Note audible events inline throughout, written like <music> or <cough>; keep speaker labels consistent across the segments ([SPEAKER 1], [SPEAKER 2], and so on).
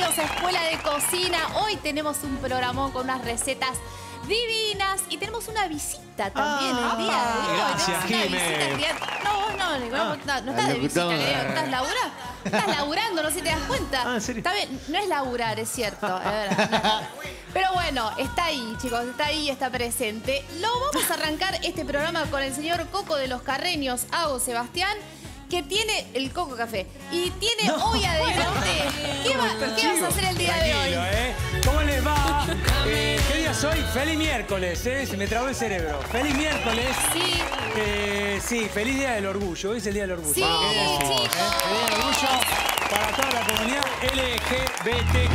[SPEAKER 1] bienvenidos a Escuela de Cocina. Hoy tenemos un programón con unas recetas divinas y tenemos una visita también
[SPEAKER 2] Ah,
[SPEAKER 1] el día de hoy.
[SPEAKER 2] gracias,
[SPEAKER 1] Tenemos una
[SPEAKER 2] Jimé.
[SPEAKER 1] visita No, vos no, Nicolás,
[SPEAKER 2] Ah.
[SPEAKER 1] no, no estás de visita, creo. ¿Estás laburando? Estás laburando, no sé si te das cuenta.
[SPEAKER 2] Ah, ¿en serio?
[SPEAKER 1] Está bien, no es laburar, es cierto, es verdad. Pero bueno, está ahí, chicos, está ahí, está presente. Lo vamos a arrancar este programa con el señor Coco de los Carreños, Hago Sebastián, que tiene el Coco Café. Y tiene hoy adelante. ¿Qué, va- qué vas a hacer el día de hoy?
[SPEAKER 3] ¿eh? ¿Cómo les va? Eh, ¿Qué día soy? Feliz miércoles, ¿eh? Se me trabó el cerebro. Feliz miércoles.
[SPEAKER 1] Sí,
[SPEAKER 3] Eh, sí, feliz día del orgullo. Hoy es el día del orgullo.
[SPEAKER 1] sí.
[SPEAKER 3] ¿Eh? Día del orgullo para toda la comunidad LGBTQ+.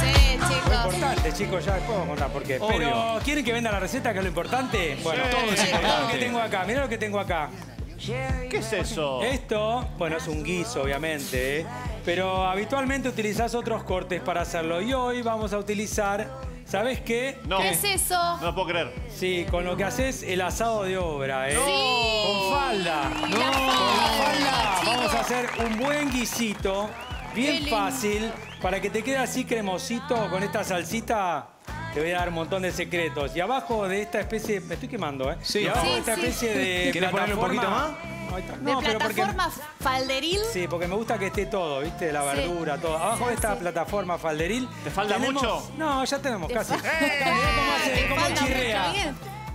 [SPEAKER 1] Sí,
[SPEAKER 3] Muy
[SPEAKER 1] chicos.
[SPEAKER 3] importante, chicos, ya después vamos a contar por qué.
[SPEAKER 2] Obvio.
[SPEAKER 3] Pero, ¿quieren que venda la receta, que es lo importante? Bueno,
[SPEAKER 2] Sí,
[SPEAKER 3] todo
[SPEAKER 2] es
[SPEAKER 3] Mirá lo que tengo acá, mirá lo que tengo acá.
[SPEAKER 2] ¿Qué es eso?
[SPEAKER 3] Esto, bueno, es un guiso, obviamente, ¿eh? pero habitualmente utilizás otros cortes para hacerlo. Y hoy vamos a utilizar, ¿sabes qué?
[SPEAKER 2] No.
[SPEAKER 1] ¿Qué es eso?
[SPEAKER 2] No lo puedo creer.
[SPEAKER 3] Sí, con lo que haces el asado de obra, ¿eh?
[SPEAKER 1] Sí.
[SPEAKER 3] Con falda.
[SPEAKER 1] La
[SPEAKER 3] Con
[SPEAKER 1] falda,
[SPEAKER 3] vamos a hacer un buen guisito, bien fácil, para que te quede así cremosito con esta salsita. Te voy a dar un montón de secretos. Y abajo de esta especie, me estoy quemando, ¿eh?
[SPEAKER 2] Sí.
[SPEAKER 3] Y abajo
[SPEAKER 1] Sí,
[SPEAKER 3] de esta
[SPEAKER 1] sí.
[SPEAKER 3] especie de
[SPEAKER 2] ¿Quieres ponerle un poquito
[SPEAKER 3] plataforma-
[SPEAKER 2] más?
[SPEAKER 3] Está.
[SPEAKER 1] De
[SPEAKER 3] No, pero porque-
[SPEAKER 1] plataforma falderil.
[SPEAKER 3] Sí, porque me gusta que esté todo, ¿viste? La
[SPEAKER 1] Sí.
[SPEAKER 3] verdura, todo. Abajo de esta
[SPEAKER 1] Sí.
[SPEAKER 3] plataforma falderil.
[SPEAKER 2] ¿Te falta
[SPEAKER 3] tenemos-
[SPEAKER 2] mucho?
[SPEAKER 3] No, ya tenemos
[SPEAKER 1] Te
[SPEAKER 3] casi.
[SPEAKER 1] fa-
[SPEAKER 3] Mirá cómo hace, cómo
[SPEAKER 1] falta <laughs>
[SPEAKER 3] chirrea.
[SPEAKER 1] mucho.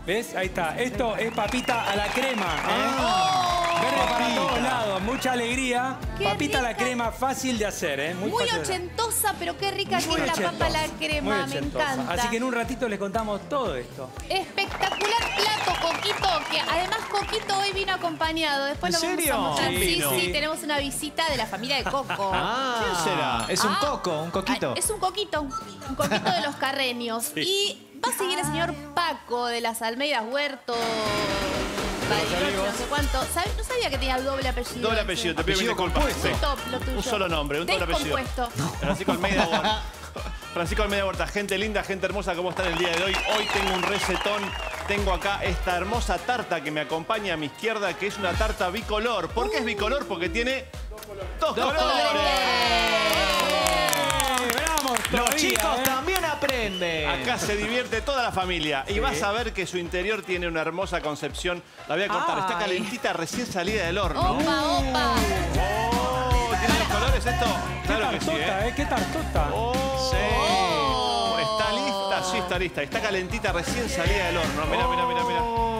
[SPEAKER 3] ¿Ves? Ahí está. Esto es papita a la crema. ¿eh?
[SPEAKER 1] Oh,
[SPEAKER 3] Verde para todos lados, mucha alegría.
[SPEAKER 1] Qué
[SPEAKER 3] papita a la
[SPEAKER 1] rica.
[SPEAKER 3] crema, fácil de hacer, ¿eh? Muy,
[SPEAKER 1] Muy
[SPEAKER 3] fácil
[SPEAKER 1] ochentosa, pero qué rica que
[SPEAKER 3] Muy
[SPEAKER 1] es la papa a la crema, me encanta.
[SPEAKER 3] Así que en un ratito les contamos todo esto.
[SPEAKER 1] Espectacular plato, Coquito, que además Coquito hoy vino acompañado. Después
[SPEAKER 2] ¿En
[SPEAKER 1] lo vamos
[SPEAKER 2] serio?
[SPEAKER 1] a mostrar.
[SPEAKER 2] Sí,
[SPEAKER 1] Sí, tenemos una visita de la familia de Coco. <laughs>
[SPEAKER 2] Ah. ¿Quién será?
[SPEAKER 4] Es un
[SPEAKER 1] Ah.
[SPEAKER 4] coco, un coquito.
[SPEAKER 1] Ah, Es un coquito, un coquito de los carreños. <laughs> Y va a seguir el señor Paco de las Almeidas Huerto. Bariloche, no sé cuánto. ¿Sabes? No sabía que tenía doble apellido.
[SPEAKER 2] Doble apellido, te pido
[SPEAKER 4] compuesto.
[SPEAKER 2] Sí.
[SPEAKER 1] Top, lo tuyo.
[SPEAKER 2] Un solo nombre, un doble apellido. Francisco Almeida <laughs> Huerta. Francisco Almeida Huerta, gente linda, gente hermosa, ¿cómo están el día de hoy? Hoy tengo un recetón, tengo acá esta hermosa tarta que me acompaña a mi izquierda, que es una tarta bicolor. ¿Por qué es bicolor? Porque tiene dos, colores.
[SPEAKER 4] Los chicos
[SPEAKER 3] ¿eh?
[SPEAKER 4] también aprenden.
[SPEAKER 2] Acá se divierte toda la familia y vas a ver que su interior tiene una hermosa concepción. La voy a contar, está calentita, recién salida del horno.
[SPEAKER 1] Opa, opa.
[SPEAKER 2] Oh, ¿Tiene los colores esto?
[SPEAKER 3] ¡Qué
[SPEAKER 2] Claro que sí,
[SPEAKER 3] tartota,
[SPEAKER 2] ¿eh?
[SPEAKER 3] eh! ¡Qué tartota!
[SPEAKER 2] Oh,
[SPEAKER 1] Oh.
[SPEAKER 2] Está lista, sí está lista. Está calentita, recién salida del horno. Mira, mira, mira, mira.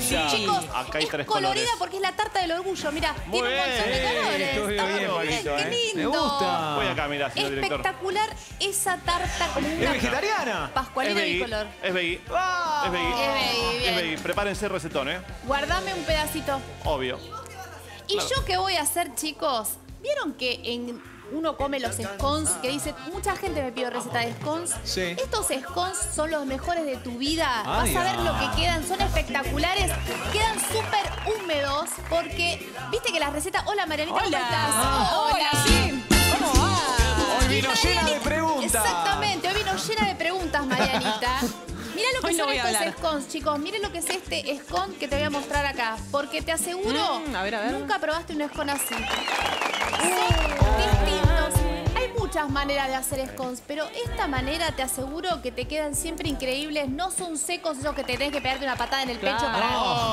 [SPEAKER 3] ¡Qué maravilla!
[SPEAKER 1] Chicos,
[SPEAKER 2] Acá hay
[SPEAKER 1] es
[SPEAKER 2] tres
[SPEAKER 1] colorida
[SPEAKER 2] colores.
[SPEAKER 1] porque es la tarta del orgullo. Mira,
[SPEAKER 2] Muy
[SPEAKER 1] tiene un montón de
[SPEAKER 2] bien.
[SPEAKER 1] colores.
[SPEAKER 3] Estuvo bien, Paquito,
[SPEAKER 1] qué
[SPEAKER 3] ¿eh?
[SPEAKER 1] lindo.
[SPEAKER 4] Me gusta.
[SPEAKER 2] Voy acá, mira, señor director.
[SPEAKER 1] Espectacular esa tarta como
[SPEAKER 4] ¿Es
[SPEAKER 1] una
[SPEAKER 4] vegetariana?
[SPEAKER 2] Es
[SPEAKER 1] pascualina
[SPEAKER 2] veggie,
[SPEAKER 1] bicolor.
[SPEAKER 2] es veggie.
[SPEAKER 4] Ah.
[SPEAKER 2] Es veggie.
[SPEAKER 1] Es veggie, bien.
[SPEAKER 2] Es veggie. Prepárense recetón, ¿eh?
[SPEAKER 1] Guardame un pedacito.
[SPEAKER 2] Obvio.
[SPEAKER 1] ¿Y yo qué voy a hacer, chicos? ¿Vieron que en uno come los scones? Que dice, mucha gente me pide receta de scones.
[SPEAKER 4] Sí.
[SPEAKER 1] Estos scones son los mejores de tu vida.
[SPEAKER 4] Ay,
[SPEAKER 1] Vas a ver
[SPEAKER 4] ah.
[SPEAKER 1] lo que quedan, son espectaculares. Quedan súper húmedos porque, viste que las recetas... Hola, Marianita, ¿cómo estás? Hola, sí.
[SPEAKER 4] ¿Cómo va? Hoy vino llena de preguntas.
[SPEAKER 1] Exactamente, hoy vino llena de preguntas, Marianita. <laughs> Mira lo que
[SPEAKER 5] Hoy
[SPEAKER 1] son estos scones, chicos. Miren lo que es este scone que te voy a mostrar acá. Porque te aseguro,
[SPEAKER 5] Mm, a ver, a ver.
[SPEAKER 1] nunca probaste un scone así. Hay muchas maneras de hacer scones, pero esta manera te aseguro que te quedan siempre increíbles. No son secos esos que te tenés que pegarte una patada en el pecho para,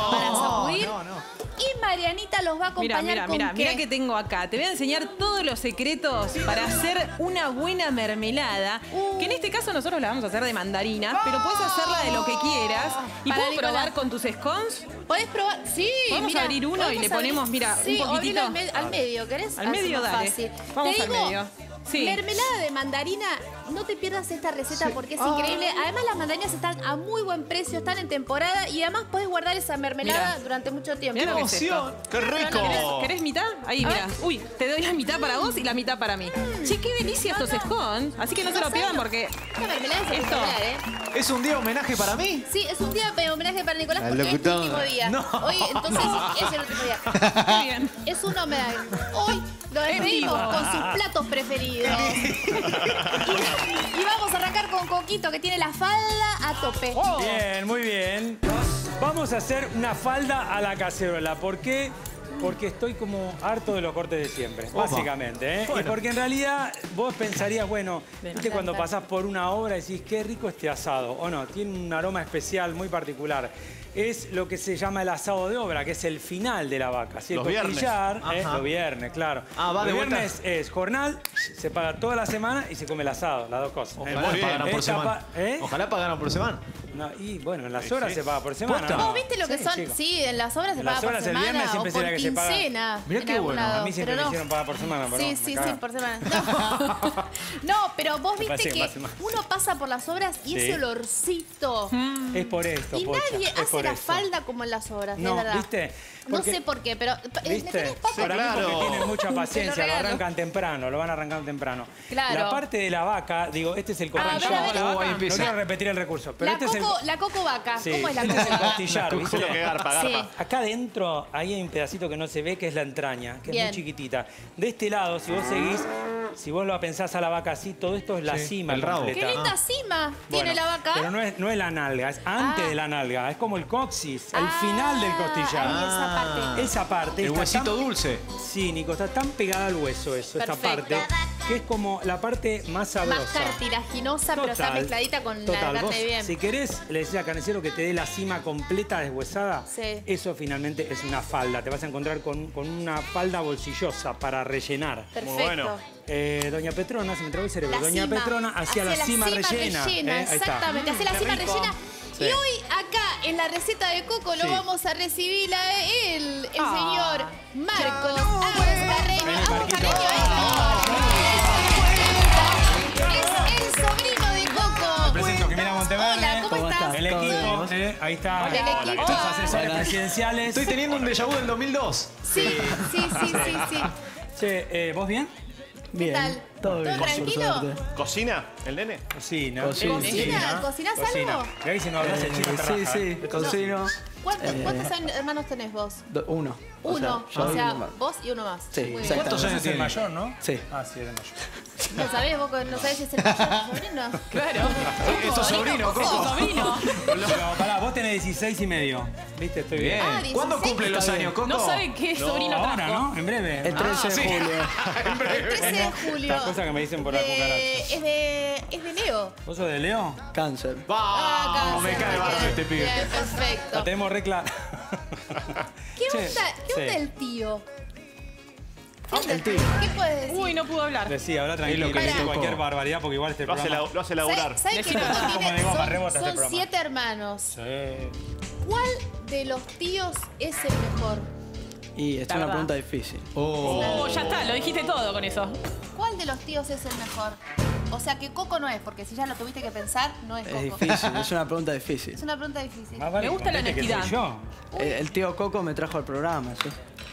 [SPEAKER 1] para sacudir.
[SPEAKER 4] no, no.
[SPEAKER 1] Y Marianita los va a
[SPEAKER 5] Mira,
[SPEAKER 1] acompañar
[SPEAKER 5] mira,
[SPEAKER 1] con
[SPEAKER 5] mira,
[SPEAKER 1] qué?
[SPEAKER 5] mira que tengo acá. Te voy a enseñar todos los secretos para hacer una buena mermelada.
[SPEAKER 1] Uh.
[SPEAKER 5] Que en este caso nosotros la vamos a hacer de mandarina, pero puedes hacerla de lo que quieras. ¿Y
[SPEAKER 1] Para
[SPEAKER 5] puedo
[SPEAKER 1] Nicolás.
[SPEAKER 5] probar con tus scones?
[SPEAKER 1] ¿Podés probar? Sí,
[SPEAKER 5] Podemos
[SPEAKER 1] mira,
[SPEAKER 5] abrir uno y le ponemos, mira,
[SPEAKER 1] sí,
[SPEAKER 5] un poquitito.
[SPEAKER 1] Al, me- al medio, ¿querés?
[SPEAKER 5] Al medio, dale.
[SPEAKER 1] fácil.
[SPEAKER 5] Vamos al medio. Sí.
[SPEAKER 1] Mermelada de mandarina, no te pierdas esta receta porque es increíble. Además, las mandarinas están a muy buen precio, están en temporada y además podés guardar esa mermelada durante mucho tiempo.
[SPEAKER 5] Es esto.
[SPEAKER 2] ¡Qué rico!
[SPEAKER 5] ¿Querés, querés mitad? Ahí,
[SPEAKER 1] A
[SPEAKER 5] mira. Uy, te doy la mitad para vos y la mitad para mí. Che, qué delicia estos scones. Así que no se lo pierdan porque
[SPEAKER 1] Esta mermelada es
[SPEAKER 5] Esto.
[SPEAKER 1] ¿eh?
[SPEAKER 4] ¿Es un día homenaje para mí?
[SPEAKER 1] Sí, es un día de homenaje para Nicolás porque es tu
[SPEAKER 2] locutora.
[SPEAKER 1] último día.
[SPEAKER 4] No.
[SPEAKER 1] Hoy, entonces, <laughs> es el último día.
[SPEAKER 5] qué bien.
[SPEAKER 1] Es un homenaje. Hoy lo despedimos con sus platos preferidos. <laughs> y, y vamos a arrancar con Coquito, que tiene la falda a tope.
[SPEAKER 3] Bien, muy bien. Vamos a hacer una falda a la cacerola. ¿Por qué? Porque estoy como harto de los cortes de siempre, básicamente. ¿eh? Y porque en realidad vos pensarías, bueno, viste cuando pasás por una obra y decís, qué rico este asado. O no, tiene un aroma especial muy particular. Es lo que se llama el asado de obra, que es el final de la vaca. Si el
[SPEAKER 2] Los viernes.
[SPEAKER 3] costillar, ¿eh? Los viernes, claro.
[SPEAKER 4] Ah, va de
[SPEAKER 3] Los
[SPEAKER 4] vuelta.
[SPEAKER 3] viernes es jornal, se paga toda la semana y se come el asado, las dos cosas.
[SPEAKER 4] Ojalá pagaran por
[SPEAKER 3] Esta
[SPEAKER 4] semana.
[SPEAKER 3] ¿eh?
[SPEAKER 4] Ojalá pagaran por semana.
[SPEAKER 3] No, y bueno, en las horas
[SPEAKER 2] sí.
[SPEAKER 3] se paga por semana.
[SPEAKER 4] ¿Posta?
[SPEAKER 3] ¿no?
[SPEAKER 1] ¿Vos viste lo que
[SPEAKER 3] Sí,
[SPEAKER 1] son?
[SPEAKER 3] chicos.
[SPEAKER 1] Sí, en las obras se
[SPEAKER 3] En
[SPEAKER 1] paga
[SPEAKER 3] las
[SPEAKER 1] por
[SPEAKER 3] obras el
[SPEAKER 1] semana
[SPEAKER 3] viernes siempre
[SPEAKER 1] o por
[SPEAKER 3] será que se paga.
[SPEAKER 1] quincena.
[SPEAKER 4] Mirá
[SPEAKER 1] en
[SPEAKER 4] qué bueno.
[SPEAKER 1] lado,
[SPEAKER 3] A mí siempre
[SPEAKER 1] pero
[SPEAKER 3] me
[SPEAKER 1] no.
[SPEAKER 3] hicieron pagar por semana, pero
[SPEAKER 1] Sí,
[SPEAKER 3] no,
[SPEAKER 1] sí, sí, por semana. <laughs> No. No, pero vos viste
[SPEAKER 3] parece que más.
[SPEAKER 1] uno pasa por las obras y
[SPEAKER 3] Sí.
[SPEAKER 1] ese olorcito.
[SPEAKER 3] Es por esto,
[SPEAKER 1] Y
[SPEAKER 3] Pocha,
[SPEAKER 1] nadie
[SPEAKER 3] es
[SPEAKER 1] hace la
[SPEAKER 3] esto.
[SPEAKER 1] falda como en las obras, de
[SPEAKER 3] No,
[SPEAKER 1] verdad.
[SPEAKER 3] ¿viste?
[SPEAKER 1] No
[SPEAKER 3] Porque-
[SPEAKER 1] sé por qué, pero eh, ¿me
[SPEAKER 3] ¿Viste? Para mí
[SPEAKER 2] claro.
[SPEAKER 3] porque tienen mucha <laughs> paciencia, lo, arrancan temprano, lo van arrancando temprano.
[SPEAKER 1] Claro.
[SPEAKER 3] La parte de la vaca, digo, este es el
[SPEAKER 1] Ah,
[SPEAKER 4] ahí
[SPEAKER 3] no quiero repetir el recurso, pero este es el...
[SPEAKER 1] la coco vaca.
[SPEAKER 3] Sí,
[SPEAKER 1] ¿Cómo es la coco vaca?
[SPEAKER 3] costillar, ¿viste?
[SPEAKER 2] Lo que garpa,
[SPEAKER 1] Sí.
[SPEAKER 2] garpa.
[SPEAKER 3] Acá adentro ahí hay un pedacito que no se ve, que es la entraña, que
[SPEAKER 1] Bien.
[SPEAKER 3] es muy chiquitita. De este lado, si vos seguís, si vos lo pensás a la vaca así, todo esto es la
[SPEAKER 4] Sí,
[SPEAKER 3] cima
[SPEAKER 4] el rabo.
[SPEAKER 1] Qué linda cima tiene
[SPEAKER 3] Bueno,
[SPEAKER 1] la vaca.
[SPEAKER 3] Pero no es, no es la nalga, es antes
[SPEAKER 1] Ah.
[SPEAKER 3] de la nalga, es como el coxis, el
[SPEAKER 1] Ah,
[SPEAKER 3] final del costillar.
[SPEAKER 1] ahí esa parte.
[SPEAKER 3] Esa parte.
[SPEAKER 4] El huesito
[SPEAKER 3] tan-
[SPEAKER 4] dulce.
[SPEAKER 3] Sí, Nico, está tan pegada al hueso eso, esta
[SPEAKER 1] Perfecto.
[SPEAKER 3] parte, que es como la parte más sabrosa.
[SPEAKER 1] Más cartilaginosa, pero está mezcladita con
[SPEAKER 3] total.
[SPEAKER 1] la carne
[SPEAKER 3] Vos,
[SPEAKER 1] bien.
[SPEAKER 3] Si querés, le decía al carnicero que te dé la cima completa deshuesada,
[SPEAKER 1] Sí.
[SPEAKER 3] eso finalmente es una falda. Te vas a encontrar con, con una falda bolsillosa para rellenar.
[SPEAKER 1] Perfecto.
[SPEAKER 2] Muy bueno.
[SPEAKER 3] Eh, Doña Petrona, se me trabó el cerebro.
[SPEAKER 1] La
[SPEAKER 3] Doña
[SPEAKER 1] cima.
[SPEAKER 3] Petrona hacia, la cima, rellena. ¿eh?
[SPEAKER 1] Exactamente, hacia la
[SPEAKER 2] Qué
[SPEAKER 1] cima
[SPEAKER 2] rico.
[SPEAKER 1] rellena.
[SPEAKER 3] Sí.
[SPEAKER 1] Y hoy acá en la receta de Coco lo
[SPEAKER 3] Sí.
[SPEAKER 1] vamos a recibir a él, el
[SPEAKER 5] Ah.
[SPEAKER 1] señor Marcos Agos Carreño.
[SPEAKER 3] Ahí está.
[SPEAKER 1] Hola, el equipo.
[SPEAKER 3] Los asesores
[SPEAKER 6] Hola.
[SPEAKER 3] presidenciales.
[SPEAKER 4] Estoy teniendo un déjà vu del 2002.
[SPEAKER 1] Sí, sí, sí, sí, sí.
[SPEAKER 3] Che, eh, ¿vos bien?
[SPEAKER 6] Bien.
[SPEAKER 1] tal?
[SPEAKER 6] Todo bien,
[SPEAKER 1] ¿Todo
[SPEAKER 6] por
[SPEAKER 1] tranquilo?
[SPEAKER 6] suerte.
[SPEAKER 2] ¿Cocina el nene?
[SPEAKER 3] Cocina.
[SPEAKER 6] Cocina.
[SPEAKER 1] ¿Cocina? ¿Cocinás algo?
[SPEAKER 3] Y ahí si no hablas el chino te
[SPEAKER 6] Eh, sí,
[SPEAKER 3] raja,
[SPEAKER 6] sí, cocino.
[SPEAKER 1] ¿Cuántos,
[SPEAKER 6] Eh,
[SPEAKER 1] cuántos hermanos tenés vos?
[SPEAKER 6] do- uno.
[SPEAKER 1] Uno. O sea,
[SPEAKER 6] uno más.
[SPEAKER 1] vos y uno más.
[SPEAKER 6] Sí.
[SPEAKER 3] ¿Cuántos años es el mayor, no?
[SPEAKER 6] Sí.
[SPEAKER 3] Ah, sí, era el mayor.
[SPEAKER 1] ¿No sabés vos que no sabés si es el mayor o sobrino? <laughs>
[SPEAKER 5] Claro.
[SPEAKER 4] Es tu sobrino, Coco.
[SPEAKER 5] Sobrino.
[SPEAKER 3] Pero pará, vos tenés 16 y medio. ¿Viste? Estoy bien.
[SPEAKER 1] Ah.
[SPEAKER 4] ¿Cuándo
[SPEAKER 1] 16?
[SPEAKER 4] cumple los años. Coco?
[SPEAKER 5] No sabe qué sobrino
[SPEAKER 3] Ahora,
[SPEAKER 5] trajo.
[SPEAKER 3] ¿no? En breve.
[SPEAKER 6] El 13 de julio. <laughs>
[SPEAKER 1] El 13 de julio.
[SPEAKER 3] Estas cosas que me dicen por la cucaracha.
[SPEAKER 1] Es de, es de Leo.
[SPEAKER 3] ¿Vos sos de Leo?
[SPEAKER 6] Cáncer.
[SPEAKER 1] Ah,
[SPEAKER 4] me
[SPEAKER 1] cáncer,
[SPEAKER 4] cae
[SPEAKER 1] bien,
[SPEAKER 4] bárbaro este pibe.
[SPEAKER 1] Bien,
[SPEAKER 3] La
[SPEAKER 1] perfecto.
[SPEAKER 3] tenemos re clara.
[SPEAKER 1] ¿Qué onda, ¿qué
[SPEAKER 3] sí.
[SPEAKER 1] onda el tío? ¿Qué onda
[SPEAKER 6] El tío.
[SPEAKER 1] ¿Qué puedes decir?
[SPEAKER 5] Uy, no pudo hablar.
[SPEAKER 3] Decí, habla tranquilo, que dice cualquier barbaridad porque igual este
[SPEAKER 2] Lo hace,
[SPEAKER 3] programa...
[SPEAKER 2] la- lo hace laburar.
[SPEAKER 1] ¿Sabes sabes que
[SPEAKER 3] Como
[SPEAKER 1] tiene-
[SPEAKER 3] de goma,
[SPEAKER 1] son,
[SPEAKER 3] rebota este
[SPEAKER 1] son
[SPEAKER 3] programa.
[SPEAKER 1] siete hermanos.
[SPEAKER 3] Sí.
[SPEAKER 1] ¿Cuál de los tíos es el mejor?
[SPEAKER 6] Y esta es una pregunta difícil.
[SPEAKER 5] Oh, ya está, lo dijiste todo con eso.
[SPEAKER 1] ¿Cuál de los tíos es el mejor? O sea, que Coco no es, porque si ya lo tuviste que pensar, no es
[SPEAKER 6] Es
[SPEAKER 1] Coco.
[SPEAKER 6] difícil, es una pregunta <laughs> difícil.
[SPEAKER 1] Es una pregunta difícil.
[SPEAKER 3] Más vale
[SPEAKER 5] Me gusta la honestidad.
[SPEAKER 3] yo.
[SPEAKER 6] El, el tío Coco me trajo al programa, ¿sí?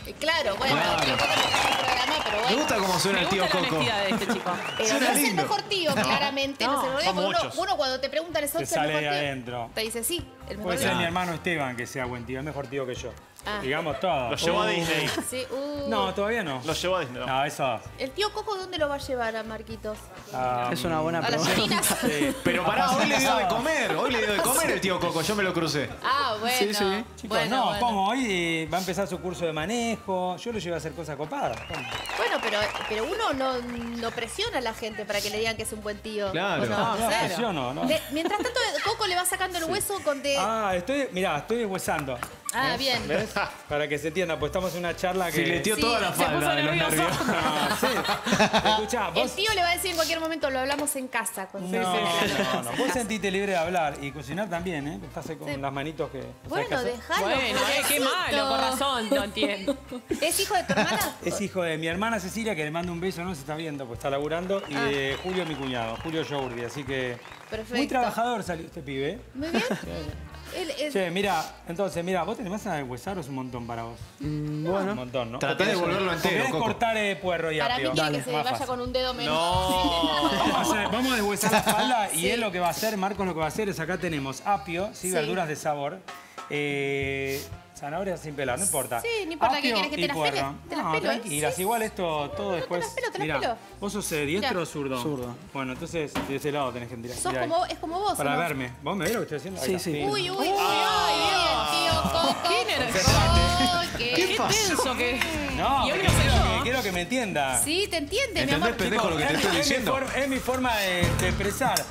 [SPEAKER 1] Eh, Claro, bueno, el tío Coco no tiene un programa, pero
[SPEAKER 4] Me
[SPEAKER 1] bueno.
[SPEAKER 4] gusta cómo suena
[SPEAKER 5] Me
[SPEAKER 4] el tío
[SPEAKER 5] gusta la
[SPEAKER 4] Coco.
[SPEAKER 5] honestidad de este chico. <laughs>
[SPEAKER 1] No es el
[SPEAKER 4] lindo.
[SPEAKER 1] mejor tío, claramente. No,
[SPEAKER 5] No,
[SPEAKER 1] es tío. Uno, uno cuando te preguntan, ¿es
[SPEAKER 3] Te
[SPEAKER 1] el
[SPEAKER 3] sale
[SPEAKER 1] mejor
[SPEAKER 3] de
[SPEAKER 1] tío?
[SPEAKER 3] adentro.
[SPEAKER 1] Te dice sí, el mejor
[SPEAKER 3] Puede ser
[SPEAKER 1] tío.
[SPEAKER 3] mi hermano Esteban que sea buen tío, es mejor tío que yo.
[SPEAKER 1] Ah.
[SPEAKER 3] Digamos todo.
[SPEAKER 2] Lo llevó a
[SPEAKER 3] Uh.
[SPEAKER 2] Disney.
[SPEAKER 1] Sí, uh.
[SPEAKER 3] No, todavía no.
[SPEAKER 2] Lo llevó a Disney. no.
[SPEAKER 3] No, eso.
[SPEAKER 1] ¿El tío Coco dónde lo va a llevar a Marquitos?
[SPEAKER 3] ah,
[SPEAKER 6] Es una buena
[SPEAKER 1] ¿A las
[SPEAKER 6] pregunta.
[SPEAKER 3] Sí.
[SPEAKER 4] Pero pará, hoy le dio de comer. Hoy le dio de comer el tío Coco. Yo me lo crucé.
[SPEAKER 1] Ah, bueno.
[SPEAKER 6] Sí, sí.
[SPEAKER 3] Chicos,
[SPEAKER 1] bueno,
[SPEAKER 3] no,
[SPEAKER 1] bueno.
[SPEAKER 3] ¿cómo? Hoy eh, va a empezar su curso de manejo. Yo lo llevo a hacer cosas copadas. ¿cómo?
[SPEAKER 1] Bueno, pero, pero uno no, no presiona a la gente para que le digan que es un buen tío.
[SPEAKER 4] Claro.
[SPEAKER 1] ¿O no?
[SPEAKER 3] No, no, presiono, no.
[SPEAKER 1] Le- mientras tanto, Coco le va sacando el hueso con de... Ah,
[SPEAKER 3] Ah, estoy, mirá, estoy deshuesando.
[SPEAKER 1] bien.
[SPEAKER 3] ¿Ves? Para que se entienda, pues estamos en una charla que...
[SPEAKER 4] Fileteó
[SPEAKER 1] Sí,
[SPEAKER 4] toda la
[SPEAKER 1] se
[SPEAKER 4] falda
[SPEAKER 5] puso
[SPEAKER 4] de los
[SPEAKER 5] nervioso.
[SPEAKER 4] nervios. <laughs>
[SPEAKER 3] Ah, sí. Escuchá,
[SPEAKER 1] El
[SPEAKER 3] vos...
[SPEAKER 1] tío le va a decir en cualquier momento, lo hablamos en casa. Con
[SPEAKER 3] No, no, no. Vos sentiste libre de hablar y cocinar también, ¿eh? Estás ahí con
[SPEAKER 1] Sí.
[SPEAKER 3] las manitos que... ¿sabes qué
[SPEAKER 1] Bueno,
[SPEAKER 3] hacer?
[SPEAKER 1] déjalo.
[SPEAKER 5] Bueno, eh, qué
[SPEAKER 1] pobrecito.
[SPEAKER 5] malo, con razón, lo entiendo. <laughs>
[SPEAKER 1] ¿Es hijo de tu hermana?
[SPEAKER 3] Es hijo de mi hermana Cecilia, que le mando un beso, no se está viendo, pues está laburando, y
[SPEAKER 1] Ah.
[SPEAKER 3] de Julio, mi cuñado, Julio Yourdi, así que...
[SPEAKER 1] Perfecto.
[SPEAKER 3] Muy trabajador salió este pibe. ¿eh?
[SPEAKER 1] Muy bien. <laughs> Él es-
[SPEAKER 3] Che, mira, entonces, mira, ¿vos tenés más a deshuesar o es un montón para vos?
[SPEAKER 6] Mm,
[SPEAKER 3] Un
[SPEAKER 6] Bueno,
[SPEAKER 3] montón, ¿no?
[SPEAKER 4] Tratá de volverlo
[SPEAKER 3] ¿O
[SPEAKER 4] entero,
[SPEAKER 3] querés
[SPEAKER 4] Coco.
[SPEAKER 3] cortar eh, puerro y
[SPEAKER 1] para mí
[SPEAKER 3] apio?
[SPEAKER 1] quiere que se
[SPEAKER 3] más
[SPEAKER 1] vaya
[SPEAKER 3] fácil.
[SPEAKER 1] con un dedo menos.
[SPEAKER 3] Vamos a, hacer- vamos a deshuesar la espalda <laughs> y él lo que va a hacer, Marcos lo que va a hacer es acá tenemos apio, ¿sí?
[SPEAKER 1] Sí.
[SPEAKER 3] verduras de sabor, eh, zanahorias sin pelar, no importa.
[SPEAKER 1] Sí, no importa, ¿qué
[SPEAKER 3] Apio
[SPEAKER 1] quieres que te las pele? ¿Te las
[SPEAKER 3] no,
[SPEAKER 1] pelo, eh?
[SPEAKER 3] tranquilas,
[SPEAKER 1] Sí,
[SPEAKER 3] igual esto todo después.
[SPEAKER 1] las pelo, te las
[SPEAKER 3] Mirá,
[SPEAKER 1] pelo.
[SPEAKER 3] ¿Vos sos eh, diestro
[SPEAKER 1] Mirá.
[SPEAKER 3] o zurdo?
[SPEAKER 6] Zurdo.
[SPEAKER 3] Bueno, entonces de ese lado tenés que tirar.
[SPEAKER 1] Sos como, es como vos, ¿o
[SPEAKER 3] Para
[SPEAKER 1] no?
[SPEAKER 3] verme. ¿Vos me ves lo que estoy haciendo?
[SPEAKER 6] Sí, sí.
[SPEAKER 1] Uy, uy, uy, ay, bien, tío Coco.
[SPEAKER 5] Qué
[SPEAKER 1] que...
[SPEAKER 5] Qué tenso que.
[SPEAKER 3] No,
[SPEAKER 5] y hoy
[SPEAKER 3] porque
[SPEAKER 5] no soy
[SPEAKER 3] quiero,
[SPEAKER 5] yo.
[SPEAKER 3] que, quiero que me entienda.
[SPEAKER 1] Sí, te entiende, mi
[SPEAKER 4] ¿Entendés,
[SPEAKER 1] amor.
[SPEAKER 4] pendejo, lo que te
[SPEAKER 3] Es-
[SPEAKER 4] estoy diciendo?
[SPEAKER 3] Es mi forma de expresar.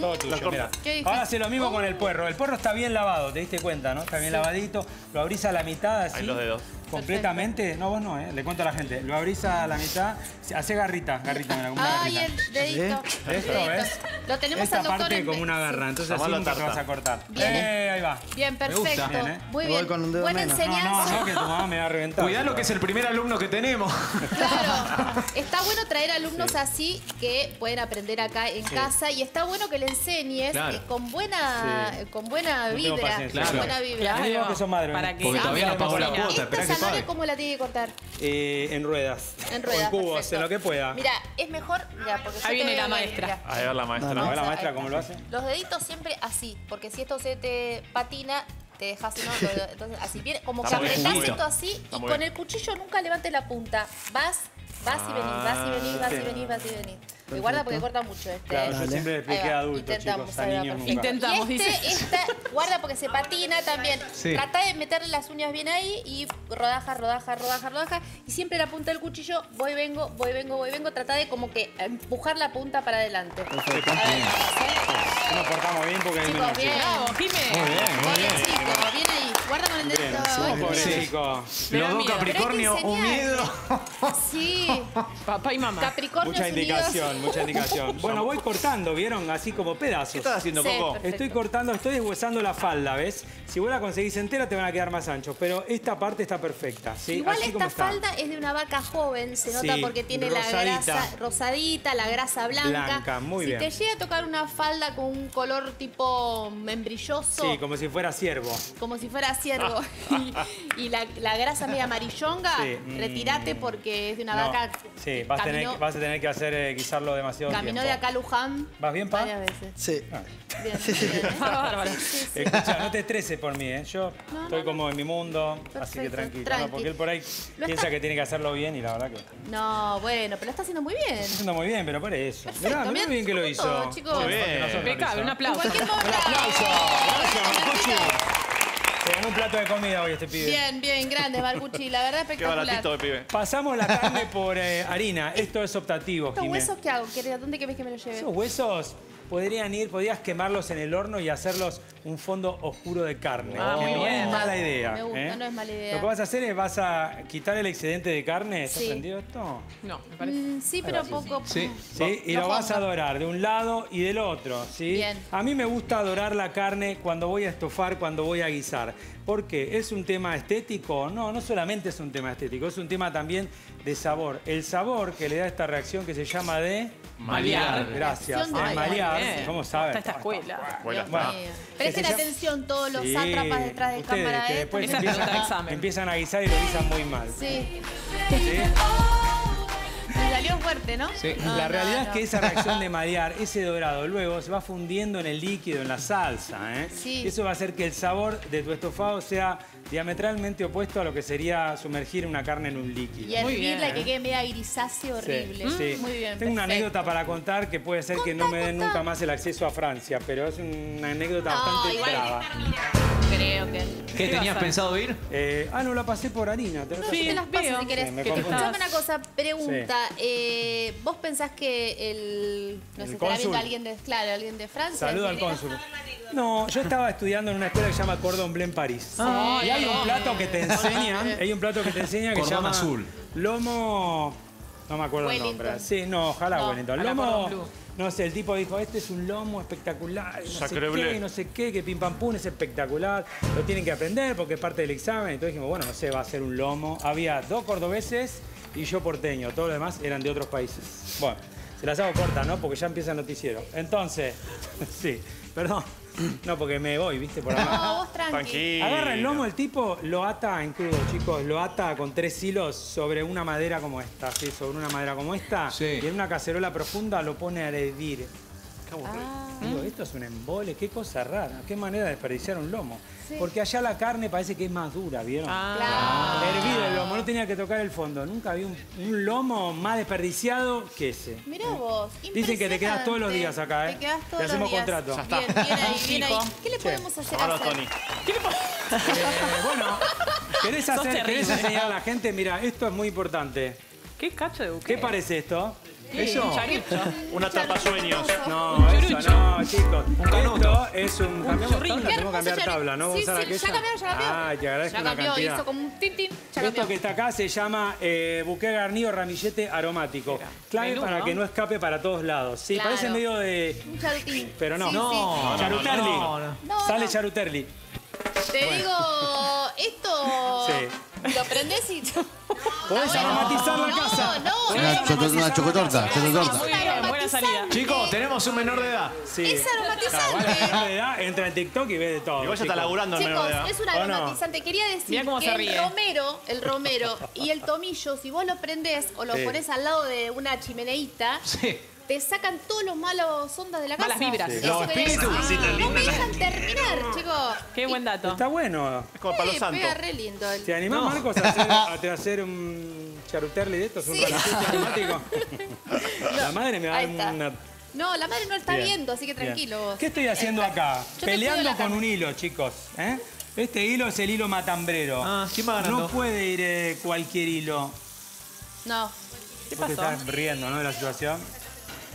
[SPEAKER 3] Todo tuyo, mira.
[SPEAKER 1] Qué difícil.
[SPEAKER 3] Ahora hace lo mismo con el puerro. El puerro está bien lavado, ¿te diste cuenta, no? Está bien lavadito. Lo abrís a la mitad así.
[SPEAKER 2] Ahí los dedos.
[SPEAKER 3] Completamente. No, vos no, ¿eh? Le cuento a la gente. Lo abrís a la mitad. Hace garrita, garrita, mira, como una
[SPEAKER 1] Ay,
[SPEAKER 3] garrita.
[SPEAKER 1] el dedito.
[SPEAKER 3] Esto,
[SPEAKER 1] Dedito.
[SPEAKER 3] ¿ves?
[SPEAKER 1] Lo tenemos
[SPEAKER 3] Esta
[SPEAKER 1] al doctor
[SPEAKER 3] parte
[SPEAKER 1] en-
[SPEAKER 3] como una garra. Entonces así nunca te vas a cortar.
[SPEAKER 1] Bien.
[SPEAKER 3] Eh, ahí va.
[SPEAKER 1] Bien, perfecto.
[SPEAKER 3] Bien, ¿eh?
[SPEAKER 1] Muy bien.
[SPEAKER 6] voy con un dedo
[SPEAKER 1] Buena
[SPEAKER 6] menos.
[SPEAKER 3] No, no,
[SPEAKER 1] enseñanza.
[SPEAKER 3] no, que tu mamá me va a reventar.
[SPEAKER 4] Cuidá lo que es el primer alumno que tenemos.
[SPEAKER 1] Claro, está bueno traer alumnos así que pueden aprender acá en casa y está bueno que le enseñes
[SPEAKER 4] Claro.
[SPEAKER 1] eh, con buena
[SPEAKER 3] Sí.
[SPEAKER 1] con buena
[SPEAKER 3] No
[SPEAKER 1] vibra,
[SPEAKER 3] paciencia.
[SPEAKER 1] con
[SPEAKER 4] Claro.
[SPEAKER 1] buena vibra.
[SPEAKER 3] Claro. que sos madre,
[SPEAKER 5] Para
[SPEAKER 3] ¿no?
[SPEAKER 5] que
[SPEAKER 4] Porque todavía no pagó la cuota. Esperá
[SPEAKER 1] ¿Esta
[SPEAKER 4] que
[SPEAKER 1] zanahoria cómo la tiene que cortar?
[SPEAKER 3] Eh, en ruedas.
[SPEAKER 1] En ruedas,
[SPEAKER 3] O en cubos,
[SPEAKER 1] perfecto.
[SPEAKER 3] en lo que pueda.
[SPEAKER 1] Mira, es mejor, mira, porque yo
[SPEAKER 5] Ahí viene la
[SPEAKER 1] bien,
[SPEAKER 5] maestra.
[SPEAKER 1] mira.
[SPEAKER 2] A ver la maestra.
[SPEAKER 3] A ver la maestra
[SPEAKER 1] ahí
[SPEAKER 3] cómo lo hace.
[SPEAKER 1] Los deditos siempre así, porque si esto se te patina, te dejas, ¿no? Lo- <laughs> Entonces, así viene, como que
[SPEAKER 2] Está bien,
[SPEAKER 1] apretás
[SPEAKER 2] bien.
[SPEAKER 1] esto así
[SPEAKER 2] Está
[SPEAKER 1] y con
[SPEAKER 2] bien.
[SPEAKER 1] el cuchillo nunca levantes la punta. Vas, vas y venís, vas y venís, vas y
[SPEAKER 3] bien.
[SPEAKER 1] venís, vas y venís. Me guarda porque corta mucho este.
[SPEAKER 3] Claro, yo siempre le expliqué a adultos,
[SPEAKER 1] intentamos,
[SPEAKER 3] chicos, a niños nunca.
[SPEAKER 5] Intentamos,
[SPEAKER 1] y este, esta, guarda porque se patina también.
[SPEAKER 4] Sí.
[SPEAKER 1] Trata de meterle las uñas bien ahí y rodaja, rodaja, rodaja, rodaja. Y siempre la punta del cuchillo, voy, vengo, voy, vengo, voy, vengo. Trata de como que empujar la punta para adelante.
[SPEAKER 6] Perfecto.
[SPEAKER 3] Nos portamos bien porque hay
[SPEAKER 1] Chicos, bien.
[SPEAKER 5] Bravo, Jimé.
[SPEAKER 3] Muy bien, muy
[SPEAKER 1] Bien,
[SPEAKER 3] bien.
[SPEAKER 1] bien ahí. Guarda con el.
[SPEAKER 5] Me da
[SPEAKER 4] Los dos
[SPEAKER 5] miedo.
[SPEAKER 4] Capricornio
[SPEAKER 1] Pero hay que enseñarle.
[SPEAKER 4] unidos.
[SPEAKER 1] Sí, <laughs>
[SPEAKER 5] Papá y mamá.
[SPEAKER 1] Capricornio
[SPEAKER 3] Mucha indicación, mucha indicación. <laughs> Bueno, voy cortando, ¿vieron? Así como
[SPEAKER 2] ¿Qué
[SPEAKER 3] pedazos.
[SPEAKER 2] estás haciendo,
[SPEAKER 1] Sí,
[SPEAKER 2] Coco?
[SPEAKER 1] perfecto.
[SPEAKER 3] Estoy cortando, estoy deshuesando la falda, ¿ves? Si vos la conseguís entera te van a quedar más anchos, pero esta parte está perfecta, ¿sí?
[SPEAKER 1] Igual
[SPEAKER 3] Así como
[SPEAKER 1] esta
[SPEAKER 3] está.
[SPEAKER 1] falda es de una vaca joven, se nota
[SPEAKER 3] Sí,
[SPEAKER 1] porque tiene la grasa rosadita, la grasa blanca.
[SPEAKER 3] Blanca, muy
[SPEAKER 1] si
[SPEAKER 3] bien.
[SPEAKER 1] te llega a tocar una falda con un color tipo membrilloso,
[SPEAKER 3] Sí, como si fuera ciervo.
[SPEAKER 1] como si fuera ciervo, <laughs> y, y la, la grasa media amarillonga,
[SPEAKER 3] Sí, mm.
[SPEAKER 1] retirate porque es de una
[SPEAKER 3] No,
[SPEAKER 1] vaca
[SPEAKER 3] Sí, vas a, tener,
[SPEAKER 1] caminó,
[SPEAKER 3] vas a tener que hacer eh, guisarlo demasiado
[SPEAKER 1] caminó de
[SPEAKER 3] tiempo.
[SPEAKER 1] acá a Luján
[SPEAKER 3] ¿Vas bien, Pa?
[SPEAKER 1] varias veces.
[SPEAKER 6] Sí.
[SPEAKER 3] Ah.
[SPEAKER 1] Bien, bien, ¿eh? <laughs>
[SPEAKER 5] Bárbaro.
[SPEAKER 3] Escucha, no te estreses por mí, ¿eh? Yo
[SPEAKER 1] No,
[SPEAKER 3] estoy
[SPEAKER 1] no,
[SPEAKER 3] como en mi mundo, así que tranquilo.
[SPEAKER 1] tranqui.
[SPEAKER 3] ¿no? Porque él por ahí
[SPEAKER 1] Lo
[SPEAKER 3] piensa
[SPEAKER 1] está-
[SPEAKER 3] que tiene que hacerlo bien y la verdad que está
[SPEAKER 1] No, bueno, pero lo está haciendo muy bien.
[SPEAKER 3] haciendo muy bien, pero por eso.
[SPEAKER 1] Perfecto,
[SPEAKER 3] Mirá, mirá
[SPEAKER 1] mirá
[SPEAKER 3] bien que lo
[SPEAKER 1] todo,
[SPEAKER 3] hizo.
[SPEAKER 1] chicos.
[SPEAKER 2] Muy bien.
[SPEAKER 5] Impecable, un aplauso.
[SPEAKER 3] Un aplauso. Gracias. Se ganó un plato de comida hoy este pibe.
[SPEAKER 1] Bien, bien, grande, Barbucci. La verdad,
[SPEAKER 2] Qué
[SPEAKER 1] espectacular.
[SPEAKER 2] baratito de pibe.
[SPEAKER 3] Pasamos la <laughs> carne por eh, harina. Esto es optativo,
[SPEAKER 1] ¿Estos
[SPEAKER 3] Jimé.
[SPEAKER 1] huesos qué hago? querida? ¿Dónde querés que me los lleve?
[SPEAKER 3] Esos huesos podrían ir, podrías quemarlos en el horno y hacerlos un fondo oscuro de carne.
[SPEAKER 5] Ah,
[SPEAKER 3] que
[SPEAKER 5] muy
[SPEAKER 3] no
[SPEAKER 5] bien.
[SPEAKER 3] es mala idea.
[SPEAKER 1] Me gusta,
[SPEAKER 3] ¿eh?
[SPEAKER 1] no es mala idea.
[SPEAKER 3] Lo que vas a hacer es vas a quitar el excedente de carne. ¿Estás
[SPEAKER 1] Sí.
[SPEAKER 3] prendido esto?
[SPEAKER 5] No, me parece.
[SPEAKER 1] Mm, sí, pero poco.
[SPEAKER 4] Sí.
[SPEAKER 3] Sí, y
[SPEAKER 1] No
[SPEAKER 3] lo vas a dorar de un lado y del otro, ¿sí?
[SPEAKER 1] Bien.
[SPEAKER 3] A mí me gusta dorar la carne cuando voy a estofar, cuando voy a guisar. ¿Por qué? ¿Es un tema estético? No, no solamente es un tema estético, es un tema también de sabor. El sabor que le da esta reacción que se llama de...
[SPEAKER 5] Malear.
[SPEAKER 3] Gracias.
[SPEAKER 1] De
[SPEAKER 3] El
[SPEAKER 1] malear.
[SPEAKER 3] ¿Cómo saben?
[SPEAKER 5] Está esta escuela.
[SPEAKER 1] Dios
[SPEAKER 3] Bueno,
[SPEAKER 1] mío. Presten atención todos los
[SPEAKER 3] Sí,
[SPEAKER 1] sátrapas detrás de
[SPEAKER 3] ustedes
[SPEAKER 1] cámara.
[SPEAKER 3] que después empiezan,
[SPEAKER 5] examen.
[SPEAKER 3] empiezan a guisar y lo guisan muy mal.
[SPEAKER 1] Sí.
[SPEAKER 3] ¿sí?
[SPEAKER 1] Salió fuerte, ¿no?
[SPEAKER 4] Sí.
[SPEAKER 1] No,
[SPEAKER 3] la realidad
[SPEAKER 1] no.
[SPEAKER 3] es que esa reacción <laughs> de marear, ese dorado, luego se va fundiendo en el líquido, en la salsa. ¿eh?
[SPEAKER 1] Sí.
[SPEAKER 3] Eso va a hacer que el sabor de tu estofado sea diametralmente opuesto a lo que sería sumergir una carne en un líquido.
[SPEAKER 1] Y hervirla que quede media grisáceo
[SPEAKER 3] Sí,
[SPEAKER 1] horrible.
[SPEAKER 3] sí.
[SPEAKER 1] Muy bien.
[SPEAKER 3] Tengo una anécdota para contar que puede ser que no me den
[SPEAKER 1] contá.
[SPEAKER 3] nunca más el acceso a Francia, pero es una anécdota
[SPEAKER 1] No,
[SPEAKER 3] bastante
[SPEAKER 1] igual.
[SPEAKER 3] brava.
[SPEAKER 1] Creo que.
[SPEAKER 4] ¿Qué
[SPEAKER 5] ¿Qué
[SPEAKER 4] tenías pensado ir?
[SPEAKER 3] Eh, ah, no la pasé por harina. razón.
[SPEAKER 1] yo te las paso si querés.
[SPEAKER 3] Sí, me.
[SPEAKER 1] Escuchame una cosa, pregunta. eh, ¿Vos pensás que el. No
[SPEAKER 3] ¿El
[SPEAKER 1] sé, estará
[SPEAKER 3] cónsul?
[SPEAKER 1] viendo alguien de. Claro, alguien de Francia?
[SPEAKER 3] Saludo al cónsul. No, yo estaba estudiando en una escuela que se llama Cordon Bleu en París.
[SPEAKER 5] Ay,
[SPEAKER 3] y hay un plato que te enseñan, hay un plato que te enseña que se llama
[SPEAKER 4] azul.
[SPEAKER 3] lomo, no me acuerdo el nombre. Sí, no, ojalá
[SPEAKER 1] No,
[SPEAKER 3] Wellington. Lomo,
[SPEAKER 5] Cordon Bleu.
[SPEAKER 3] No sé, el tipo dijo, este es un lomo espectacular, no sé qué, no sé qué, que pim pam pum es espectacular, lo tienen que aprender porque es parte del examen. Entonces dijimos, bueno, no sé, va a ser un lomo. Había dos cordobeses y yo porteño, todos los demás eran de otros países. Bueno, se las hago cortas, ¿no? Porque ya empieza el noticiero. Entonces, <laughs> sí, perdón. <clears throat> No, porque me voy, ¿viste? Por <laughs> acá.
[SPEAKER 1] No, vos tranqui.
[SPEAKER 2] Tranquilo.
[SPEAKER 3] Agarra el lomo, el tipo lo ata en crudo, chicos. Lo ata con tres hilos sobre una madera como esta, ¿sí? Sobre una madera como esta.
[SPEAKER 4] Sí.
[SPEAKER 3] Y en una cacerola profunda lo pone a hervir.
[SPEAKER 2] Qué aburrido.
[SPEAKER 1] Ah,
[SPEAKER 3] Digo, esto es un embole, qué cosa rara. Qué manera de desperdiciar un lomo. Porque allá la carne parece que es más dura, ¿vieron?
[SPEAKER 5] Ah.
[SPEAKER 3] Hervido el lomo, no tenía que tocar el fondo. Nunca vi un, un lomo más desperdiciado que ese.
[SPEAKER 1] Mirá vos.
[SPEAKER 3] Dicen que te quedas todos los días acá, ¿eh?
[SPEAKER 1] Te quedas
[SPEAKER 3] Te
[SPEAKER 1] todos
[SPEAKER 3] hacemos
[SPEAKER 1] los días.
[SPEAKER 3] contrato. Ya
[SPEAKER 2] está.
[SPEAKER 1] Bien, bien ahí, bien ahí. ¿Qué le podemos hacer?
[SPEAKER 2] A
[SPEAKER 1] hacer?
[SPEAKER 2] Tony.
[SPEAKER 3] Eh, bueno, ¿querés,
[SPEAKER 5] Sos
[SPEAKER 3] hacer,
[SPEAKER 5] terrible.
[SPEAKER 3] ¿querés enseñar a la gente? Mira, esto es muy importante.
[SPEAKER 5] ¿Qué cacho de buque?
[SPEAKER 3] ¿Qué parece esto?
[SPEAKER 5] Eso. Un.
[SPEAKER 2] Una tapa sueños.
[SPEAKER 3] No, eso no, chicos.
[SPEAKER 4] canuto.
[SPEAKER 3] Esto es un... ¿Cambiamos tabla? Tenemos que cambiar tabla, ¿no?
[SPEAKER 1] Sí, sí, ya
[SPEAKER 3] aquella.
[SPEAKER 1] cambiaron, ya cambió.
[SPEAKER 3] Ay, te agradezco
[SPEAKER 1] Ya
[SPEAKER 3] una
[SPEAKER 1] cambió,
[SPEAKER 3] cantidad.
[SPEAKER 1] hizo como un tin, tin, ya
[SPEAKER 3] Esto que está acá se llama eh, buque garnido ramillete aromático. Clave
[SPEAKER 5] Menú,
[SPEAKER 3] para
[SPEAKER 5] ¿no?
[SPEAKER 3] que no escape para todos lados. Sí,
[SPEAKER 1] Claro.
[SPEAKER 3] parece medio de...
[SPEAKER 1] Un charutín.
[SPEAKER 3] Pero no.
[SPEAKER 1] Sí,
[SPEAKER 3] No,
[SPEAKER 1] sí.
[SPEAKER 3] Charuterli.
[SPEAKER 4] no, no.
[SPEAKER 1] No,
[SPEAKER 3] Sale
[SPEAKER 1] no.
[SPEAKER 3] Charuterli.
[SPEAKER 1] Te digo, esto
[SPEAKER 3] Sí.
[SPEAKER 1] lo prendés y... <laughs>
[SPEAKER 3] Podés aromatizar la
[SPEAKER 1] no,
[SPEAKER 3] casa.
[SPEAKER 1] No,
[SPEAKER 7] Una,
[SPEAKER 1] es
[SPEAKER 7] choco- una chocotorta, chocotorta.
[SPEAKER 5] Muy bien, buena salida.
[SPEAKER 4] Chicos, tenemos un menor de edad.
[SPEAKER 3] Sí.
[SPEAKER 1] Es
[SPEAKER 3] Ah, bueno,
[SPEAKER 1] aromatizante.
[SPEAKER 3] menor de edad, entra en TikTok y ve de todo.
[SPEAKER 2] Igual ya está
[SPEAKER 3] chicos.
[SPEAKER 2] laburando el menor
[SPEAKER 1] Chicos,
[SPEAKER 2] de edad.
[SPEAKER 1] es un
[SPEAKER 3] ¿O no?
[SPEAKER 1] aromatizante. Quería decir
[SPEAKER 5] cómo
[SPEAKER 1] que el romero, el romero y el tomillo, si vos lo prendés o lo
[SPEAKER 3] Sí.
[SPEAKER 1] pones al lado de una chimeneita,
[SPEAKER 4] Sí.
[SPEAKER 1] Te sacan todos los malos ondas de la casa.
[SPEAKER 5] Malas vibras. Sí.
[SPEAKER 1] Eso
[SPEAKER 4] Los espíritus.
[SPEAKER 1] No me dejan terminar, chicos.
[SPEAKER 5] Qué buen dato.
[SPEAKER 3] Está bueno.
[SPEAKER 2] Es como palo
[SPEAKER 1] Eh,
[SPEAKER 2] santo.
[SPEAKER 1] pega re lindo. el-
[SPEAKER 3] ¿Te animás, Marcos, a hacer, a hacer un charuterli de estos? ¿Un
[SPEAKER 1] Sí.
[SPEAKER 3] ramillete aromático? <laughs> La madre me va a
[SPEAKER 1] Ahí
[SPEAKER 3] dar una...
[SPEAKER 1] No, la madre no está
[SPEAKER 3] Bien,
[SPEAKER 1] viendo, así que
[SPEAKER 3] bien.
[SPEAKER 1] tranquilo vos.
[SPEAKER 3] ¿Qué estoy haciendo acá?
[SPEAKER 1] Yo te
[SPEAKER 3] Peleando
[SPEAKER 1] la
[SPEAKER 3] con un hilo, chicos. ¿eh? Este hilo es el hilo matambrero.
[SPEAKER 4] Ah, ¿quién va ganando?
[SPEAKER 3] No puede ir eh, cualquier hilo.
[SPEAKER 1] No.
[SPEAKER 5] ¿Qué
[SPEAKER 3] Vos te
[SPEAKER 5] pasó?
[SPEAKER 3] estás riendo, ¿no? De la situación.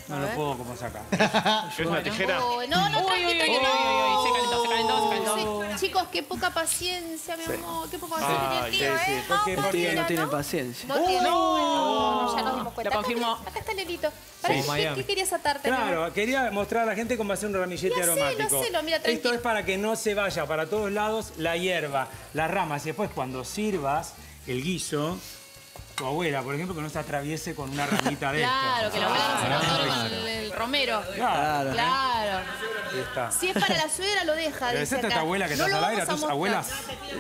[SPEAKER 3] No lo puedo como sacar. <laughs>
[SPEAKER 2] ¿Es una tijera?
[SPEAKER 1] Oh, no, no,
[SPEAKER 5] Uy, uy, uy,
[SPEAKER 1] tranqui,
[SPEAKER 5] uy,
[SPEAKER 1] no.
[SPEAKER 5] uy, uy, se calentó, se calentó, se calentó.
[SPEAKER 1] Sí, Chicos, qué poca paciencia, mi amor. Qué poca paciencia tiene el
[SPEAKER 3] sí,
[SPEAKER 1] tío,
[SPEAKER 3] sí,
[SPEAKER 1] ¿eh?
[SPEAKER 3] porque-
[SPEAKER 1] Ah,
[SPEAKER 3] porque
[SPEAKER 1] mira,
[SPEAKER 6] no tiene paciencia.
[SPEAKER 1] No tiene. No, ya nos dimos cuenta.
[SPEAKER 5] Lo confirmó.
[SPEAKER 1] Acá, acá está el hilito. Para,
[SPEAKER 4] Sí,
[SPEAKER 1] ¿qué, qué querías atarte?
[SPEAKER 3] Claro, quería mostrar a la gente cómo hacer un ramillete
[SPEAKER 1] Y hacelo,
[SPEAKER 3] aromático.
[SPEAKER 1] hacelo, mira,
[SPEAKER 3] Esto
[SPEAKER 1] tranquilo.
[SPEAKER 3] es para que no se vaya para todos lados la hierba, las ramas. Y después cuando sirvas el guiso, tu abuela, por ejemplo, que no se atraviese con una ramita de <laughs>
[SPEAKER 1] Claro,
[SPEAKER 3] esto.
[SPEAKER 1] que la abuela no se lo adore con el, romero.
[SPEAKER 3] Claro,
[SPEAKER 1] Claro.
[SPEAKER 3] está.
[SPEAKER 1] Si es para la suegra, lo deja.
[SPEAKER 3] Pero
[SPEAKER 1] dice
[SPEAKER 3] esta es tu
[SPEAKER 1] acá.
[SPEAKER 3] abuela que
[SPEAKER 1] No
[SPEAKER 3] estás al aire, a tus abuelas.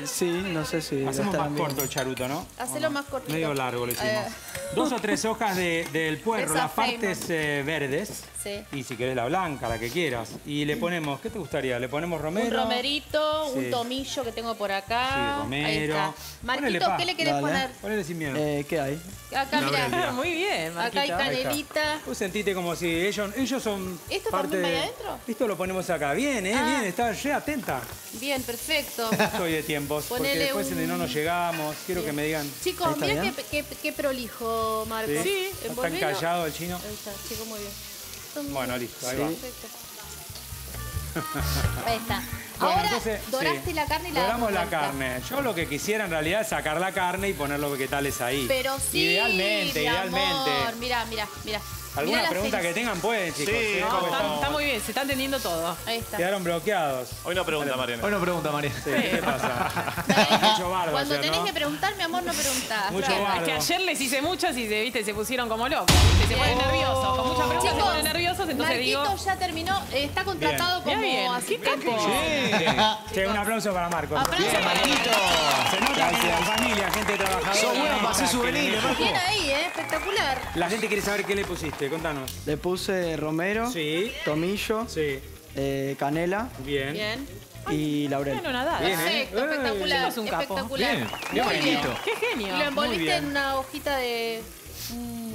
[SPEAKER 6] Sí, no sé si
[SPEAKER 3] Hacemos más corto el charuto, ¿no?
[SPEAKER 1] Hacelo más cortito.
[SPEAKER 3] Medio largo lo hicimos.
[SPEAKER 1] Eh.
[SPEAKER 3] Dos o tres hojas de- del puerro,
[SPEAKER 1] Esa
[SPEAKER 3] las partes eh, verdes.
[SPEAKER 1] Sí.
[SPEAKER 3] Y si querés la blanca, la que quieras. Y le ponemos, ¿qué te gustaría? Le ponemos romero.
[SPEAKER 1] Un romerito,
[SPEAKER 3] Sí.
[SPEAKER 1] un tomillo que tengo por acá.
[SPEAKER 3] Sí,
[SPEAKER 1] Ahí
[SPEAKER 3] romero.
[SPEAKER 1] está. Marquito. ¿qué le querés
[SPEAKER 6] Dale.
[SPEAKER 1] poner?
[SPEAKER 3] Ponele sin miedo.
[SPEAKER 6] Eh, ¿Qué hay?
[SPEAKER 1] Acá, mirá.
[SPEAKER 5] Muy bien,
[SPEAKER 1] Acá hay
[SPEAKER 5] Marquito.
[SPEAKER 1] canelita.
[SPEAKER 3] Vos sentite como si ellos, ellos son
[SPEAKER 1] ¿Esto
[SPEAKER 3] parte
[SPEAKER 1] también va ahí adentro?
[SPEAKER 3] Esto lo ponemos acá. Bien, ¿eh?
[SPEAKER 1] Ah.
[SPEAKER 3] Bien, está re atenta.
[SPEAKER 1] Bien, perfecto. <laughs>
[SPEAKER 3] Estoy de tiempos. Porque después
[SPEAKER 1] un-
[SPEAKER 3] no nos llegamos, quiero que me digan.
[SPEAKER 1] Chicos,
[SPEAKER 6] está
[SPEAKER 1] mirá qué, qué- qué prolijo, Marco.
[SPEAKER 3] ¿Sí? ¿Está
[SPEAKER 1] Envolvelo.
[SPEAKER 3] encallado el chino?
[SPEAKER 1] Ahí está, chico, muy bien.
[SPEAKER 3] Bueno, listo, ahí va.
[SPEAKER 1] Perfecto. Ahí está. <laughs>
[SPEAKER 3] Bueno,
[SPEAKER 1] Ahora
[SPEAKER 3] entonces,
[SPEAKER 1] doraste
[SPEAKER 3] sí.
[SPEAKER 1] la carne y la
[SPEAKER 3] Doramos la carne. Yo lo que quisiera en realidad es sacar la carne y poner los vegetales ahí.
[SPEAKER 1] Pero sí,
[SPEAKER 3] Idealmente,
[SPEAKER 1] mi
[SPEAKER 3] idealmente.
[SPEAKER 1] Amor. Mirá, mirá, mirá.
[SPEAKER 3] ¿Alguna
[SPEAKER 1] Mirá
[SPEAKER 3] pregunta que tengan pueden, chicos?
[SPEAKER 2] Sí, no,
[SPEAKER 5] Está,
[SPEAKER 3] estamos-
[SPEAKER 5] está muy bien, se está entendiendo todo.
[SPEAKER 1] Ahí está.
[SPEAKER 3] Quedaron bloqueados.
[SPEAKER 2] Hoy no pregunta, Mariana.
[SPEAKER 4] Hoy no pregunta, María.
[SPEAKER 3] Sí, ¿Qué pasa? <laughs> Mucho bardo
[SPEAKER 1] Cuando
[SPEAKER 3] ayer,
[SPEAKER 1] tenés
[SPEAKER 3] ¿no?
[SPEAKER 1] que preguntar, mi amor, no preguntás.
[SPEAKER 3] Mucho
[SPEAKER 1] Claro.
[SPEAKER 3] bardo.
[SPEAKER 5] Es que ayer les hice muchas y se, viste, se pusieron como locos. ¿viste? Se ponen nerviosos. Con mucha pregunta se ponen nerviosos, entonces
[SPEAKER 1] Marquito
[SPEAKER 5] digo.
[SPEAKER 1] ya terminó, eh, está contratado
[SPEAKER 5] Bien.
[SPEAKER 1] como
[SPEAKER 5] Mirá bien,
[SPEAKER 1] asistente.
[SPEAKER 5] qué capo.
[SPEAKER 3] Che, un aplauso para Marcos.
[SPEAKER 1] Aplauso
[SPEAKER 3] Bien,
[SPEAKER 1] para
[SPEAKER 3] Marquito. Se nota que la familia, gente trabajadora.
[SPEAKER 4] Sos bueno para hacer souvenirs, Marco.
[SPEAKER 1] Bien ahí, ¿eh? Espectacular.
[SPEAKER 3] La gente quiere saber qué le pusiste, contanos.
[SPEAKER 6] Le puse romero,
[SPEAKER 3] Sí,
[SPEAKER 6] tomillo,
[SPEAKER 3] sí,
[SPEAKER 6] eh, canela
[SPEAKER 3] bien.
[SPEAKER 1] Bien.
[SPEAKER 6] y laurel.
[SPEAKER 5] Bueno, nada.
[SPEAKER 3] Bien, ¿eh?
[SPEAKER 1] Perfecto,
[SPEAKER 3] Eh,
[SPEAKER 1] espectacular.
[SPEAKER 5] sos un capo.
[SPEAKER 1] Espectacular.
[SPEAKER 4] Bien,
[SPEAKER 1] Muy
[SPEAKER 4] bien.
[SPEAKER 5] Qué
[SPEAKER 1] Y lo
[SPEAKER 5] genio.
[SPEAKER 3] Muy
[SPEAKER 1] envolviste en una hojita de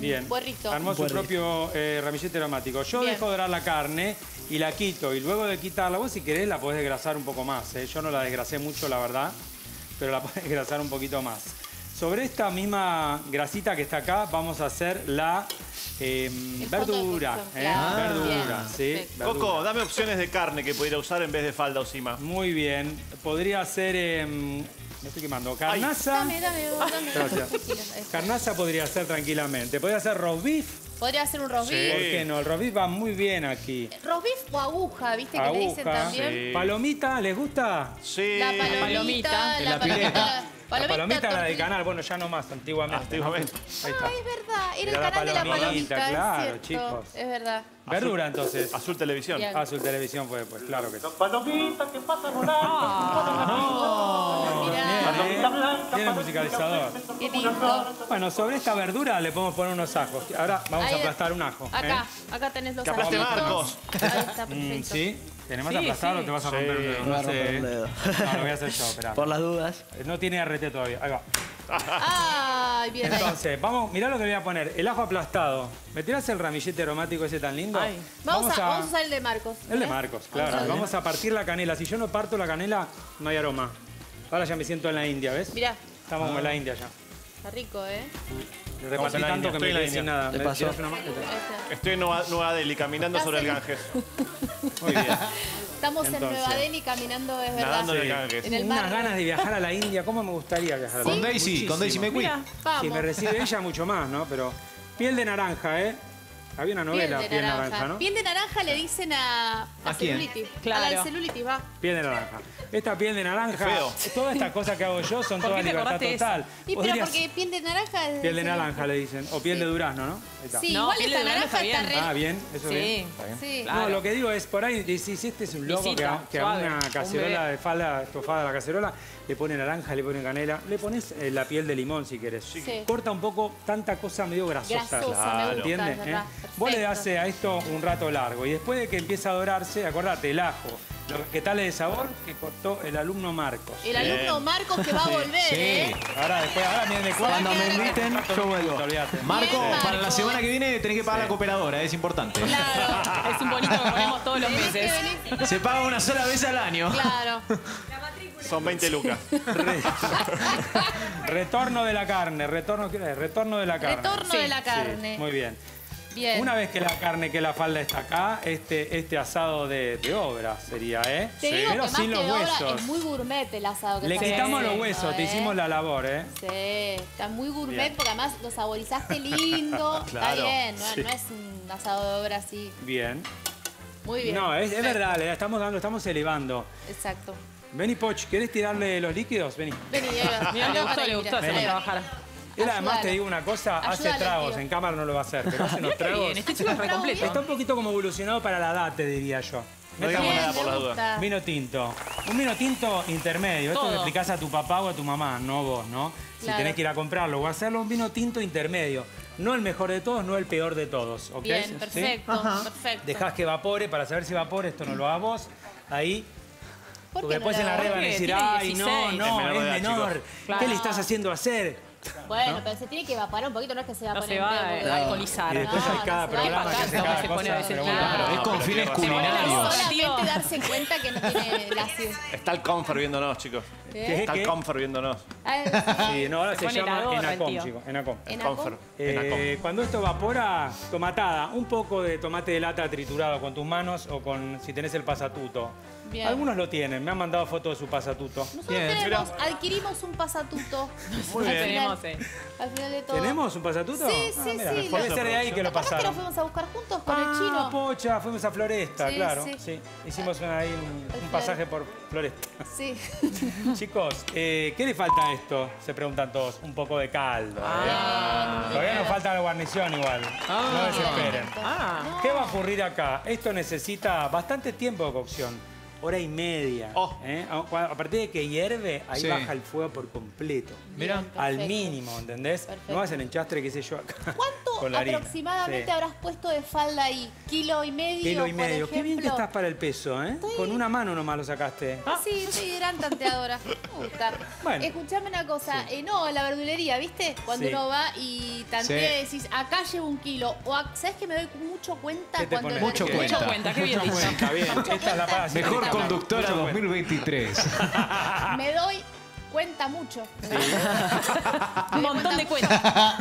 [SPEAKER 3] Bien.
[SPEAKER 1] puerrito.
[SPEAKER 3] Armó su propio eh, ramillete aromático. Yo
[SPEAKER 1] Bien.
[SPEAKER 3] dejo dorar la carne y la quito. Y luego de quitarla, vos si querés la podés desgrasar un poco más. ¿eh? Yo no la desgrasé mucho, la verdad, pero la podés <laughs> desgrasar un poquito más. Sobre esta misma grasita que está acá, vamos a hacer la eh,
[SPEAKER 1] de
[SPEAKER 3] verdura. ¿eh?
[SPEAKER 1] claro.
[SPEAKER 3] Verdura,
[SPEAKER 1] Bien,
[SPEAKER 3] ¿sí?
[SPEAKER 1] perfecto.
[SPEAKER 3] Verdura.
[SPEAKER 2] Coco, dame opciones de carne que pudiera usar en vez de falda o cima.
[SPEAKER 3] Muy bien. Podría ser. eh, me estoy quemando. Carnaza.
[SPEAKER 1] Dame, dame, dame.
[SPEAKER 3] Gracias.
[SPEAKER 1] Está.
[SPEAKER 3] Carnaza podría ser tranquilamente. Podría ser roast beef.
[SPEAKER 1] Podría ser un roast
[SPEAKER 2] Sí.
[SPEAKER 1] beef.
[SPEAKER 3] ¿Por qué no? El roast beef va muy bien aquí.
[SPEAKER 1] Roast beef o aguja, ¿viste? Que le dicen
[SPEAKER 3] Aguja.
[SPEAKER 1] también.
[SPEAKER 2] Sí.
[SPEAKER 3] ¿Palomita les gusta?
[SPEAKER 2] Sí.
[SPEAKER 1] La palomita,
[SPEAKER 5] palomita,
[SPEAKER 1] la,
[SPEAKER 3] de la
[SPEAKER 1] palomita.
[SPEAKER 3] Pileta.
[SPEAKER 1] La
[SPEAKER 3] La palomita era del canal, bueno, ya no más, antiguamente.
[SPEAKER 2] Antiguamente.
[SPEAKER 3] Ahí está.
[SPEAKER 1] Ah, es verdad. Era el
[SPEAKER 3] la
[SPEAKER 1] canal de la
[SPEAKER 3] palomita,
[SPEAKER 1] palomita,
[SPEAKER 3] claro,
[SPEAKER 1] es
[SPEAKER 3] chicos.
[SPEAKER 1] Es verdad.
[SPEAKER 3] Verdura entonces.
[SPEAKER 2] Azul Televisión.
[SPEAKER 1] Bien.
[SPEAKER 3] Azul Televisión fue después, claro que sí. Bien, ¿eh? Tiene musicalizador.
[SPEAKER 1] qué lindo.
[SPEAKER 3] Bueno, sobre esta verdura le podemos poner unos ajos. Ahora vamos
[SPEAKER 1] Ahí,
[SPEAKER 3] a aplastar un ajo.
[SPEAKER 1] Acá,
[SPEAKER 3] ¿eh?
[SPEAKER 1] acá tenés los
[SPEAKER 2] Que aplaste
[SPEAKER 1] ajitos.
[SPEAKER 2] Marcos.
[SPEAKER 1] Ahí está,
[SPEAKER 3] Mm,
[SPEAKER 1] perfecto.
[SPEAKER 3] ¿Sí? ¿Tenemos
[SPEAKER 5] Sí,
[SPEAKER 3] que aplastar
[SPEAKER 5] sí.
[SPEAKER 3] o te vas a
[SPEAKER 2] Sí.
[SPEAKER 3] romper el dedo? No
[SPEAKER 6] a romper
[SPEAKER 3] sé.
[SPEAKER 6] el dedo.
[SPEAKER 3] No, lo voy a hacer yo, espera.
[SPEAKER 6] Por las dudas.
[SPEAKER 3] No tiene RT todavía. Ahí va.
[SPEAKER 1] Ay, bien ahí.
[SPEAKER 3] Entonces, vamos, mirá lo que voy a poner. El ajo aplastado. ¿Me tirás el ramillete aromático ese tan lindo?
[SPEAKER 5] Ay.
[SPEAKER 1] Vamos, a, vamos a usar el de Marcos.
[SPEAKER 3] El de
[SPEAKER 1] ¿eh?
[SPEAKER 3] Marcos,
[SPEAKER 1] Vamos
[SPEAKER 3] claro.
[SPEAKER 1] a.
[SPEAKER 3] Vamos a partir la canela. Si yo no parto la canela, no hay aroma. Ahora ya me siento en la India, ¿ves?
[SPEAKER 1] Mirá,
[SPEAKER 3] Estamos como en la India ya.
[SPEAKER 1] está rico, ¿eh?
[SPEAKER 2] En la
[SPEAKER 3] tanto que
[SPEAKER 2] estoy
[SPEAKER 3] me
[SPEAKER 2] en la
[SPEAKER 3] quedé sin
[SPEAKER 2] India.
[SPEAKER 3] nada.
[SPEAKER 6] ¿Te
[SPEAKER 3] ¿Me
[SPEAKER 6] pasó?
[SPEAKER 2] Estoy en Nueva, Nueva Delhi, caminando sobre el Ganges. <laughs>
[SPEAKER 3] Muy bien.
[SPEAKER 1] Estamos en
[SPEAKER 3] Entonces.
[SPEAKER 1] Nueva Delhi caminando, es verdad.
[SPEAKER 2] Nadando en el
[SPEAKER 3] Sí.
[SPEAKER 2] Ganges.
[SPEAKER 1] En el
[SPEAKER 3] Unas
[SPEAKER 1] mar.
[SPEAKER 3] ganas de viajar a la India. ¿Cómo me gustaría viajar a la
[SPEAKER 4] Con
[SPEAKER 3] India?
[SPEAKER 4] Daisy, con Daisy
[SPEAKER 3] Muchísimo.
[SPEAKER 4] McQueen.
[SPEAKER 5] Mira,
[SPEAKER 1] Vamos.
[SPEAKER 3] Si me recibe ella, mucho más, ¿no? Pero piel de naranja, ¿eh? Había una novela,
[SPEAKER 1] de
[SPEAKER 3] piel,
[SPEAKER 1] naranja.
[SPEAKER 3] naranja, ¿no?
[SPEAKER 1] Piel de naranja le dicen a, a,
[SPEAKER 4] ¿A quién?
[SPEAKER 1] celulitis.
[SPEAKER 5] Claro.
[SPEAKER 1] A la celulitis, va.
[SPEAKER 3] Piel de naranja. Esta piel de naranja,
[SPEAKER 2] feo.
[SPEAKER 3] todas estas cosas que hago yo son
[SPEAKER 5] ¿Por
[SPEAKER 3] toda libertad
[SPEAKER 5] de
[SPEAKER 3] total.
[SPEAKER 1] Y pero porque piel de naranja es
[SPEAKER 3] Piel de naranja le dicen. O piel
[SPEAKER 1] Sí.
[SPEAKER 3] de durazno, ¿no?
[SPEAKER 1] Sí,
[SPEAKER 5] No,
[SPEAKER 1] igual
[SPEAKER 5] piel de
[SPEAKER 1] esta naranja
[SPEAKER 5] está
[SPEAKER 1] está
[SPEAKER 5] bien.
[SPEAKER 1] re...
[SPEAKER 3] Ah, bien, eso
[SPEAKER 5] Sí.
[SPEAKER 3] bien. Está bien.
[SPEAKER 1] Sí.
[SPEAKER 5] Claro.
[SPEAKER 3] No, lo que digo es, por ahí decís, este es un loco que a,
[SPEAKER 5] Visita,
[SPEAKER 3] que a
[SPEAKER 5] suave,
[SPEAKER 3] una
[SPEAKER 5] un
[SPEAKER 3] cacerola de falda estofada a la cacerola le pone naranja, le pone canela, le pones eh, la piel de limón si querés.
[SPEAKER 1] Sí.
[SPEAKER 3] Corta un poco tanta cosa medio grasosa.
[SPEAKER 1] Grasosa, me gusta,
[SPEAKER 3] ¿Entiendes?
[SPEAKER 1] es verdad.
[SPEAKER 3] Vos le das a esto un rato largo y después de que empieza a dorarse, acordate, el ajo, lo que tal de sabor que cortó el alumno Marcos.
[SPEAKER 1] El alumno Marcos que va a volver,
[SPEAKER 4] Sí.
[SPEAKER 1] ¿eh?
[SPEAKER 3] Ahora después, ahora miren de cuándo
[SPEAKER 6] Cuando me inviten, yo vuelvo.
[SPEAKER 4] Marco,
[SPEAKER 1] Bien,
[SPEAKER 4] para la semana que viene tenés que pagar la cooperadora, es importante.
[SPEAKER 1] Claro. <laughs>
[SPEAKER 5] es un bonito que ponemos todos los meses.
[SPEAKER 4] Se paga una sola vez al año.
[SPEAKER 1] Claro. <laughs>
[SPEAKER 2] Son 20 lucas. <laughs>
[SPEAKER 3] Re- retorno de la carne, retorno, retorno de la carne.
[SPEAKER 1] Retorno
[SPEAKER 5] Sí,
[SPEAKER 1] de la
[SPEAKER 3] Sí,
[SPEAKER 1] carne.
[SPEAKER 3] muy bien.
[SPEAKER 1] Bien.
[SPEAKER 3] Una vez que la carne, que la falda está acá, este, este asado de, de obra sería, ¿eh?
[SPEAKER 1] Te digo
[SPEAKER 3] Pero
[SPEAKER 1] que más
[SPEAKER 3] sin
[SPEAKER 1] que
[SPEAKER 3] los
[SPEAKER 1] obra
[SPEAKER 3] huesos.
[SPEAKER 1] es muy gourmet el asado que
[SPEAKER 3] Le quitamos los huesos, te
[SPEAKER 1] ¿eh?
[SPEAKER 3] hicimos la labor, ¿eh?
[SPEAKER 1] Sí, está muy gourmet
[SPEAKER 2] Bien.
[SPEAKER 1] porque además lo saborizaste lindo. <laughs> Está
[SPEAKER 2] Claro,
[SPEAKER 1] bien, no,
[SPEAKER 3] sí.
[SPEAKER 1] no es un asado de obra así.
[SPEAKER 3] Bien.
[SPEAKER 1] Muy bien.
[SPEAKER 3] No, es, es verdad, le estamos dando, estamos elevando.
[SPEAKER 1] Exacto.
[SPEAKER 3] Vení, Poch, ¿querés tirarle los líquidos? Vení.
[SPEAKER 1] Vení, Eva.
[SPEAKER 5] Mira, le gustó, le gustó hacerlo trabajar.
[SPEAKER 3] Él además te digo una cosa, hace tragos,
[SPEAKER 1] tío.
[SPEAKER 3] en cámara no lo va a hacer, pero hace unos tragos.
[SPEAKER 5] bien, este chico es re completo.
[SPEAKER 3] Está un poquito como evolucionado para la edad, te diría yo.
[SPEAKER 2] No digamos
[SPEAKER 1] Bien,
[SPEAKER 2] nada por dudas.
[SPEAKER 1] gusta.
[SPEAKER 3] Vino tinto. Un vino tinto intermedio. Esto le explicás a tu papá o a tu mamá, no vos, ¿no? Si tenés que ir a comprarlo o hacerlo, un vino tinto intermedio. No el mejor de todos, no el peor de todos, ¿ok?
[SPEAKER 1] Bien,
[SPEAKER 3] ¿Sí?
[SPEAKER 1] perfecto, perfecto.
[SPEAKER 3] Dejás que evapore, para saber si evapore, esto no lo hagas vos. Ahí.
[SPEAKER 1] ¿Por
[SPEAKER 3] Porque
[SPEAKER 1] qué no
[SPEAKER 3] después en la red van a decir, ay, no,
[SPEAKER 5] 16".
[SPEAKER 3] no,
[SPEAKER 2] Es menor
[SPEAKER 3] es.
[SPEAKER 5] Claro.
[SPEAKER 3] ¿Qué le estás haciendo hacer?
[SPEAKER 1] Bueno, pero se tiene que evaporar un poquito, no es que se
[SPEAKER 5] No
[SPEAKER 1] evapore
[SPEAKER 5] se va a alcoholizar.
[SPEAKER 3] Y después
[SPEAKER 1] No,
[SPEAKER 3] hay cada
[SPEAKER 1] no se va a
[SPEAKER 3] programa que cada
[SPEAKER 5] se a
[SPEAKER 3] cosa. pero
[SPEAKER 4] es con fines culinarios.
[SPEAKER 1] Solamente darse cuenta que no tiene <laughs> ácido.
[SPEAKER 2] Está el Confer viéndonos, chicos.
[SPEAKER 3] ¿Qué?
[SPEAKER 2] Está el. Confer viéndonos.
[SPEAKER 1] Ah,
[SPEAKER 3] Sí, no, ahora se,
[SPEAKER 5] la
[SPEAKER 3] llama Enacom, chicos, Enacom.
[SPEAKER 1] ¿En
[SPEAKER 2] Confer.
[SPEAKER 1] Acom?
[SPEAKER 3] Eh, cuando esto evapora, tomatada, un poco de tomate de lata triturado con tus manos o con si tenés el pasatuto.
[SPEAKER 1] Bien.
[SPEAKER 3] Algunos lo tienen, me han mandado fotos de su pasatuto.
[SPEAKER 1] Nosotros
[SPEAKER 4] Bien,
[SPEAKER 1] tenemos, adquirimos un pasatuto.
[SPEAKER 2] Muy
[SPEAKER 1] al
[SPEAKER 2] bien.
[SPEAKER 1] final-
[SPEAKER 5] Tenemos, eh.
[SPEAKER 1] Al final de todo.
[SPEAKER 3] ¿Tenemos un pasatuto?
[SPEAKER 1] Sí,
[SPEAKER 3] Ah,
[SPEAKER 1] sí,
[SPEAKER 3] mira,
[SPEAKER 1] sí.
[SPEAKER 3] Puede ser de ahí que lo
[SPEAKER 1] ¿Te acordás que lo
[SPEAKER 3] pasaron.
[SPEAKER 1] fuimos a buscar juntos con el
[SPEAKER 3] Ah,
[SPEAKER 1] chino?
[SPEAKER 3] pocha, fuimos a Floresta,
[SPEAKER 1] Sí,
[SPEAKER 3] claro.
[SPEAKER 1] sí.
[SPEAKER 3] Sí. Hicimos una- ahí un, pasaje por Floresta.
[SPEAKER 1] Sí. <laughs>
[SPEAKER 3] Chicos, eh, ¿qué le falta a esto? Se preguntan todos. Un poco de caldo. ¿eh?
[SPEAKER 1] Ah,
[SPEAKER 3] Todavía nos falta la guarnición igual. no desesperen.
[SPEAKER 5] Ah,
[SPEAKER 3] ¿Qué va a ocurrir acá? Esto necesita bastante tiempo de cocción. Hora y media.
[SPEAKER 2] Oh.
[SPEAKER 3] ¿eh? A, partir de que hierve, ahí
[SPEAKER 4] Sí.
[SPEAKER 3] baja el fuego por completo.
[SPEAKER 1] Mira.
[SPEAKER 3] Al mínimo, ¿entendés?
[SPEAKER 1] Perfecto.
[SPEAKER 3] No hacen enchastre, qué sé yo, acá.
[SPEAKER 1] ¿Cuánto <laughs>
[SPEAKER 3] con la harina.
[SPEAKER 1] aproximadamente
[SPEAKER 3] Sí.
[SPEAKER 1] habrás puesto de falda ahí? ¿Kilo y medio?
[SPEAKER 3] Kilo y
[SPEAKER 1] por
[SPEAKER 3] medio. Qué bien que estás para el peso, ¿eh? Con una mano nomás lo sacaste.
[SPEAKER 1] Ah, Sí, soy gran tanteadora. <laughs> Me gusta.
[SPEAKER 3] Bueno.
[SPEAKER 1] Escuchame una cosa. eh, no, la verdulería, ¿viste? Cuando
[SPEAKER 3] Sí.
[SPEAKER 1] uno va y tantea y decís, acá llevo un kilo. O a- ¿sabes que me doy mucho cuenta
[SPEAKER 3] ¿Qué te
[SPEAKER 1] cuando
[SPEAKER 4] Mucho cuenta.
[SPEAKER 5] mucho cuenta, qué bien dicho.
[SPEAKER 3] Está bien. Esta es la para
[SPEAKER 4] Mejor conductora
[SPEAKER 3] Mucho bueno.
[SPEAKER 4] 2023.
[SPEAKER 1] Me doy cuenta mucho.
[SPEAKER 5] Un montón de cuentas.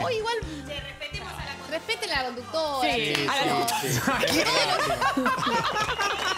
[SPEAKER 1] O igual. Respeten a la conductora.
[SPEAKER 5] Sí,
[SPEAKER 1] chicos.
[SPEAKER 5] a la-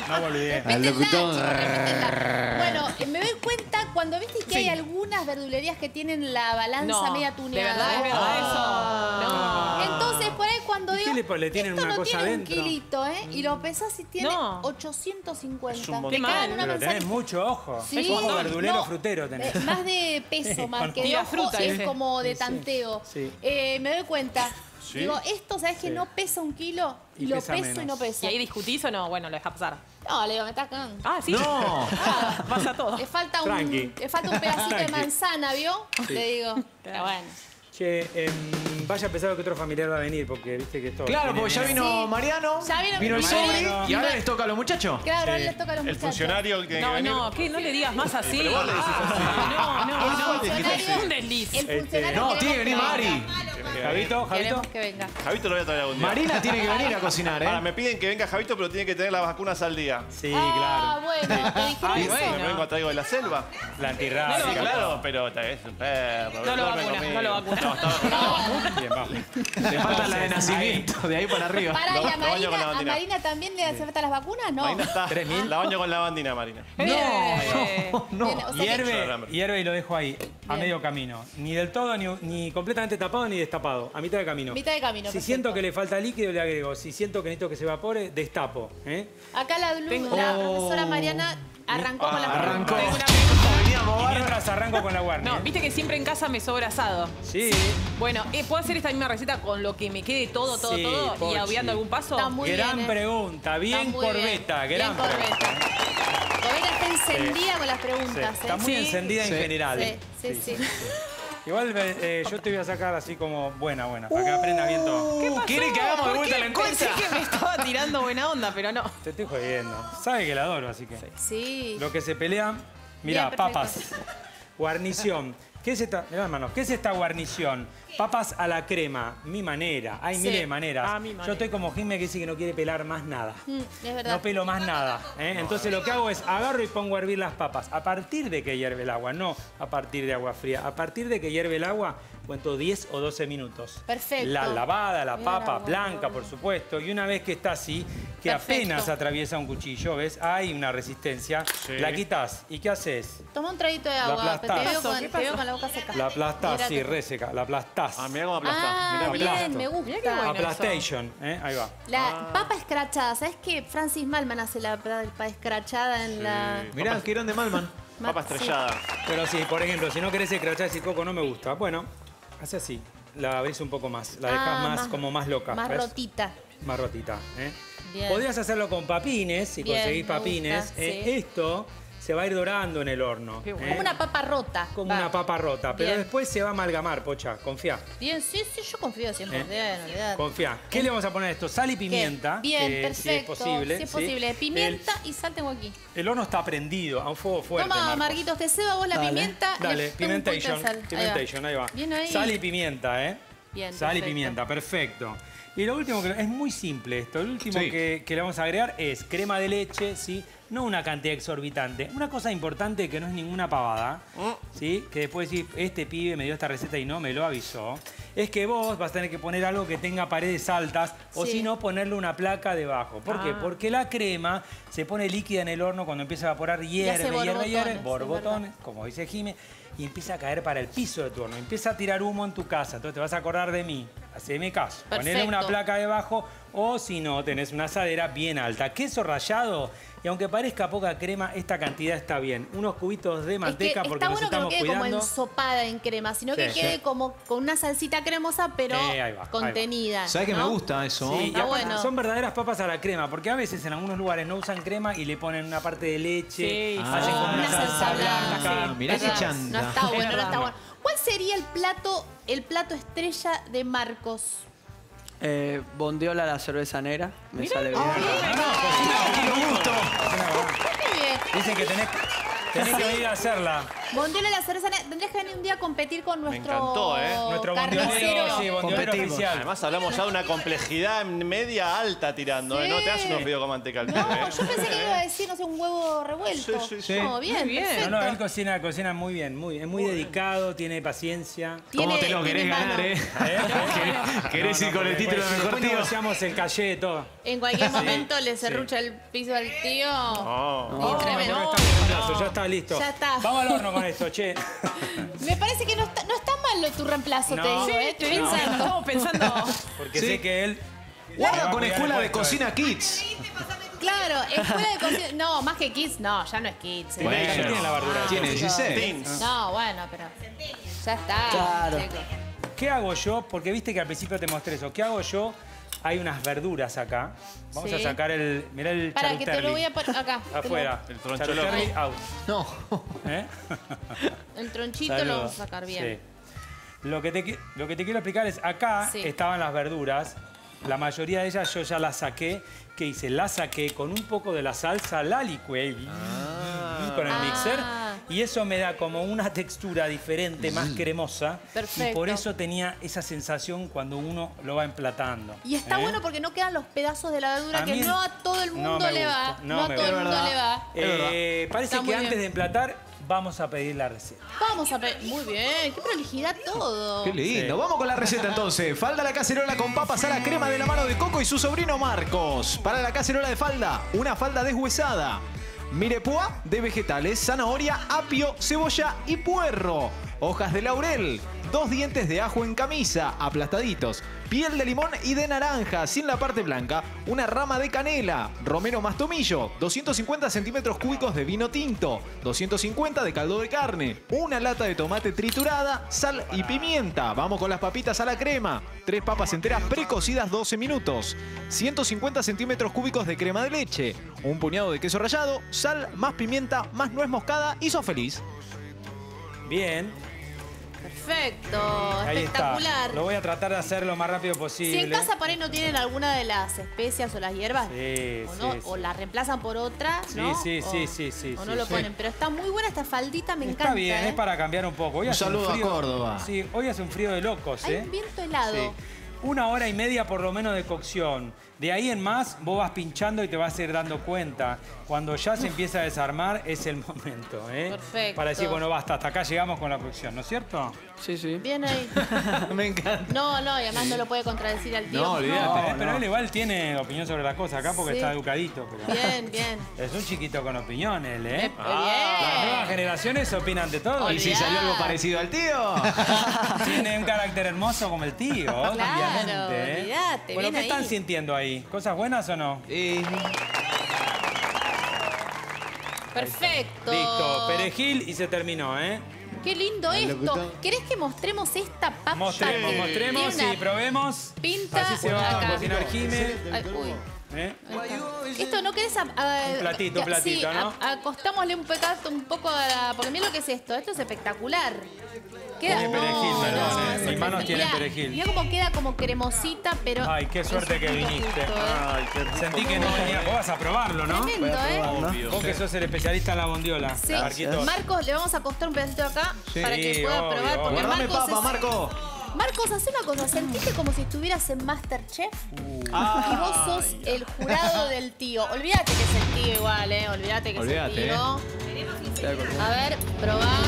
[SPEAKER 3] No volví.
[SPEAKER 1] Chicos, respétenla. Bueno, eh, me doy cuenta cuando viste que hay algunas verdulerías que tienen la balanza
[SPEAKER 5] No,
[SPEAKER 1] media
[SPEAKER 5] de
[SPEAKER 1] tuneada.
[SPEAKER 5] verdad, es verdad eso. No.
[SPEAKER 1] Entonces, por ahí cuando
[SPEAKER 3] ¿Y
[SPEAKER 1] digo,
[SPEAKER 3] le le tienen
[SPEAKER 1] esto
[SPEAKER 3] una
[SPEAKER 1] no
[SPEAKER 3] cosa
[SPEAKER 1] tiene
[SPEAKER 3] adentro?
[SPEAKER 1] un kilito, ¿eh? Y lo pesás y tiene
[SPEAKER 5] No.
[SPEAKER 1] 850.
[SPEAKER 2] Es un montón.
[SPEAKER 1] Te una
[SPEAKER 3] Pero tenés mucho ojo.
[SPEAKER 1] Sí,
[SPEAKER 3] ojo verdulero
[SPEAKER 1] no,
[SPEAKER 3] frutero tenés.
[SPEAKER 1] eh, más de peso, <laughs> más que de ojo,
[SPEAKER 5] fruta
[SPEAKER 1] es como de
[SPEAKER 3] Sí, sí.
[SPEAKER 1] tanteo.
[SPEAKER 3] Sí.
[SPEAKER 1] Eh, me doy cuenta.
[SPEAKER 2] Sí.
[SPEAKER 1] Digo, esto, ¿sabes que
[SPEAKER 3] Sí.
[SPEAKER 1] no pesa un kilo?
[SPEAKER 3] Y
[SPEAKER 1] lo
[SPEAKER 3] pesa
[SPEAKER 1] peso y no pesa.
[SPEAKER 5] ¿Y ahí discutís o no? Bueno, lo deja pasar.
[SPEAKER 1] No, le digo, me estás cagando.
[SPEAKER 5] Ah, sí.
[SPEAKER 4] No. <laughs>
[SPEAKER 5] Pasa todo.
[SPEAKER 1] Le falta,
[SPEAKER 3] Tranqui.
[SPEAKER 1] un, le falta un pedacito de manzana, ¿vio? Le digo. Pero bueno.
[SPEAKER 3] Che, em, vaya pensado que otro familiar va a venir, porque viste que esto.
[SPEAKER 4] Claro, porque ya vino
[SPEAKER 1] Sí.
[SPEAKER 4] Mariano,
[SPEAKER 1] Ya vino
[SPEAKER 4] vino el sobri y ahora les toca a los muchachos.
[SPEAKER 1] Claro,
[SPEAKER 3] Sí.
[SPEAKER 1] ahora les toca a los
[SPEAKER 2] El
[SPEAKER 1] muchachos.
[SPEAKER 2] funcionario que
[SPEAKER 5] No,
[SPEAKER 2] venir.
[SPEAKER 5] no, que no le digas más así.
[SPEAKER 2] Pero vos le decís así.
[SPEAKER 5] No, no, no.
[SPEAKER 1] El funcionario-
[SPEAKER 5] Un desliz.
[SPEAKER 1] El
[SPEAKER 3] Este,
[SPEAKER 1] funcionario
[SPEAKER 4] No,
[SPEAKER 1] que
[SPEAKER 4] tiene que venir
[SPEAKER 1] no-
[SPEAKER 4] Mari.
[SPEAKER 3] Javito, Javito.
[SPEAKER 1] Queremos que venga.
[SPEAKER 2] Javito lo voy a traer algún día.
[SPEAKER 4] Marina tiene que venir a cocinar,
[SPEAKER 2] Ahora,
[SPEAKER 4] ¿eh?
[SPEAKER 2] me piden que venga Javito, pero tiene que tener las vacunas al día.
[SPEAKER 3] Sí,
[SPEAKER 1] Ah,
[SPEAKER 3] claro.
[SPEAKER 1] bueno, <laughs> ¿te dijeron
[SPEAKER 5] Ay,
[SPEAKER 1] eso?
[SPEAKER 5] bueno.
[SPEAKER 2] Me vengo a traigo de la selva.
[SPEAKER 3] La antirrábica.
[SPEAKER 2] Sí, claro, pero es un perro.
[SPEAKER 5] No lo
[SPEAKER 2] duerme
[SPEAKER 5] vacuna,
[SPEAKER 2] conmigo.
[SPEAKER 5] no lo vacuna.
[SPEAKER 2] No, está-
[SPEAKER 3] Bien, vamos.
[SPEAKER 4] Le falta la de nacimiento, de ahí para arriba.
[SPEAKER 1] Para,
[SPEAKER 2] Lo-
[SPEAKER 1] ¿y a
[SPEAKER 2] lo baño con la
[SPEAKER 1] Marina, a
[SPEAKER 2] bandina.
[SPEAKER 1] Marina también le hace falta las vacunas? No.
[SPEAKER 2] Marina está.
[SPEAKER 3] 3.000.
[SPEAKER 2] La baño con la bandina, Marina.
[SPEAKER 5] Bien.
[SPEAKER 1] Bien, o sea que-
[SPEAKER 3] Hierve, hierve y lo dejo ahí, a medio camino. Ni del todo, ni, ni completamente tapado, ni destapado. A mitad de camino.
[SPEAKER 1] Mitad de camino,
[SPEAKER 3] Si
[SPEAKER 1] perfecto.
[SPEAKER 3] siento que le falta líquido, le agrego. Si siento que necesito que se evapore, destapo. ¿eh?
[SPEAKER 1] Acá la,
[SPEAKER 5] Tengo-
[SPEAKER 1] la profesora Mariana arrancó con
[SPEAKER 4] Arrancó.
[SPEAKER 1] Preguntas.
[SPEAKER 5] una
[SPEAKER 4] Veníamos,
[SPEAKER 3] Y mientras arranco con la guardia.
[SPEAKER 5] No, viste que siempre en casa me sobra asado.
[SPEAKER 3] Sí.
[SPEAKER 5] Bueno, eh, ¿puedo hacer esta misma receta con lo que me quede todo, todo,
[SPEAKER 3] Sí,
[SPEAKER 5] todo?
[SPEAKER 3] Pochi.
[SPEAKER 5] ¿Y obviando algún paso?
[SPEAKER 1] Está muy
[SPEAKER 3] gran
[SPEAKER 1] bien, ¿eh?
[SPEAKER 3] pregunta, bien corbeta,
[SPEAKER 1] bien.
[SPEAKER 3] gran
[SPEAKER 1] Bien corbeta. Corbeta está encendida con las
[SPEAKER 3] Sí,
[SPEAKER 1] preguntas.
[SPEAKER 3] Está
[SPEAKER 1] ¿eh?
[SPEAKER 3] muy
[SPEAKER 5] Sí.
[SPEAKER 3] encendida en
[SPEAKER 4] Sí.
[SPEAKER 3] general.
[SPEAKER 1] Sí, sí, sí.
[SPEAKER 3] Igual eh, yo te voy a sacar así como buena, buena, para que aprenda bien todo.
[SPEAKER 5] ¿Qué pasó?
[SPEAKER 4] ¿Quiere que hagamos de
[SPEAKER 5] ¿Por
[SPEAKER 4] vuelta
[SPEAKER 5] qué?
[SPEAKER 4] la encuesta?
[SPEAKER 5] Pensé que me estaba tirando buena onda, pero no.
[SPEAKER 3] Te estoy jodiendo. Sabe que la adoro, así que.
[SPEAKER 1] Sí.
[SPEAKER 3] Lo que se pelea. Mira, papas. Guarnición. ¿Qué es esta? Mirá, hermano, ¿qué es esta guarnición? Papas a la crema, mi manera. Hay
[SPEAKER 1] Sí.
[SPEAKER 3] miles de maneras.
[SPEAKER 5] Ah, mi manera.
[SPEAKER 3] Yo estoy como Jimmy que dice que no quiere pelar más nada.
[SPEAKER 1] Mm, es verdad.
[SPEAKER 3] No pelo más nada. ¿eh? Entonces lo que hago es agarro y pongo a hervir las papas. A partir de que hierve el agua, no a partir de agua fría. A partir de que hierve el agua, cuento 10 o 12 minutos.
[SPEAKER 1] Perfecto.
[SPEAKER 3] La lavada, la papa
[SPEAKER 1] agua,
[SPEAKER 3] blanca, por supuesto. Y una vez que está así, que
[SPEAKER 1] Perfecto.
[SPEAKER 3] apenas atraviesa un cuchillo, ¿ves? Hay una resistencia.
[SPEAKER 2] Sí.
[SPEAKER 3] La quitas. ¿Y qué haces?
[SPEAKER 1] Toma un traguito de agua.
[SPEAKER 3] aplastás.
[SPEAKER 1] Te veo,
[SPEAKER 5] ¿Qué
[SPEAKER 1] con, te veo con la boca seca.
[SPEAKER 3] La aplastás, sí, reseca. La aplastás.
[SPEAKER 2] Ah, mirá cómo aplastás.
[SPEAKER 1] Ah,
[SPEAKER 2] mirá, mirá.
[SPEAKER 1] bien, me
[SPEAKER 5] Mirá qué
[SPEAKER 1] gusta.
[SPEAKER 5] bueno.
[SPEAKER 3] Aplastation, ¿eh? Ahí va.
[SPEAKER 1] La papa escrachada. ¿Sabes que Francis Malman hace la papa escrachada en la...
[SPEAKER 4] Mirá, Quirón de Malman.
[SPEAKER 2] Papa
[SPEAKER 1] Sí.
[SPEAKER 2] estrellada.
[SPEAKER 3] Pero sí, por ejemplo, si no querés escrachar ese coco, no me gusta. Bueno, hace así. La abrís un poco más. La dejas
[SPEAKER 1] Ah,
[SPEAKER 3] más, como más loca.
[SPEAKER 1] Más
[SPEAKER 3] ¿ves?
[SPEAKER 1] rotita.
[SPEAKER 3] Más rotita. ¿eh?
[SPEAKER 1] Bien.
[SPEAKER 3] Podrías hacerlo con papines, si
[SPEAKER 1] Bien,
[SPEAKER 3] conseguís papines.
[SPEAKER 1] gusta,
[SPEAKER 3] ¿eh?
[SPEAKER 1] sí.
[SPEAKER 3] Esto se va a ir dorando en el horno.
[SPEAKER 5] Qué bueno.
[SPEAKER 3] ¿eh?
[SPEAKER 1] Como una papa rota.
[SPEAKER 3] Como
[SPEAKER 1] Va.
[SPEAKER 3] una papa rota. Pero
[SPEAKER 1] Bien.
[SPEAKER 3] después se va a amalgamar, pocha. Confía.
[SPEAKER 1] Bien, sí, sí, yo confío 100%. olvidate.
[SPEAKER 3] Confía. ¿Qué le vamos a poner a esto? Sal y
[SPEAKER 1] ¿Qué?
[SPEAKER 3] pimienta.
[SPEAKER 1] Bien,
[SPEAKER 3] eh,
[SPEAKER 1] perfecto.
[SPEAKER 3] Si es posible.
[SPEAKER 1] Si es
[SPEAKER 3] ¿sí?
[SPEAKER 1] posible. Pimienta y sal tengo aquí.
[SPEAKER 3] El, horno está prendido a un fuego fuerte.
[SPEAKER 1] Toma,
[SPEAKER 3] Marcos.
[SPEAKER 1] Marquitos, te cedo a vos la
[SPEAKER 6] Dale.
[SPEAKER 1] pimienta.
[SPEAKER 3] Dale, pimentation. Pimentation, ahí va.
[SPEAKER 1] Bien ahí.
[SPEAKER 3] Sal y pimienta, ¿eh?
[SPEAKER 1] Bien,
[SPEAKER 3] Sal y pimienta, perfecto. Y lo último que es muy simple esto. El último
[SPEAKER 4] Sí.
[SPEAKER 3] que, que le vamos a agregar es crema de leche, ¿sí? No una cantidad exorbitante. Una cosa importante que no es ninguna pavada, ¿sí? Que después decir, este pibe me dio esta receta y no me lo avisó. Es que vos vas a tener que poner algo que tenga paredes altas o
[SPEAKER 1] Sí.
[SPEAKER 3] si no ponerle una placa debajo. ¿Por qué?
[SPEAKER 5] Ah.
[SPEAKER 3] Porque la crema se pone líquida en el horno cuando empieza a evaporar, hierve, hierve,
[SPEAKER 1] borbotones,
[SPEAKER 3] hierve,
[SPEAKER 1] es
[SPEAKER 3] borbotones, como dice Jime, y empieza a caer para el piso de tu horno. Empieza a tirar humo en tu casa. Entonces te vas a acordar de mí. Haceme caso. Ponele
[SPEAKER 1] Perfecto.
[SPEAKER 3] una placa debajo o si no, tenés una asadera bien alta. Queso rallado. Y aunque parezca poca crema, esta cantidad está bien. Unos cubitos de
[SPEAKER 1] Es que
[SPEAKER 3] manteca porque
[SPEAKER 1] está
[SPEAKER 3] nos
[SPEAKER 1] bueno que no quede como
[SPEAKER 3] cuidando.
[SPEAKER 1] ensopada en crema, sino que
[SPEAKER 3] Sí,
[SPEAKER 1] quede
[SPEAKER 3] sí.
[SPEAKER 1] como con una salsita cremosa, pero
[SPEAKER 3] Sí, ahí va, ahí va.
[SPEAKER 1] contenida.
[SPEAKER 4] ¿Sabes que me gusta eso?
[SPEAKER 3] Sí, y
[SPEAKER 1] Está
[SPEAKER 3] aparte
[SPEAKER 1] bueno.
[SPEAKER 3] son verdaderas papas a la crema, porque a veces en algunos lugares no usan crema y le ponen una parte de leche,
[SPEAKER 5] Sí,
[SPEAKER 3] hacen como
[SPEAKER 4] Ah,
[SPEAKER 3] una salsa
[SPEAKER 1] salsa
[SPEAKER 3] blanca.
[SPEAKER 1] blanca.
[SPEAKER 4] Ah, mirá qué.
[SPEAKER 1] No está bueno, no está bueno. ¿Cuál sería el plato, el plato estrella de Marcos?
[SPEAKER 6] Eh, bondiola la cerveza negra. Me sale bien.
[SPEAKER 3] Dicen que tenés, tenés que venir a hacerla.
[SPEAKER 1] Bondiola la cerveza negra. Tendrías que venir un día a competir con nuestro
[SPEAKER 2] encantó, ¿eh?
[SPEAKER 3] Nuestro
[SPEAKER 1] carnicero.
[SPEAKER 3] sí, oficial.
[SPEAKER 2] Además hablamos ya de una complejidad media alta tirando, ¿eh? No te haces unos videos con manteca
[SPEAKER 1] No,
[SPEAKER 2] ¿eh?
[SPEAKER 1] yo pensé que iba a decir, no sé, un huevo revuelto.
[SPEAKER 2] Sí, sí, sí.
[SPEAKER 1] No, bien,
[SPEAKER 5] Muy bien.
[SPEAKER 1] perfecto.
[SPEAKER 3] No, no, él cocina, cocina muy bien, muy, es muy dedicado, tiene paciencia.
[SPEAKER 4] ¿Cómo te lo querés ganar, eh? ¿Querés- ¿Querés ir con el título de mejor tío?
[SPEAKER 3] negociamos el calle, todo.
[SPEAKER 1] En cualquier momento le
[SPEAKER 3] sí.
[SPEAKER 1] serrucha el piso al tío.
[SPEAKER 2] No.
[SPEAKER 1] Y tremendo.
[SPEAKER 3] Ya está listo.
[SPEAKER 1] Ya está.
[SPEAKER 3] Vamos al horno con esto, che. <laughs>
[SPEAKER 1] Me parece que no está, no está mal lo- tu reemplazo, te
[SPEAKER 3] No.
[SPEAKER 1] digo,
[SPEAKER 3] Sí,
[SPEAKER 1] ¿eh? Estoy
[SPEAKER 5] No,
[SPEAKER 1] pensando.
[SPEAKER 5] Estamos pensando.
[SPEAKER 3] Porque
[SPEAKER 4] Sí.
[SPEAKER 3] sé que él.
[SPEAKER 4] Guarda con escuela
[SPEAKER 3] el
[SPEAKER 4] de cocina kids.
[SPEAKER 1] Claro, escuela de cocina. No, más que kids, no, ya no es kids. ¿eh?
[SPEAKER 3] Bueno, ya tiene la verdura.
[SPEAKER 4] Tiene
[SPEAKER 1] chicos.
[SPEAKER 4] 16.
[SPEAKER 2] Teens.
[SPEAKER 1] No, bueno, pero. Ya está.
[SPEAKER 6] Claro.
[SPEAKER 1] chicos.
[SPEAKER 3] ¿Qué hago yo? Porque viste que al principio te mostré eso. ¿Qué hago yo? Hay unas verduras acá. Vamos
[SPEAKER 1] Sí.
[SPEAKER 3] a sacar el. Mirá el
[SPEAKER 1] Para que te lo voy a poner acá.
[SPEAKER 3] Afuera.
[SPEAKER 2] El.
[SPEAKER 3] Charuterli out.
[SPEAKER 4] No.
[SPEAKER 3] ¿Eh?
[SPEAKER 1] El tronchito lo vamos a
[SPEAKER 3] Saludos.
[SPEAKER 1] sacar bien.
[SPEAKER 3] Sí. Lo que, te, qui- lo que te quiero explicar es, acá
[SPEAKER 1] Sí.
[SPEAKER 3] estaban las verduras. La mayoría de ellas yo ya las saqué. ¿Qué hice? Las saqué con un poco de la salsa, la licué con el
[SPEAKER 1] Ah.
[SPEAKER 3] mixer. Y eso me da como una textura diferente, más cremosa. Y
[SPEAKER 1] Perfecto.
[SPEAKER 3] por eso tenía esa sensación cuando uno lo va emplatando.
[SPEAKER 1] Y está
[SPEAKER 3] ¿eh?
[SPEAKER 1] bueno porque no quedan los pedazos de la verdura
[SPEAKER 3] A
[SPEAKER 1] que
[SPEAKER 3] mí
[SPEAKER 1] no a todo el mundo le va.
[SPEAKER 3] no
[SPEAKER 1] No, a
[SPEAKER 3] me
[SPEAKER 1] todo el mundo le va.
[SPEAKER 3] Eh, parece
[SPEAKER 1] Está
[SPEAKER 3] que antes
[SPEAKER 1] bien.
[SPEAKER 3] de emplatar, vamos a pedir la receta.
[SPEAKER 1] Vamos a ver. Muy bien, qué prolijidad todo.
[SPEAKER 4] Qué lindo.
[SPEAKER 3] Sí.
[SPEAKER 4] Vamos con la receta entonces. <laughs> Falda a la cacerola con papas a la crema de la mano de Coco y su sobrino Marcos. Para la cacerola de falda, una falda deshuesada. Mirepoix de vegetales, zanahoria, apio, cebolla y puerro. Hojas de laurel. Dos dientes de ajo en camisa, aplastaditos. Piel de limón y de naranja, sin la parte blanca. Una rama de canela. Romero más tomillo. 250 centímetros cúbicos de vino tinto. 250 de caldo de carne. Una lata de tomate triturada. Sal y pimienta. Vamos con las papitas a la crema. Tres papas enteras precocidas 12 minutos. 150 centímetros cúbicos de crema de leche. Un puñado de queso rallado. Sal, más pimienta, más nuez moscada y sos feliz.
[SPEAKER 3] Bien,
[SPEAKER 1] Perfecto,
[SPEAKER 3] ahí
[SPEAKER 1] espectacular.
[SPEAKER 3] está. Lo voy a tratar de hacer lo más rápido posible.
[SPEAKER 1] Si en casa por ahí no tienen alguna de las especias o las hierbas,
[SPEAKER 3] Sí,
[SPEAKER 1] o, no,
[SPEAKER 3] sí,
[SPEAKER 1] o
[SPEAKER 3] sí.
[SPEAKER 1] la reemplazan por otra,
[SPEAKER 3] Sí,
[SPEAKER 1] ¿no?
[SPEAKER 3] sí,
[SPEAKER 1] o,
[SPEAKER 3] sí, sí, sí,
[SPEAKER 1] O
[SPEAKER 3] sí,
[SPEAKER 1] no lo
[SPEAKER 3] sí.
[SPEAKER 1] ponen, pero está muy buena esta faldita, me
[SPEAKER 3] Está
[SPEAKER 1] encanta.
[SPEAKER 3] bien,
[SPEAKER 1] ¿eh?
[SPEAKER 3] es para cambiar un poco. Hoy
[SPEAKER 4] Un
[SPEAKER 3] hace
[SPEAKER 4] saludo a
[SPEAKER 3] frío-
[SPEAKER 4] Córdoba.
[SPEAKER 3] Sí, hoy hace un frío de locos,
[SPEAKER 1] Hay
[SPEAKER 3] ¿eh?
[SPEAKER 1] un viento helado.
[SPEAKER 3] Sí. Una hora y media por lo menos de cocción. De ahí en más, vos vas pinchando y te vas a ir dando cuenta. Cuando ya se empieza a desarmar, es el <laughs> momento, ¿eh?
[SPEAKER 1] Perfecto.
[SPEAKER 3] Para decir, bueno, basta, hasta acá llegamos con la cocción, ¿no es cierto?
[SPEAKER 6] Sí, sí.
[SPEAKER 1] Bien ahí. <laughs>
[SPEAKER 4] Me encanta.
[SPEAKER 1] No, no, y además no lo puede contradecir al tío.
[SPEAKER 4] No, olvídate.
[SPEAKER 3] Eh, pero él igual tiene opinión sobre las cosas acá porque
[SPEAKER 1] Sí.
[SPEAKER 3] está educadito. pero-
[SPEAKER 1] Bien, bien. <laughs>
[SPEAKER 3] Es un chiquito con opinión él, ¿eh?
[SPEAKER 1] Muy
[SPEAKER 3] Las nuevas generaciones opinan de todo.
[SPEAKER 4] ¿Y si
[SPEAKER 1] Olvidá.
[SPEAKER 4] salió algo parecido al tío? <laughs>
[SPEAKER 3] Tiene un carácter hermoso como el tío, obviamente. ¿eh?
[SPEAKER 1] olvídate,
[SPEAKER 3] Bueno, ¿qué están sintiendo ahí? ¿Cosas buenas o no?
[SPEAKER 4] Eh,
[SPEAKER 1] Perfecto.
[SPEAKER 3] Listo, perejil y se terminó, ¿eh?
[SPEAKER 1] Qué lindo esto. ¿Querés que mostremos esta papa?
[SPEAKER 3] Mostremos,
[SPEAKER 1] que
[SPEAKER 3] mostremos
[SPEAKER 1] tiene
[SPEAKER 3] y
[SPEAKER 1] una
[SPEAKER 3] probemos.
[SPEAKER 1] Pinta
[SPEAKER 3] Así se va
[SPEAKER 1] acá.
[SPEAKER 3] a cocinar Jime.
[SPEAKER 1] Ay, uy.
[SPEAKER 3] ¿Eh?
[SPEAKER 1] Esto no querés... a- a-
[SPEAKER 3] Un platito, un platito,
[SPEAKER 1] sí,
[SPEAKER 3] ¿no?
[SPEAKER 1] a- acostámosle un pedazo, un poco a la... Porque mira lo que es esto. Esto es espectacular. Queda,
[SPEAKER 3] Tiene perejil,
[SPEAKER 1] no,
[SPEAKER 3] perdón,
[SPEAKER 1] no,
[SPEAKER 3] ¿eh? Mis manos tienen
[SPEAKER 1] Mirá,
[SPEAKER 3] perejil.
[SPEAKER 1] Mirá cómo queda como cremosita, pero...
[SPEAKER 3] Ay, qué suerte que viniste.
[SPEAKER 1] justo, ¿eh?
[SPEAKER 2] Ay, qué rico.
[SPEAKER 3] Sentí que no venía. Vos vas a probarlo, ¿no?
[SPEAKER 1] Tremendo, ¿eh?
[SPEAKER 2] Obvio.
[SPEAKER 3] Vos que sos el especialista en la bondiola.
[SPEAKER 1] Sí.
[SPEAKER 3] Marquitos.
[SPEAKER 1] Marcos, le vamos a acostar un pedacito acá para que
[SPEAKER 3] Sí,
[SPEAKER 1] pueda
[SPEAKER 3] obvio,
[SPEAKER 1] probar. Porque Marcos
[SPEAKER 4] papa,
[SPEAKER 1] es-
[SPEAKER 4] Marco.
[SPEAKER 1] Marcos, hace una cosa, sentiste como si estuvieras en Masterchef
[SPEAKER 3] Uh.
[SPEAKER 1] y vos sos el jurado del tío. Olvídate que es el tío igual, ¿eh? Olvídate que
[SPEAKER 4] Olvídate,
[SPEAKER 1] es el tío.
[SPEAKER 6] Acordado.
[SPEAKER 1] A ver, probá.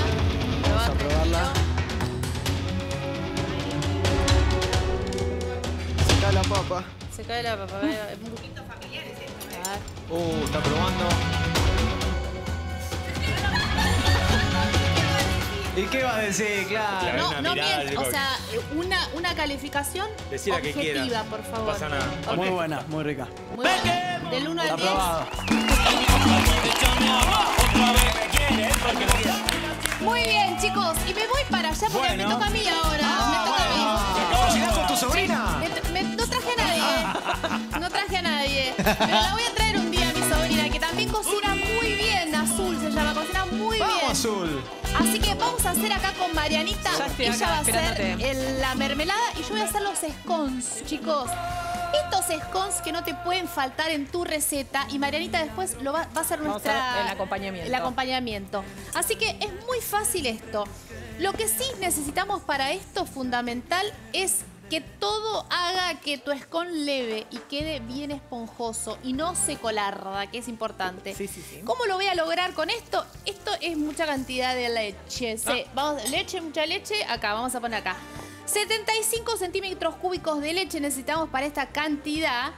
[SPEAKER 6] Vamos a probarla. Se cae la papa.
[SPEAKER 1] Se cae la papa. a ver, es muy- A ver.
[SPEAKER 4] Uh, está probando. ¿Y qué va a decir? Claro.
[SPEAKER 3] Claro.
[SPEAKER 1] No,
[SPEAKER 3] una
[SPEAKER 1] no
[SPEAKER 3] mirada,
[SPEAKER 1] o sea, una, una calificación
[SPEAKER 3] Decí la que
[SPEAKER 1] objetiva,
[SPEAKER 3] quieras.
[SPEAKER 1] por
[SPEAKER 3] No
[SPEAKER 1] favor.
[SPEAKER 3] pasa nada.
[SPEAKER 1] Ok.
[SPEAKER 6] Muy buena, muy rica.
[SPEAKER 1] Muy. Del 1 al 10.
[SPEAKER 6] Aprobado.
[SPEAKER 1] Muy bien, chicos. Y me voy para allá porque
[SPEAKER 3] Bueno.
[SPEAKER 1] me toca a mí ahora. me toca a mí.
[SPEAKER 4] ¿Cocinás con tu sobrina?
[SPEAKER 1] Me- me- no traje a nadie. <laughs> No traje a nadie. Pero la voy a traer un día a mi sobrina, que también cocina Azul. Así que vamos a hacer acá con Marianita.
[SPEAKER 5] Ya estoy
[SPEAKER 1] Ella
[SPEAKER 5] acá
[SPEAKER 1] va a hacer el- la mermelada y yo voy a hacer los scones, chicos. Estos scones que no te pueden faltar en tu receta y Marianita después lo va, va a hacer
[SPEAKER 5] Vamos a
[SPEAKER 1] nuestra
[SPEAKER 5] hacer el acompañamiento.
[SPEAKER 1] el acompañamiento. Así que es muy fácil esto. Lo que sí necesitamos para esto fundamental es que todo haga que tu scone leve y quede bien esponjoso y no se colarda, que es importante.
[SPEAKER 5] Sí, sí, sí.
[SPEAKER 1] ¿Cómo lo voy a lograr con esto? Esto es mucha cantidad de leche. Sí, vamos, leche, mucha leche. Acá, vamos a poner acá. 75 centímetros cúbicos de leche necesitamos para esta cantidad.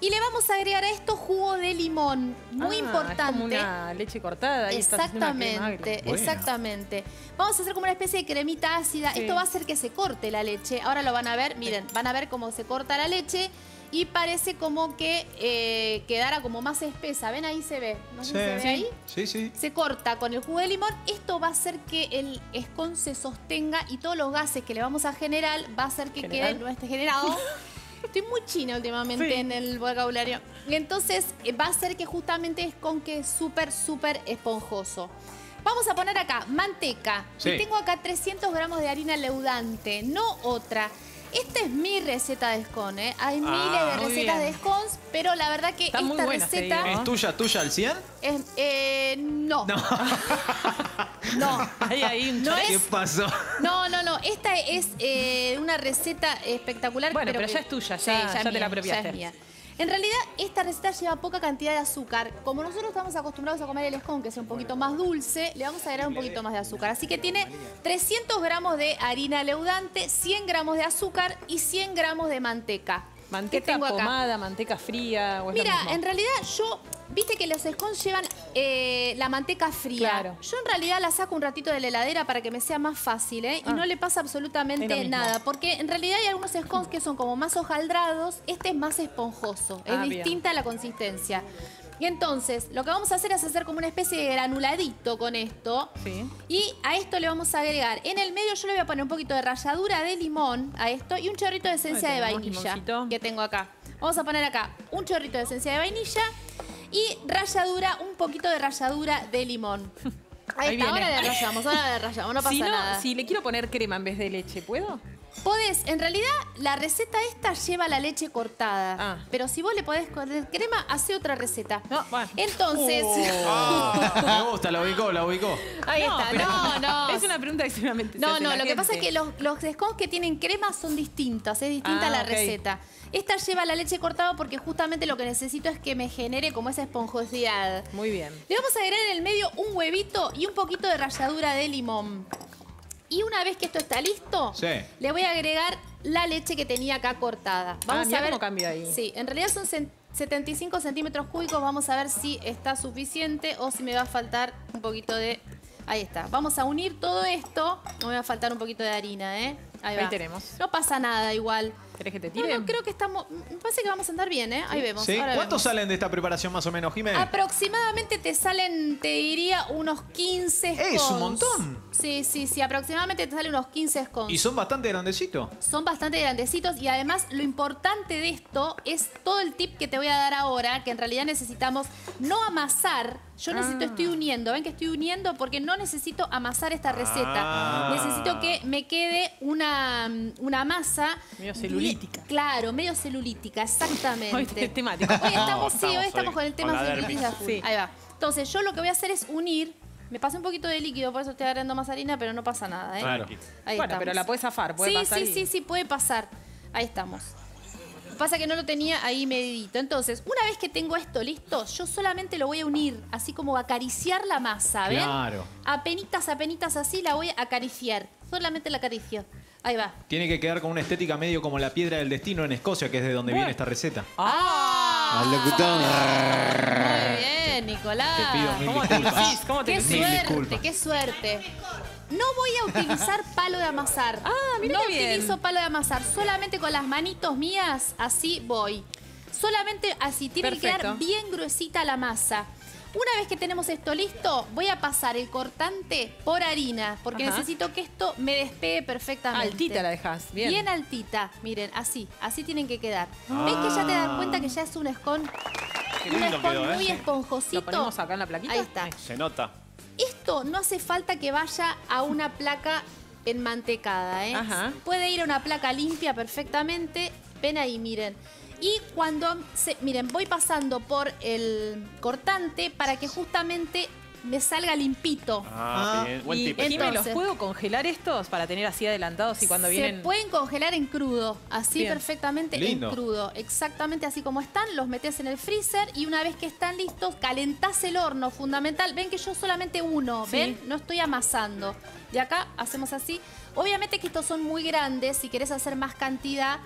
[SPEAKER 1] Y le vamos a agregar a esto jugo de limón. Muy
[SPEAKER 5] Ah,
[SPEAKER 1] importante.
[SPEAKER 5] Es como una leche cortada. y una
[SPEAKER 1] Exactamente, exactamente. Vamos a hacer como una especie de cremita ácida.
[SPEAKER 5] Sí.
[SPEAKER 1] Esto va a hacer que se corte la leche. Ahora lo van a ver, miren, van a ver cómo se corta la leche y parece como que eh, quedara como más espesa. ¿Ven? Ahí se ve. ¿No si se ve ahí?
[SPEAKER 4] Sí, sí.
[SPEAKER 1] Se corta con el jugo de limón. Esto va a hacer que el scone se sostenga y todos los gases que le vamos a generar va a hacer que
[SPEAKER 5] ¿Generar?
[SPEAKER 1] quede no esté generado. <laughs> Estoy muy china últimamente
[SPEAKER 5] Sí.
[SPEAKER 1] en el vocabulario. Entonces eh, va a hacer que justamente es con que es súper, súper esponjoso. Vamos a poner acá manteca.
[SPEAKER 4] Sí.
[SPEAKER 1] Y tengo acá 300 gramos de harina leudante, no otra. Esta es mi receta de scone, ¿eh? Hay miles
[SPEAKER 2] Ah,
[SPEAKER 1] de
[SPEAKER 5] muy
[SPEAKER 1] recetas
[SPEAKER 5] bien.
[SPEAKER 1] de scones, pero la verdad que esta receta.
[SPEAKER 4] ¿Es tuya, tuya al 100?
[SPEAKER 1] es, eh, no,
[SPEAKER 4] No. <laughs>
[SPEAKER 1] no.
[SPEAKER 5] Hay ahí un
[SPEAKER 1] No
[SPEAKER 5] choreo.
[SPEAKER 4] ¿Qué
[SPEAKER 1] es-
[SPEAKER 4] pasó?
[SPEAKER 1] No, no, no. Esta es eh, una receta espectacular.
[SPEAKER 5] Bueno, pero
[SPEAKER 1] que-
[SPEAKER 5] ya es tuya, ya-
[SPEAKER 1] Sí,
[SPEAKER 5] ya
[SPEAKER 1] es
[SPEAKER 5] te la apropiaste.
[SPEAKER 1] ya es mía. En realidad, esta receta lleva poca cantidad de azúcar. Como nosotros estamos acostumbrados a comer el escón, que es un poquito más dulce, le vamos a agregar un poquito más de azúcar. Así que tiene 300 gramos de harina leudante, 100 gramos de azúcar y 100 gramos de manteca. ¿Qué
[SPEAKER 5] Manteca
[SPEAKER 1] tengo
[SPEAKER 5] pomada, manteca fría. ¿o es
[SPEAKER 1] Mira, en realidad yo, viste que los scones llevan eh, la manteca fría.
[SPEAKER 5] Claro.
[SPEAKER 1] Yo en realidad la saco un ratito de la heladera para que me sea más fácil, ¿eh? Y
[SPEAKER 5] Ah.
[SPEAKER 1] no le pasa absolutamente nada. Porque en realidad hay algunos scones que son como más hojaldrados. Este es más esponjoso. Es
[SPEAKER 5] Ah, bien.
[SPEAKER 1] distinta la consistencia. Y entonces, lo que vamos a hacer es hacer como una especie de granuladito con esto.
[SPEAKER 5] Sí.
[SPEAKER 1] Y a esto le vamos a agregar, en el medio yo le voy a poner un poquito de ralladura de limón a esto y un chorrito de esencia de vainilla
[SPEAKER 5] limoncito.
[SPEAKER 1] que tengo acá. Vamos a poner acá un chorrito de esencia de vainilla y ralladura, un poquito de ralladura de limón. <laughs> Ahí,
[SPEAKER 5] Ahí
[SPEAKER 1] está,
[SPEAKER 5] viene.
[SPEAKER 1] ahora le rallamos, ahora le rallamos, no <laughs> pasa
[SPEAKER 5] si, no,
[SPEAKER 1] nada.
[SPEAKER 5] si le quiero poner crema en vez de leche, ¿puedo?
[SPEAKER 1] Podés, en realidad la receta esta lleva la leche cortada,
[SPEAKER 5] Ah.
[SPEAKER 1] pero si vos le podés poner crema, hace otra receta.
[SPEAKER 5] No, bueno.
[SPEAKER 1] Entonces, <laughs>
[SPEAKER 4] Me gusta, la ubicó, la ubicó.
[SPEAKER 1] ahí
[SPEAKER 5] No,
[SPEAKER 1] está,
[SPEAKER 5] pero
[SPEAKER 1] no, no. <laughs>
[SPEAKER 5] Es una pregunta extremadamente
[SPEAKER 1] No, no, lo que pasa es que los, los scones que tienen crema son distintos, es distinta
[SPEAKER 5] Ah,
[SPEAKER 1] la receta. Esta lleva la leche cortada porque justamente lo que necesito es que me genere como esa esponjosidad.
[SPEAKER 5] Muy bien.
[SPEAKER 1] Le vamos a agregar en el medio un huevito y un poquito de ralladura de limón. Y una vez que esto está listo,
[SPEAKER 4] Sí.
[SPEAKER 1] le voy a agregar la leche que tenía acá cortada. Vamos
[SPEAKER 5] Ah,
[SPEAKER 1] a ver
[SPEAKER 5] cómo cambia ahí.
[SPEAKER 1] Sí, en realidad son cen- 75 centímetros cúbicos. Vamos a ver si está suficiente o si me va a faltar un poquito de... Ahí está. Vamos a unir todo esto. No me va a faltar un poquito de harina, ¿eh?
[SPEAKER 5] Ahí
[SPEAKER 1] va.
[SPEAKER 5] tenemos.
[SPEAKER 1] No pasa nada igual.
[SPEAKER 5] ¿Querés que te
[SPEAKER 1] No,
[SPEAKER 5] tire?
[SPEAKER 1] no, creo que estamos... Me parece que vamos a andar bien, ¿eh? Ahí vemos.
[SPEAKER 4] ¿Sí?
[SPEAKER 1] ahora
[SPEAKER 4] ¿Cuántos
[SPEAKER 1] vemos.
[SPEAKER 4] salen de esta preparación más o menos, Jiménez?
[SPEAKER 1] Aproximadamente te salen, te diría, unos 15 scones.
[SPEAKER 4] Es un montón.
[SPEAKER 1] Sí, sí, sí. Aproximadamente te salen unos 15 scones.
[SPEAKER 4] Y son bastante grandecitos.
[SPEAKER 1] Son bastante grandecitos y además lo importante de esto es todo el tip que te voy a dar ahora, que en realidad necesitamos no amasar. Yo necesito,
[SPEAKER 5] Ah.
[SPEAKER 1] estoy uniendo, ven que estoy uniendo porque no necesito amasar esta receta.
[SPEAKER 2] Ah.
[SPEAKER 1] Necesito que me quede una, una masa.
[SPEAKER 5] Medio celulítica.
[SPEAKER 1] Claro, medio celulítica, exactamente.
[SPEAKER 5] Hoy es temático.
[SPEAKER 1] Hoy estamos, sí,
[SPEAKER 2] estamos
[SPEAKER 1] hoy estamos
[SPEAKER 2] hoy
[SPEAKER 1] con el tema celulitis.
[SPEAKER 5] Sí.
[SPEAKER 1] Ahí va. Entonces, yo lo que voy a hacer es unir. Me pasé un poquito de líquido, por eso estoy agregando más harina, pero no pasa nada, ¿eh?
[SPEAKER 4] Claro.
[SPEAKER 1] Ahí
[SPEAKER 5] Bueno,
[SPEAKER 1] estamos.
[SPEAKER 5] pero la puedes zafar, puede
[SPEAKER 1] sí,
[SPEAKER 5] pasar
[SPEAKER 1] Sí,
[SPEAKER 5] y-
[SPEAKER 1] sí, sí, puede pasar. Ahí estamos. Pasa que no lo tenía ahí medidito. Entonces, una vez que tengo esto listo, yo solamente lo voy a unir, así como acariciar la masa, ¿ven?
[SPEAKER 4] Claro.
[SPEAKER 1] Apenitas, apenitas así la voy a acariciar. Solamente la acaricio. Ahí va.
[SPEAKER 4] Tiene que quedar con una estética medio como la piedra del destino en Escocia, que es de donde viene esta receta.
[SPEAKER 1] ¡Ah!
[SPEAKER 7] Al locutor.
[SPEAKER 1] Muy bien, Nicolás.
[SPEAKER 4] Te pido mil
[SPEAKER 5] ¿Cómo te
[SPEAKER 4] disculpas.
[SPEAKER 5] lucís? ¿Cómo te
[SPEAKER 1] Qué suerte, qué suerte. No voy a utilizar <laughs> palo de amasar.
[SPEAKER 5] Ah, mira
[SPEAKER 1] No
[SPEAKER 5] bien.
[SPEAKER 1] utilizo palo de amasar. Solamente con las manitos mías, así voy. Solamente así. Tiene que
[SPEAKER 5] Perfecto.
[SPEAKER 1] quedar bien gruesita la masa. Una vez que tenemos esto listo, voy a pasar el cortante por harina, porque
[SPEAKER 5] Ajá.
[SPEAKER 1] necesito que esto me despegue perfectamente.
[SPEAKER 5] Altita la dejas. Bien.
[SPEAKER 1] Bien altita, miren, así, así tienen que quedar. ¿Ves que ya te das cuenta que ya es un escón,
[SPEAKER 2] Qué
[SPEAKER 1] un
[SPEAKER 2] lindo
[SPEAKER 1] escón
[SPEAKER 2] quedó,
[SPEAKER 1] muy
[SPEAKER 2] ¿eh?
[SPEAKER 1] esponjosito?
[SPEAKER 5] ¿Lo ponemos acá en la plaquita?
[SPEAKER 1] Ahí está.
[SPEAKER 2] Se nota.
[SPEAKER 1] Esto no hace falta que vaya a una placa enmantecada, ¿eh?
[SPEAKER 5] Ajá.
[SPEAKER 1] Puede ir a una placa limpia perfectamente. Ven ahí, miren. Y cuando se, miren, voy pasando por el cortante para que justamente me salga limpito.
[SPEAKER 2] Ah,
[SPEAKER 4] Ah.
[SPEAKER 2] bien. Buen
[SPEAKER 5] Y
[SPEAKER 2] tip.
[SPEAKER 5] ¿los puedo congelar estos para tener así adelantados y cuando
[SPEAKER 1] se
[SPEAKER 5] vienen...
[SPEAKER 1] pueden congelar en crudo, así
[SPEAKER 5] Bien.
[SPEAKER 1] perfectamente
[SPEAKER 4] Lindo.
[SPEAKER 1] en crudo, exactamente así como están, los metes en el freezer y una vez que están listos, calentás el horno, fundamental. Ven que yo solamente uno,
[SPEAKER 5] Sí.
[SPEAKER 1] ven, no estoy amasando. Y acá hacemos así. Obviamente que estos son muy grandes, si querés hacer más cantidad,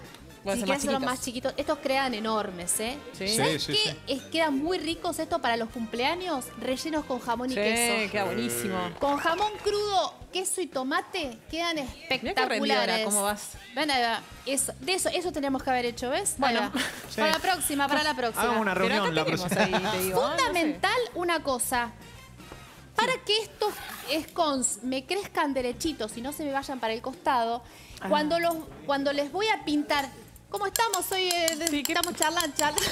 [SPEAKER 1] si
[SPEAKER 5] más
[SPEAKER 1] hacerlos más chiquitos, estos quedan enormes, ¿eh?
[SPEAKER 5] Sí.
[SPEAKER 1] ¿Sabes
[SPEAKER 4] Sí,
[SPEAKER 1] qué?
[SPEAKER 4] sí.
[SPEAKER 1] Es, quedan muy ricos estos para los cumpleaños, rellenos con jamón y
[SPEAKER 5] Sí,
[SPEAKER 1] queso.
[SPEAKER 5] queda buenísimo.
[SPEAKER 1] Con jamón crudo, queso y tomate quedan
[SPEAKER 5] Mirá qué
[SPEAKER 1] espectaculares.
[SPEAKER 5] rendidora, ¿cómo vas?
[SPEAKER 1] Ven ahí va. Eso, de eso, eso teníamos que haber hecho, ¿ves?
[SPEAKER 5] Bueno. <laughs>
[SPEAKER 1] Para la próxima, para la próxima.
[SPEAKER 4] Hagamos una reunión la próxima.
[SPEAKER 5] ahí, te digo. ah, no sé.
[SPEAKER 1] Fundamental una cosa. Para que estos scones me crezcan derechitos y no se me vayan para el costado,
[SPEAKER 5] Ah.
[SPEAKER 1] cuando, los, cuando les voy a pintar ¿Cómo estamos? Soy, eh, de-
[SPEAKER 5] Sí, ¿qué-
[SPEAKER 1] estamos charlando, charlando.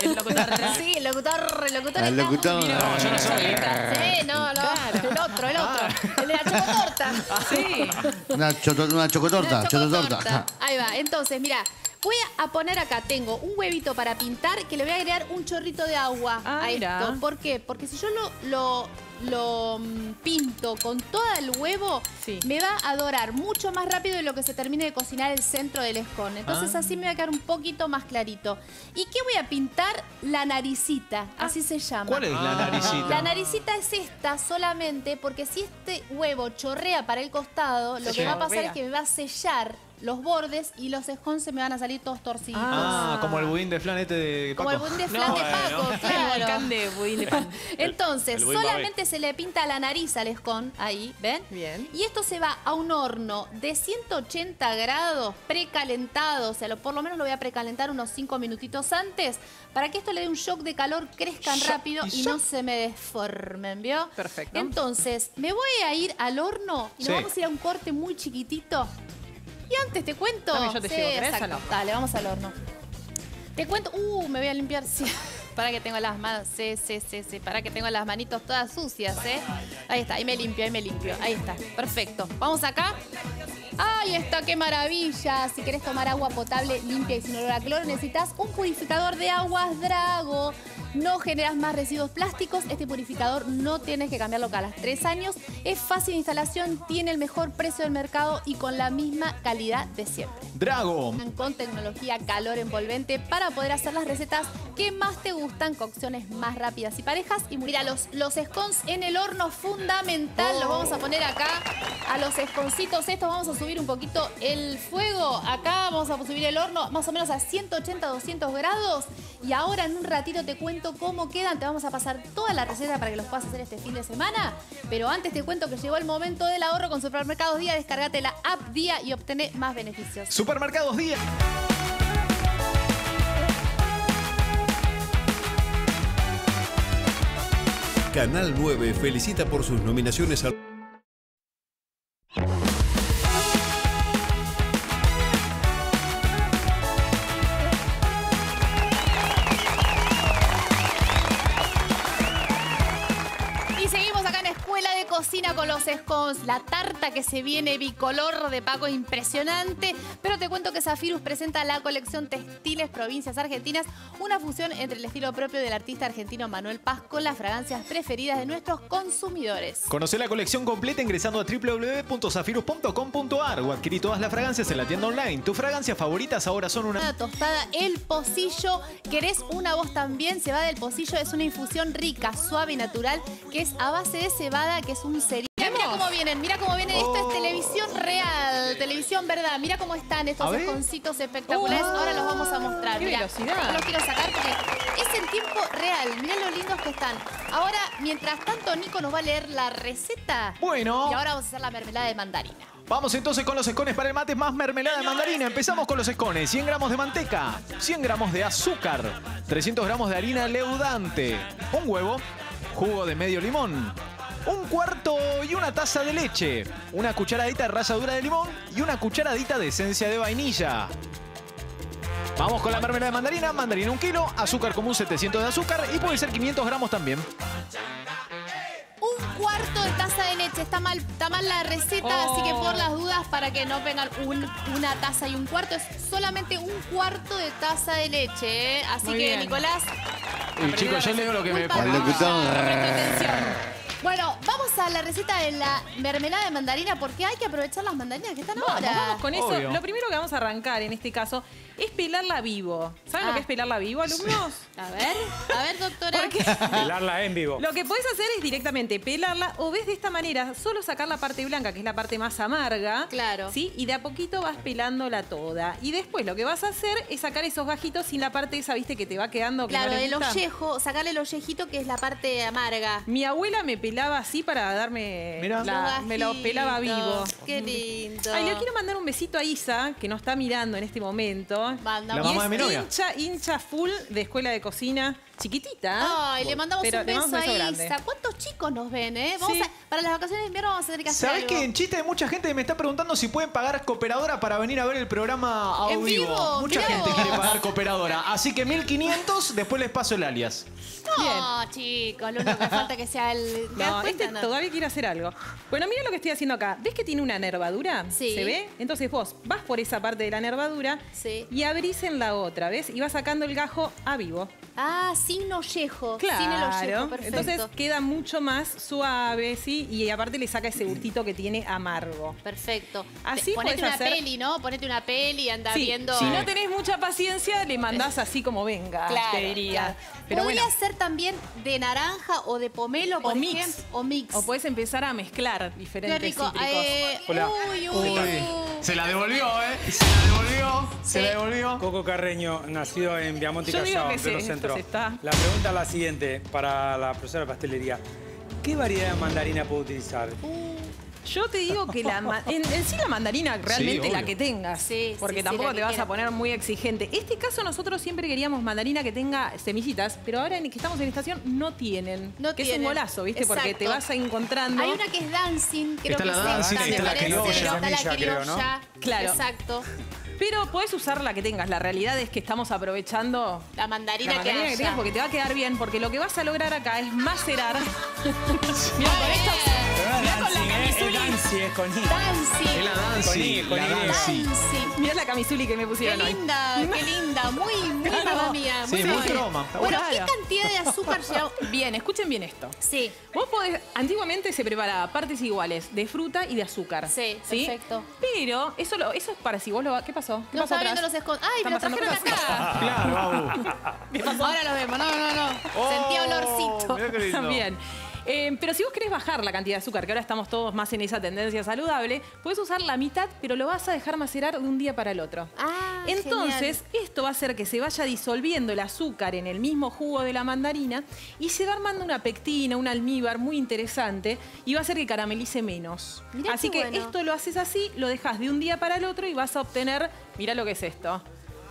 [SPEAKER 5] El locutor.
[SPEAKER 1] Sí, el locutor, el locutor.
[SPEAKER 7] El
[SPEAKER 1] está-
[SPEAKER 7] locutor.
[SPEAKER 4] No, yo no soy.
[SPEAKER 1] Sí, no, no, el otro, el otro. El de la chocotorta.
[SPEAKER 5] Sí.
[SPEAKER 7] Una, chocotorta,
[SPEAKER 1] Una
[SPEAKER 7] chocotorta.
[SPEAKER 1] chocotorta. Ahí va. Entonces, mira, voy a poner acá, tengo un huevito para pintar que le voy a agregar un chorrito de agua
[SPEAKER 5] Ah,
[SPEAKER 1] a
[SPEAKER 5] mira.
[SPEAKER 1] esto. ¿Por qué? Porque si yo lo, lo, lo mm, pinto con todo el huevo,
[SPEAKER 5] Sí.
[SPEAKER 1] me va a dorar mucho más rápido de lo que se termine de cocinar el centro del escon. Entonces
[SPEAKER 5] Ah.
[SPEAKER 1] así me va a quedar un poquito más clarito. ¿Y qué voy a pintar? La naricita, así se llama.
[SPEAKER 4] ¿Cuál es la naricita?
[SPEAKER 1] La naricita es esta solamente porque si este huevo chorrea para el costado, lo
[SPEAKER 5] Se
[SPEAKER 1] que va a pasar es que me va a sellar los bordes y los scones se me van a salir todos torcidos.
[SPEAKER 4] Ah, como el budín de flan este de Paco.
[SPEAKER 1] Como el budín de flan de Paco, <laughs>
[SPEAKER 5] El
[SPEAKER 1] claro.
[SPEAKER 5] volcán de budín de pan. <laughs>
[SPEAKER 1] Entonces,
[SPEAKER 2] el
[SPEAKER 1] solamente se le pinta la nariz al scone, ahí, ¿ven?
[SPEAKER 5] Bien.
[SPEAKER 1] Y esto se va a un horno de 180 grados precalentado, o sea, lo- por lo menos lo voy a precalentar unos 5 minutitos antes, para que esto le dé un shock de calor, crezcan
[SPEAKER 4] Shock
[SPEAKER 1] rápido
[SPEAKER 4] y
[SPEAKER 1] y no se me deformen, ¿vio?
[SPEAKER 5] Perfecto.
[SPEAKER 1] Entonces, me voy a ir al horno y
[SPEAKER 4] Sí.
[SPEAKER 1] nos vamos a ir a un corte muy chiquitito. Y antes te cuento.
[SPEAKER 5] Dame, yo te
[SPEAKER 1] Sí,
[SPEAKER 5] llevo.
[SPEAKER 1] Dale, vamos al horno. Te cuento. Uh, me voy a limpiar. Sí. <laughs> Para que tengo las manos. Sí, sí, sí, sí. Para que tengo las manitos todas sucias, ¿eh? Ahí está, ahí me limpio, ahí me limpio. Ahí está. Perfecto. Vamos acá. ¡Ay, está! ¡Qué maravilla! Si querés tomar agua potable, limpia y sin olor a cloro, necesitas un purificador de aguas Drago. No generas más residuos plásticos. Este purificador no tienes que cambiarlo cada tres años. Es fácil de instalación, tiene el mejor precio del mercado y con la misma calidad de siempre
[SPEAKER 4] Drago.
[SPEAKER 1] con tecnología calor envolvente para poder hacer las recetas que más te gustan, cocciones más rápidas y parejas. Y mira, los, los scones en el horno fundamental, los vamos a poner acá a los sconcitos estos, vamos a subir un poquito el fuego, acá vamos a subir el horno más o menos a 180, 200 grados. Y ahora en un ratito te cuento cómo quedan, te vamos a pasar toda la receta para que los puedas hacer este fin de semana. Pero antes te cuento que llegó el momento del ahorro con Supermercados Día, descargate la app Día y obtené más beneficios.
[SPEAKER 4] Supermercados Día.
[SPEAKER 8] Canal 9 felicita por sus nominaciones al...
[SPEAKER 1] Cocina con los scones. La tarta que se viene bicolor de Paco es impresionante. Pero te cuento que Zafirus presenta la colección Textiles Provincias Argentinas, una fusión entre el estilo propio del artista argentino Manuel Paz con las fragancias preferidas de nuestros consumidores.
[SPEAKER 4] Conoce la colección completa ingresando a www.zafirus.com.ar o adquirí todas las fragancias en la tienda online. Tus fragancias favoritas ahora son una...
[SPEAKER 1] Una tostada, el pocillo. ¿Querés una voz también? Cebada del pocillo es una infusión rica, suave y natural que es a base de cebada, que es un cereal. Mira, mira cómo vienen, mira cómo vienen. Esto es televisión real, televisión verdad. Mira cómo están estos esconcitos espectaculares. Ahora los vamos a mostrar.
[SPEAKER 5] ¡Qué
[SPEAKER 1] Mirá,
[SPEAKER 5] velocidad!
[SPEAKER 1] los quiero sacar porque es en tiempo real. Mirá lo lindos que están. Ahora, mientras tanto, Nico nos va a leer la receta.
[SPEAKER 4] Bueno.
[SPEAKER 1] Y ahora vamos a hacer la mermelada de mandarina.
[SPEAKER 4] Vamos entonces con los escones para el mate más mermelada de mandarina. Empezamos con los escones. 100 gramos de manteca, 100 gramos de azúcar, 300 gramos de harina leudante, un huevo, jugo de medio limón, un cuarto y una taza de leche, una cucharadita de rasadura de limón y una cucharadita de esencia de vainilla. Vamos con la mermelada de mandarina. Mandarina un kilo, azúcar común 700 de azúcar y puede ser 500 gramos también.
[SPEAKER 1] Un cuarto de taza de leche. Está mal, está mal la receta, así que por las dudas, para que no vengan un- una taza y un cuarto, es solamente un cuarto de taza de leche. ¿eh? Así
[SPEAKER 5] Muy
[SPEAKER 1] que,
[SPEAKER 5] bien.
[SPEAKER 1] Nicolás,
[SPEAKER 4] Y chicos, yo leo lo que me
[SPEAKER 1] Disculpa. Bueno, vamos a la receta de la mermelada de mandarina, porque hay que aprovechar las mandarinas que están
[SPEAKER 5] Vamos,
[SPEAKER 1] ahora.
[SPEAKER 5] vamos con eso.
[SPEAKER 4] Obvio.
[SPEAKER 5] Lo primero que vamos a arrancar en este caso es pelarla vivo. ¿Saben
[SPEAKER 1] Ah.
[SPEAKER 5] lo que es pelarla vivo, alumnos?
[SPEAKER 1] A ver, a ver, doctora. <laughs>
[SPEAKER 5] Porque
[SPEAKER 3] Pelarla en vivo.
[SPEAKER 5] lo que podés hacer es directamente pelarla o ves de esta manera, solo sacar la parte blanca, que es la parte más amarga.
[SPEAKER 1] Claro.
[SPEAKER 5] ¿Sí? Y de a poquito vas pelándola toda. Y después lo que vas a hacer es sacar esos gajitos sin la parte esa, viste, que te va quedando. que
[SPEAKER 1] Claro, el ollejo, sacarle el ollejito que es la parte amarga.
[SPEAKER 5] Mi abuela me pelaba así para darme.
[SPEAKER 4] Mirá.
[SPEAKER 5] la- me lo pelaba vivo.
[SPEAKER 1] Qué lindo.
[SPEAKER 5] Ay, le quiero mandar un besito a Isa, que nos está mirando en este momento.
[SPEAKER 1] Manda
[SPEAKER 4] La mamá de mi
[SPEAKER 5] es
[SPEAKER 4] novia.
[SPEAKER 5] hincha, hincha full de escuela de cocina. Chiquitita.
[SPEAKER 1] Ay, le mandamos
[SPEAKER 5] pero
[SPEAKER 1] un
[SPEAKER 5] le
[SPEAKER 1] beso,
[SPEAKER 5] mandamos un
[SPEAKER 1] a
[SPEAKER 5] grande.
[SPEAKER 1] Isa. ¿Cuántos chicos nos ven, eh? Vamos
[SPEAKER 5] Sí.
[SPEAKER 1] a- para las vacaciones de invierno vamos a tener que hacer
[SPEAKER 4] ¿Sabés
[SPEAKER 1] algo.
[SPEAKER 4] que en chiste hay mucha gente que me está preguntando si pueden pagar cooperadora para venir a ver el programa a
[SPEAKER 1] En vivo,
[SPEAKER 4] Mucha
[SPEAKER 1] mirá
[SPEAKER 4] gente
[SPEAKER 1] vos.
[SPEAKER 4] quiere pagar cooperadora. Así que 1500, después les paso el alias.
[SPEAKER 1] No, chicos, lo único que falta que sea el... ¿te das <laughs>
[SPEAKER 5] No,
[SPEAKER 1] cuenta?
[SPEAKER 5] este
[SPEAKER 1] No.
[SPEAKER 5] todavía quiere hacer algo. Bueno, mira lo que estoy haciendo acá. ¿Ves que tiene una nervadura?
[SPEAKER 1] Sí.
[SPEAKER 5] ¿Se ve? Entonces vos vas por esa parte de la nervadura
[SPEAKER 1] Sí.
[SPEAKER 5] y abrís en la otra, ¿ves? Y vas sacando el gajo a vivo.
[SPEAKER 1] Ah, sin ollejo. Sin el
[SPEAKER 5] Claro.
[SPEAKER 1] ollejo, perfecto.
[SPEAKER 5] Entonces queda mucho más suave, ¿sí? Y aparte le saca ese gustito que tiene amargo.
[SPEAKER 1] Perfecto.
[SPEAKER 5] Así
[SPEAKER 1] Ponete una
[SPEAKER 5] hacer-
[SPEAKER 1] peli, ¿no? Ponete una peli y anda
[SPEAKER 5] Sí,
[SPEAKER 1] viendo...
[SPEAKER 5] Si no tenés mucha paciencia, le mandás así como venga,
[SPEAKER 1] Claro,
[SPEAKER 5] te diría.
[SPEAKER 1] claro.
[SPEAKER 5] Pero
[SPEAKER 1] Podría
[SPEAKER 5] bueno,
[SPEAKER 1] ser también de naranja o de pomelo, por
[SPEAKER 5] O mix.
[SPEAKER 1] O mix.
[SPEAKER 5] o puedes empezar a mezclar
[SPEAKER 1] Qué
[SPEAKER 5] diferentes
[SPEAKER 1] rico.
[SPEAKER 5] cítricos.
[SPEAKER 1] Eh,
[SPEAKER 3] Hola.
[SPEAKER 1] Uy, uy, uy.
[SPEAKER 4] Se la devolvió, ¿eh? Se la devolvió. Se la devolvió.
[SPEAKER 3] Coco Carreño, nacido en Viamonte y
[SPEAKER 5] que
[SPEAKER 3] en centro.
[SPEAKER 5] Está.
[SPEAKER 3] La pregunta es la siguiente, para la profesora de pastelería. ¿Qué variedad de mandarina puedo utilizar?
[SPEAKER 5] Yo te digo que la <laughs> en, en sí la mandarina realmente la
[SPEAKER 4] obvio.
[SPEAKER 5] que tengas.
[SPEAKER 1] Sí,
[SPEAKER 5] porque
[SPEAKER 1] sí, sí,
[SPEAKER 5] tampoco
[SPEAKER 1] la
[SPEAKER 5] te
[SPEAKER 1] que
[SPEAKER 5] vas
[SPEAKER 1] quiera.
[SPEAKER 5] a poner muy exigente. Este caso nosotros siempre queríamos mandarina que tenga semillitas, pero ahora en que estamos en estación no tienen.
[SPEAKER 1] No
[SPEAKER 5] que es un golazo, ¿viste? Porque te vas a encontrando.
[SPEAKER 1] Hay una que es dancing, creo
[SPEAKER 4] Está
[SPEAKER 1] que
[SPEAKER 4] la
[SPEAKER 1] es
[SPEAKER 4] dancing,
[SPEAKER 1] esta,
[SPEAKER 4] está
[SPEAKER 1] me
[SPEAKER 4] la
[SPEAKER 1] parece.
[SPEAKER 4] criolla.
[SPEAKER 1] Está la
[SPEAKER 3] Semilla, creo, ¿no?
[SPEAKER 1] criolla.
[SPEAKER 5] Claro.
[SPEAKER 1] Exacto.
[SPEAKER 5] Pero podés usar la que tengas. La realidad es que estamos aprovechando
[SPEAKER 1] La mandarina,
[SPEAKER 5] la mandarina
[SPEAKER 1] que,
[SPEAKER 5] tengas porque te va a quedar bien. Porque lo que vas a lograr acá es macerar. <laughs> Mira, Mirá con
[SPEAKER 3] ¿eh? Es con I.
[SPEAKER 1] Dancing.
[SPEAKER 4] Es la Dancy.
[SPEAKER 3] Con I, con
[SPEAKER 4] La. Dancy.
[SPEAKER 1] Dancing.
[SPEAKER 5] Mirá la camisuli que me
[SPEAKER 1] Qué
[SPEAKER 5] pusieron hoy.
[SPEAKER 1] linda, qué linda. Muy, muy <laughs>
[SPEAKER 5] Claro.
[SPEAKER 1] mamá mía.
[SPEAKER 4] Sí, muy
[SPEAKER 1] bien.
[SPEAKER 4] croma. Está
[SPEAKER 1] Bueno,
[SPEAKER 5] bueno.
[SPEAKER 1] ¿qué cantidad de <laughs> azúcar lleva?
[SPEAKER 5] Bien, escuchen bien esto.
[SPEAKER 1] Sí.
[SPEAKER 5] Vos podés, antiguamente se preparaba partes iguales de fruta y de azúcar.
[SPEAKER 1] Sí, perfecto.
[SPEAKER 5] Pero eso, lo, eso es para si vos lo... ¿Qué pasó? ¿Qué
[SPEAKER 1] No
[SPEAKER 5] pasó
[SPEAKER 1] estaba viendo
[SPEAKER 5] atrás?
[SPEAKER 1] los escondidos. ¡Ay, me
[SPEAKER 5] Están pasando
[SPEAKER 1] trajeron acá! <laughs>
[SPEAKER 4] Claro.
[SPEAKER 1] Ahora los vemos. No, no, no. Sentía olorcito.
[SPEAKER 2] Mirá qué lindo.
[SPEAKER 5] Bien. Eh, pero si vos querés bajar la cantidad de azúcar, que ahora estamos todos más en esa tendencia saludable, puedes usar la mitad, pero lo vas a dejar macerar de un día para el otro.
[SPEAKER 1] Ah,
[SPEAKER 5] Entonces, esto va a hacer que se vaya disolviendo el azúcar en el mismo jugo de la mandarina y se va armando una pectina, un almíbar muy interesante y va a hacer que caramelice menos.
[SPEAKER 1] Mirá
[SPEAKER 5] así que
[SPEAKER 1] bueno.
[SPEAKER 5] esto lo haces así, lo dejas de un día para el otro y vas a obtener, mira lo que es esto.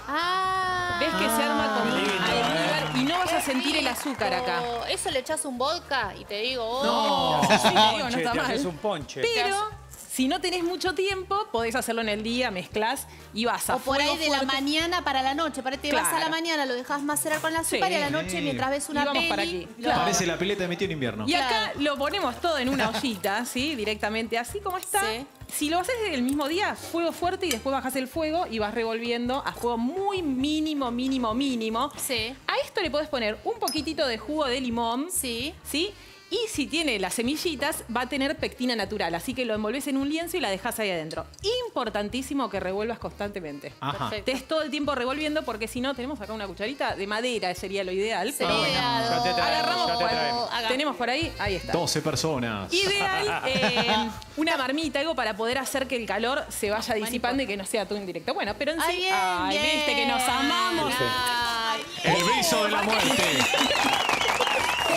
[SPEAKER 1] Ah.
[SPEAKER 5] ¿Ves que se arma como un
[SPEAKER 3] lindo, ¿eh?
[SPEAKER 5] almíbar y no vas a sentir el azúcar acá?
[SPEAKER 1] Eso le echas un vodka y te digo, oh.
[SPEAKER 3] No,
[SPEAKER 5] Sí, te digo, no
[SPEAKER 3] ponche,
[SPEAKER 5] está mal.
[SPEAKER 3] un ponche.
[SPEAKER 5] Pero si no tenés mucho tiempo, podés hacerlo en el día, mezclás y vas a
[SPEAKER 1] O por ahí de la mañana para la noche. Para te vas a la mañana, lo dejas macerar con la azúcar
[SPEAKER 5] Sí.
[SPEAKER 1] y a la noche mientras ves una peli.
[SPEAKER 5] para aquí.
[SPEAKER 1] lo-
[SPEAKER 5] Claro.
[SPEAKER 4] Parece la pileta de mi tío en invierno.
[SPEAKER 5] Y acá
[SPEAKER 1] Claro.
[SPEAKER 5] lo ponemos todo en una <laughs> ollita, ¿sí? Directamente así como está.
[SPEAKER 1] Sí.
[SPEAKER 5] Si lo haces el mismo día, fuego fuerte y después bajas el fuego y vas revolviendo a fuego muy mínimo, mínimo, mínimo.
[SPEAKER 1] Sí.
[SPEAKER 5] A esto le podés poner un poquitito de jugo de limón.
[SPEAKER 1] Sí.
[SPEAKER 5] ¿Sí? Y si tiene las semillitas, va a tener pectina natural. Así que lo envolves en un lienzo y la dejas ahí adentro. Importantísimo que revuelvas constantemente.
[SPEAKER 4] Ajá.
[SPEAKER 1] Perfecto.
[SPEAKER 5] Estés todo el tiempo revolviendo porque si no, tenemos acá una cucharita de madera, sería lo ideal.
[SPEAKER 1] Sería
[SPEAKER 5] pero bueno.
[SPEAKER 3] Ya te traemos,
[SPEAKER 5] Agarramos
[SPEAKER 3] ya te
[SPEAKER 5] cual-. Tenemos por ahí, ahí está.
[SPEAKER 4] 12 personas.
[SPEAKER 5] Ideal, <laughs> eh, una marmita, algo para poder hacer que el calor se vaya disipando y que no sea todo indirecto. Bueno, pero en sí,
[SPEAKER 1] Ay, bien,
[SPEAKER 5] ay,
[SPEAKER 1] bien.
[SPEAKER 5] viste que nos amamos.
[SPEAKER 1] Ay,
[SPEAKER 4] El beso de la muerte.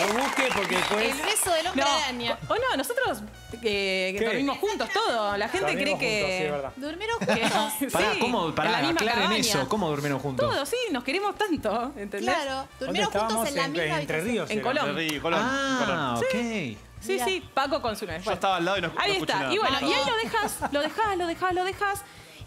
[SPEAKER 3] No busque porque después...
[SPEAKER 1] El beso del hombre
[SPEAKER 5] No,
[SPEAKER 1] araña.
[SPEAKER 5] o no, nosotros eh,
[SPEAKER 3] ¿Qué?
[SPEAKER 5] dormimos juntos todo. La gente
[SPEAKER 3] Dormimos
[SPEAKER 5] cree que.
[SPEAKER 3] juntos, sí, es verdad.
[SPEAKER 1] ¿Durmieron
[SPEAKER 5] que-
[SPEAKER 1] juntos? <laughs>
[SPEAKER 4] Pará,
[SPEAKER 5] sí,
[SPEAKER 4] ¿cómo?
[SPEAKER 5] en
[SPEAKER 4] Pará,
[SPEAKER 5] la misma
[SPEAKER 4] aclaren
[SPEAKER 5] cabaña.
[SPEAKER 4] eso. ¿Cómo durmieron juntos?
[SPEAKER 5] Todos, sí, nos queremos tanto, ¿entendés?
[SPEAKER 1] Claro.
[SPEAKER 3] ¿Dónde
[SPEAKER 1] ¿Durmieron juntos
[SPEAKER 3] estábamos?
[SPEAKER 1] en la
[SPEAKER 3] En-
[SPEAKER 1] misma
[SPEAKER 3] Entre
[SPEAKER 1] habitación?
[SPEAKER 3] Ríos.
[SPEAKER 5] En
[SPEAKER 3] era.
[SPEAKER 5] Colón.
[SPEAKER 2] De Río, Colón,
[SPEAKER 4] Ah, ok.
[SPEAKER 5] Sí,
[SPEAKER 1] Mirá.
[SPEAKER 5] sí, Paco con su.
[SPEAKER 2] Yo estaba al lado y no, no
[SPEAKER 5] Ahí
[SPEAKER 2] escuché
[SPEAKER 5] está.
[SPEAKER 2] nada.
[SPEAKER 5] Y bueno,
[SPEAKER 1] No,
[SPEAKER 5] y ahí
[SPEAKER 1] no.
[SPEAKER 5] lo dejas, lo dejas, lo dejas, lo dejas.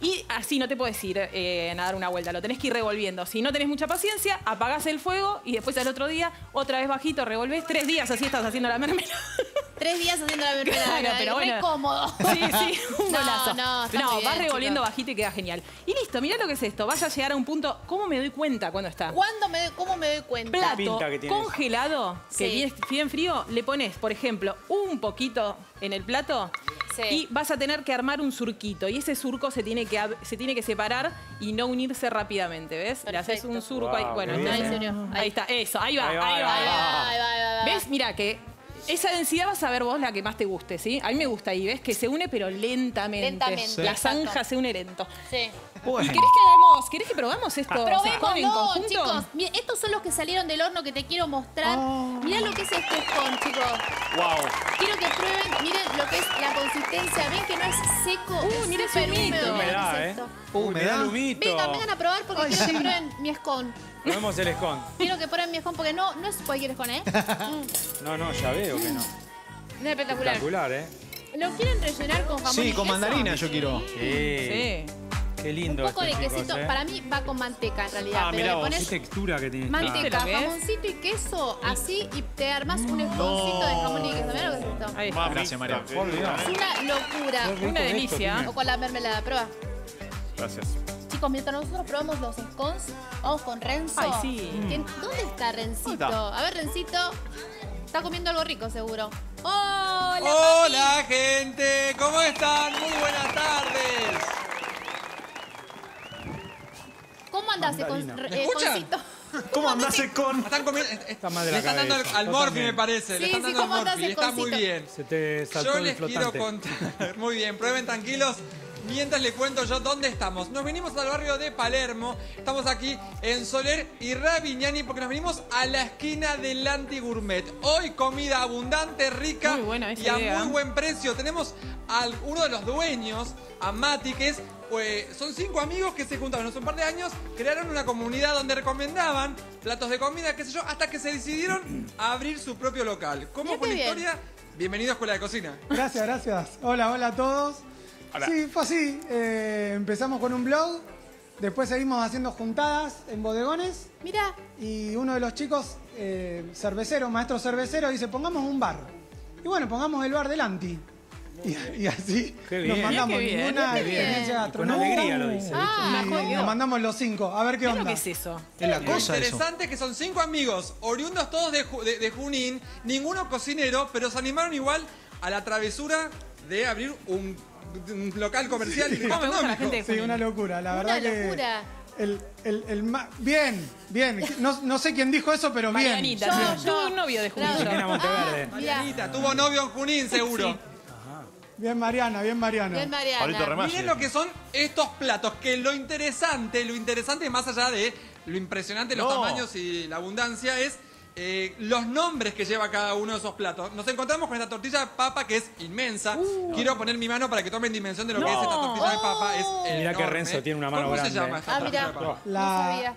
[SPEAKER 5] Y así no te puedes ir eh, a dar una vuelta, lo tenés que ir revolviendo. Si no tenés mucha paciencia, apagás el fuego y después al otro día, otra vez bajito, revolvés. Tres días así estás haciendo la mermelada. <laughs>
[SPEAKER 1] Tres días haciendo la mermelada.
[SPEAKER 5] Claro, pero bueno.
[SPEAKER 1] cómodo. <laughs>
[SPEAKER 5] Sí, sí, un
[SPEAKER 1] No,
[SPEAKER 5] golazo.
[SPEAKER 1] no, está muy
[SPEAKER 5] vas
[SPEAKER 1] bien,
[SPEAKER 5] revolviendo
[SPEAKER 1] chicos.
[SPEAKER 5] bajito y queda genial. Y listo, mirá lo que es esto. Vas a llegar a un punto. ¿Cómo me doy cuenta cuando está?
[SPEAKER 1] ¿Cuándo me, ¿Cómo me doy cuenta?
[SPEAKER 5] Plato
[SPEAKER 3] pinta que
[SPEAKER 5] congelado, que
[SPEAKER 1] Sí.
[SPEAKER 5] bien frío, le pones, por ejemplo, un poquito en el plato
[SPEAKER 1] Sí.
[SPEAKER 5] y vas a tener que armar un surquito. Y ese surco se tiene que, se tiene que separar y no unirse rápidamente, ¿ves? Le haces
[SPEAKER 1] Perfecto.
[SPEAKER 5] un surco ahí.
[SPEAKER 3] Wow,
[SPEAKER 5] Bueno,
[SPEAKER 1] Ahí se unió.
[SPEAKER 5] ahí está, eso, ahí va,
[SPEAKER 3] Ahí va, ahí va.
[SPEAKER 5] va.
[SPEAKER 1] Ahí va, ahí va, ahí va.
[SPEAKER 5] ¿Ves? Mira que esa densidad vas a ver vos la que más te guste, ¿sí? A mí me gusta ahí, ¿ves? Que se une pero lentamente.
[SPEAKER 1] Lentamente,
[SPEAKER 5] La
[SPEAKER 1] exacto.
[SPEAKER 5] zanja se une lento.
[SPEAKER 1] Sí.
[SPEAKER 4] Bueno.
[SPEAKER 5] ¿Querés que hagamos, querés que probamos esto? en conjunto?
[SPEAKER 1] chicos. Estos son los que salieron del horno que te quiero mostrar. Mirá lo que es este scone, chicos.
[SPEAKER 2] Wow.
[SPEAKER 1] Quiero que prueben, miren lo que es la consistencia. Ven que no es seco.
[SPEAKER 5] Uh,
[SPEAKER 1] es
[SPEAKER 5] ese
[SPEAKER 1] súper
[SPEAKER 5] humito.
[SPEAKER 1] húmedo.
[SPEAKER 3] Humedad,
[SPEAKER 1] ¿Qué es
[SPEAKER 3] ¿eh?
[SPEAKER 4] Humedad.
[SPEAKER 3] humito.
[SPEAKER 1] Vengan, vengan a probar porque quiero que prueben mi scone.
[SPEAKER 3] Probemos el scone.
[SPEAKER 1] Quiero que prueben mi scone porque no, no es cualquier scone, ¿eh? <laughs>
[SPEAKER 3] No, no, ya veo que no.
[SPEAKER 1] es espectacular.
[SPEAKER 3] Espectacular, ¿eh?
[SPEAKER 1] ¿Lo quieren rellenar con jamón y
[SPEAKER 4] Sí, con
[SPEAKER 1] queso?
[SPEAKER 4] mandarina yo quiero.
[SPEAKER 3] Sí.
[SPEAKER 5] Sí.
[SPEAKER 3] Qué lindo
[SPEAKER 1] Un poco de
[SPEAKER 3] chicos,
[SPEAKER 1] quesito.
[SPEAKER 3] ¿eh?
[SPEAKER 1] Para mí va con manteca en realidad.
[SPEAKER 2] Ah,
[SPEAKER 1] pero
[SPEAKER 2] mirá
[SPEAKER 1] le
[SPEAKER 2] vos.
[SPEAKER 3] Qué
[SPEAKER 1] pones
[SPEAKER 3] textura que tiene.
[SPEAKER 1] manteca, jamoncito y queso, así, y te armás un esconcito de jamón y queso. Mirá lo que es esto.
[SPEAKER 5] Ahí está.
[SPEAKER 4] Gracias, María.
[SPEAKER 2] qué
[SPEAKER 3] Por Dios.
[SPEAKER 1] Es una locura.
[SPEAKER 3] Qué rico
[SPEAKER 5] Una
[SPEAKER 3] esto
[SPEAKER 5] delicia.
[SPEAKER 1] O con la mermelada, prueba.
[SPEAKER 2] Gracias.
[SPEAKER 1] Chicos, mientras nosotros probamos los scones, vamos con Renzo.
[SPEAKER 5] Ay, sí.
[SPEAKER 1] Que- ¿Dónde está Rencito?
[SPEAKER 2] está?
[SPEAKER 1] A ver, Rencito. Está comiendo algo rico, seguro. ¡Hola!
[SPEAKER 9] Hola gente, ¿cómo están? Muy buenas tardes.
[SPEAKER 1] ¿Cómo andás, con,
[SPEAKER 3] Mandarina.
[SPEAKER 9] ¿Me
[SPEAKER 1] eh? Concito? <laughs>
[SPEAKER 4] ¿Cómo andás con?
[SPEAKER 9] Están comiendo,
[SPEAKER 3] Está mal de
[SPEAKER 9] le
[SPEAKER 3] la
[SPEAKER 9] están dando al,
[SPEAKER 3] cabeza,
[SPEAKER 9] al
[SPEAKER 3] también.
[SPEAKER 9] me parece,
[SPEAKER 1] Sí,
[SPEAKER 9] le están
[SPEAKER 1] sí,
[SPEAKER 9] dando al
[SPEAKER 1] ¿cómo andás,
[SPEAKER 9] morfi, está muy bien.
[SPEAKER 3] Se te saltó
[SPEAKER 9] Yo
[SPEAKER 3] el
[SPEAKER 9] les quiero contar, <laughs> muy bien, prueben tranquilos. Mientras les cuento yo dónde estamos. Nos venimos al barrio de Palermo. Estamos aquí en Soler y Ravignani porque nos venimos a la esquina del Anti Gourmet. Hoy comida abundante, rica
[SPEAKER 5] Muy buena esa
[SPEAKER 9] y a
[SPEAKER 5] idea.
[SPEAKER 9] muy buen precio. Tenemos a uno de los dueños, a Mati, que es, pues, son cinco amigos que se juntaron hace un par de años, crearon una comunidad donde recomendaban platos de comida, qué sé yo, hasta que se decidieron a abrir su propio local. ¿Cómo fue la
[SPEAKER 1] bien.
[SPEAKER 9] historia? Bienvenido a Escuela de Cocina.
[SPEAKER 10] Gracias, gracias. Hola, hola a todos.
[SPEAKER 2] Hola.
[SPEAKER 10] Sí, fue así. Eh, empezamos con un blog, después seguimos haciendo juntadas en bodegones
[SPEAKER 1] Mira,
[SPEAKER 10] y uno de los chicos, eh, cervecero, maestro cervecero, dice, pongamos un bar. Y bueno, pongamos el bar del Anti. Y, y así
[SPEAKER 3] Qué
[SPEAKER 10] nos
[SPEAKER 3] bien.
[SPEAKER 10] mandamos
[SPEAKER 5] Qué bien,
[SPEAKER 10] ninguna
[SPEAKER 1] qué bien.
[SPEAKER 10] experiencia
[SPEAKER 3] Y con
[SPEAKER 10] gastronómica.
[SPEAKER 3] alegría lo dice.
[SPEAKER 1] Ah,
[SPEAKER 10] Y nos mandamos los cinco, a ver qué
[SPEAKER 5] ¿Qué es lo
[SPEAKER 10] onda.
[SPEAKER 5] que es eso?
[SPEAKER 4] Es la
[SPEAKER 9] Lo
[SPEAKER 4] cosa eso.
[SPEAKER 9] interesante es que son cinco amigos, oriundos todos de, Ju- de- de Junín, ninguno cocinero, pero se animaron igual a la travesura de abrir un local comercial
[SPEAKER 5] ¿Cómo me gusta la
[SPEAKER 9] gastronómico.
[SPEAKER 5] gente de
[SPEAKER 10] Sí,
[SPEAKER 5] Junín?
[SPEAKER 10] una locura, la
[SPEAKER 1] Una
[SPEAKER 10] verdad que...
[SPEAKER 1] locura.
[SPEAKER 10] El, el, el ma- bien, bien. No, no sé quién dijo eso, pero bien.
[SPEAKER 5] Marianita,
[SPEAKER 1] Yo,
[SPEAKER 5] tuve-
[SPEAKER 1] yo.
[SPEAKER 5] tuve un novio de Junín. Yo.
[SPEAKER 3] Monteverde.
[SPEAKER 1] Ah, mirá.
[SPEAKER 9] Marianita, tuvo novio en Junín seguro.
[SPEAKER 10] Bien, Mariana, bien, Mariana.
[SPEAKER 1] Bien, Mariana.
[SPEAKER 9] Miren lo que son estos platos, que lo interesante, lo interesante más allá de lo impresionante, los
[SPEAKER 2] No.
[SPEAKER 9] tamaños y la abundancia, es eh, los nombres que lleva cada uno de esos platos. Nos encontramos con esta tortilla de papa que es inmensa. Quiero poner mi mano para que tomen dimensión de lo que es esta tortilla de papa. Es
[SPEAKER 3] Mirá que. Renzo tiene una mano
[SPEAKER 9] ¿Cómo
[SPEAKER 3] grande.
[SPEAKER 9] se llama esta
[SPEAKER 1] Ah,
[SPEAKER 9] tortilla
[SPEAKER 1] mirá.
[SPEAKER 9] de papa?
[SPEAKER 1] No
[SPEAKER 10] La,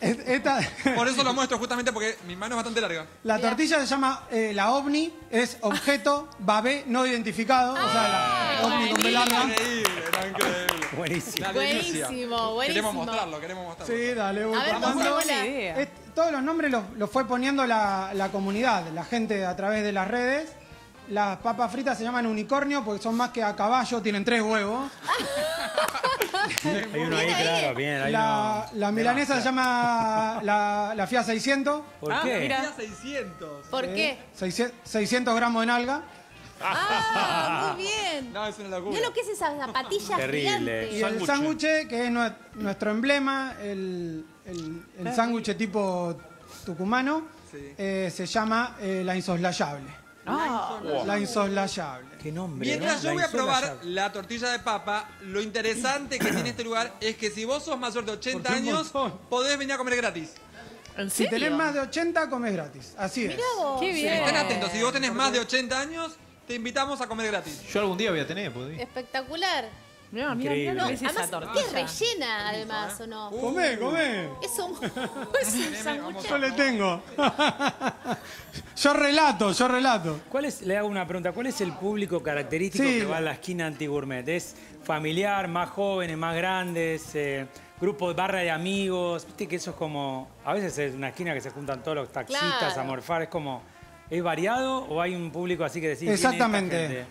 [SPEAKER 10] <laughs> esta, <laughs>
[SPEAKER 9] Por eso lo muestro justamente porque mi mano es bastante larga.
[SPEAKER 10] la tortilla se llama eh, la ovni, es objeto babé no identificado. o sea, la ovni con B larga.
[SPEAKER 9] Increíble, no, increíble. <laughs>
[SPEAKER 3] Buenísimo.
[SPEAKER 9] La.
[SPEAKER 1] Buenísimo, buenísimo.
[SPEAKER 9] Queremos mostrarlo, queremos mostrarlo.
[SPEAKER 10] Sí, dale, voy
[SPEAKER 1] A ver, mostrémosla.
[SPEAKER 5] Buena idea.
[SPEAKER 10] Todos los nombres los, los fue poniendo la, la comunidad, la gente a través de las redes. Las papas fritas se llaman unicornio porque son más que a caballo, tienen tres huevos.
[SPEAKER 3] Hay uno ahí, claro, bien. Hay
[SPEAKER 10] La,
[SPEAKER 3] uno.
[SPEAKER 10] la milanesa se llama la, la FIA 600.
[SPEAKER 3] ¿Por
[SPEAKER 5] Ah,
[SPEAKER 3] qué?
[SPEAKER 5] mira.
[SPEAKER 9] 600.
[SPEAKER 1] ¿Por
[SPEAKER 10] eh,
[SPEAKER 1] qué?
[SPEAKER 10] 600 600 gramos de nalga.
[SPEAKER 1] Ah, muy bien.
[SPEAKER 9] No, es una locura.
[SPEAKER 1] Mirá lo que es esa zapatilla
[SPEAKER 3] Terrible.
[SPEAKER 1] gigante.
[SPEAKER 10] Y el sándwich, que es nue- nuestro emblema, el, el, el sándwich tipo tucumano,
[SPEAKER 9] Sí.
[SPEAKER 10] eh, se llama eh, la insoslayable.
[SPEAKER 5] Ah,
[SPEAKER 10] La insoslayable.
[SPEAKER 3] Qué nombre.
[SPEAKER 9] Mientras
[SPEAKER 3] ¿no?
[SPEAKER 9] yo voy a probar la tortilla de papa, lo interesante que tiene este lugar es que si vos sos mayor de 80
[SPEAKER 10] Porque un
[SPEAKER 9] años, podés venir a comer gratis.
[SPEAKER 5] ¿En
[SPEAKER 10] Si tenés más de 80, comes gratis. Así es.
[SPEAKER 1] Vos.
[SPEAKER 5] Qué bien.
[SPEAKER 9] Estén atentos, si vos tenés más de 80 años, te invitamos a comer gratis.
[SPEAKER 4] Yo algún día voy a tener, pues.
[SPEAKER 1] Espectacular.
[SPEAKER 5] Mirá, mirá, mirá lo
[SPEAKER 1] No,
[SPEAKER 5] que es esa
[SPEAKER 1] además, rellena, además, ¿o no?
[SPEAKER 10] Comé, comé.
[SPEAKER 1] Es un, <laughs> es un sándwich.
[SPEAKER 10] Yo le tengo. <laughs> yo relato, yo relato.
[SPEAKER 3] ¿Cuál es, le hago una pregunta, ¿cuál es el público característico
[SPEAKER 10] Sí.
[SPEAKER 3] que va a la esquina anti-gourmet? ¿Es familiar, más jóvenes, más grandes, eh, grupo de barra de amigos? Viste que eso es como, a veces es una esquina que se juntan todos los taxistas
[SPEAKER 1] Claro.
[SPEAKER 3] a morfar, es como, ¿es variado o hay un público así que decís? "¿Quién es esta
[SPEAKER 10] Exactamente.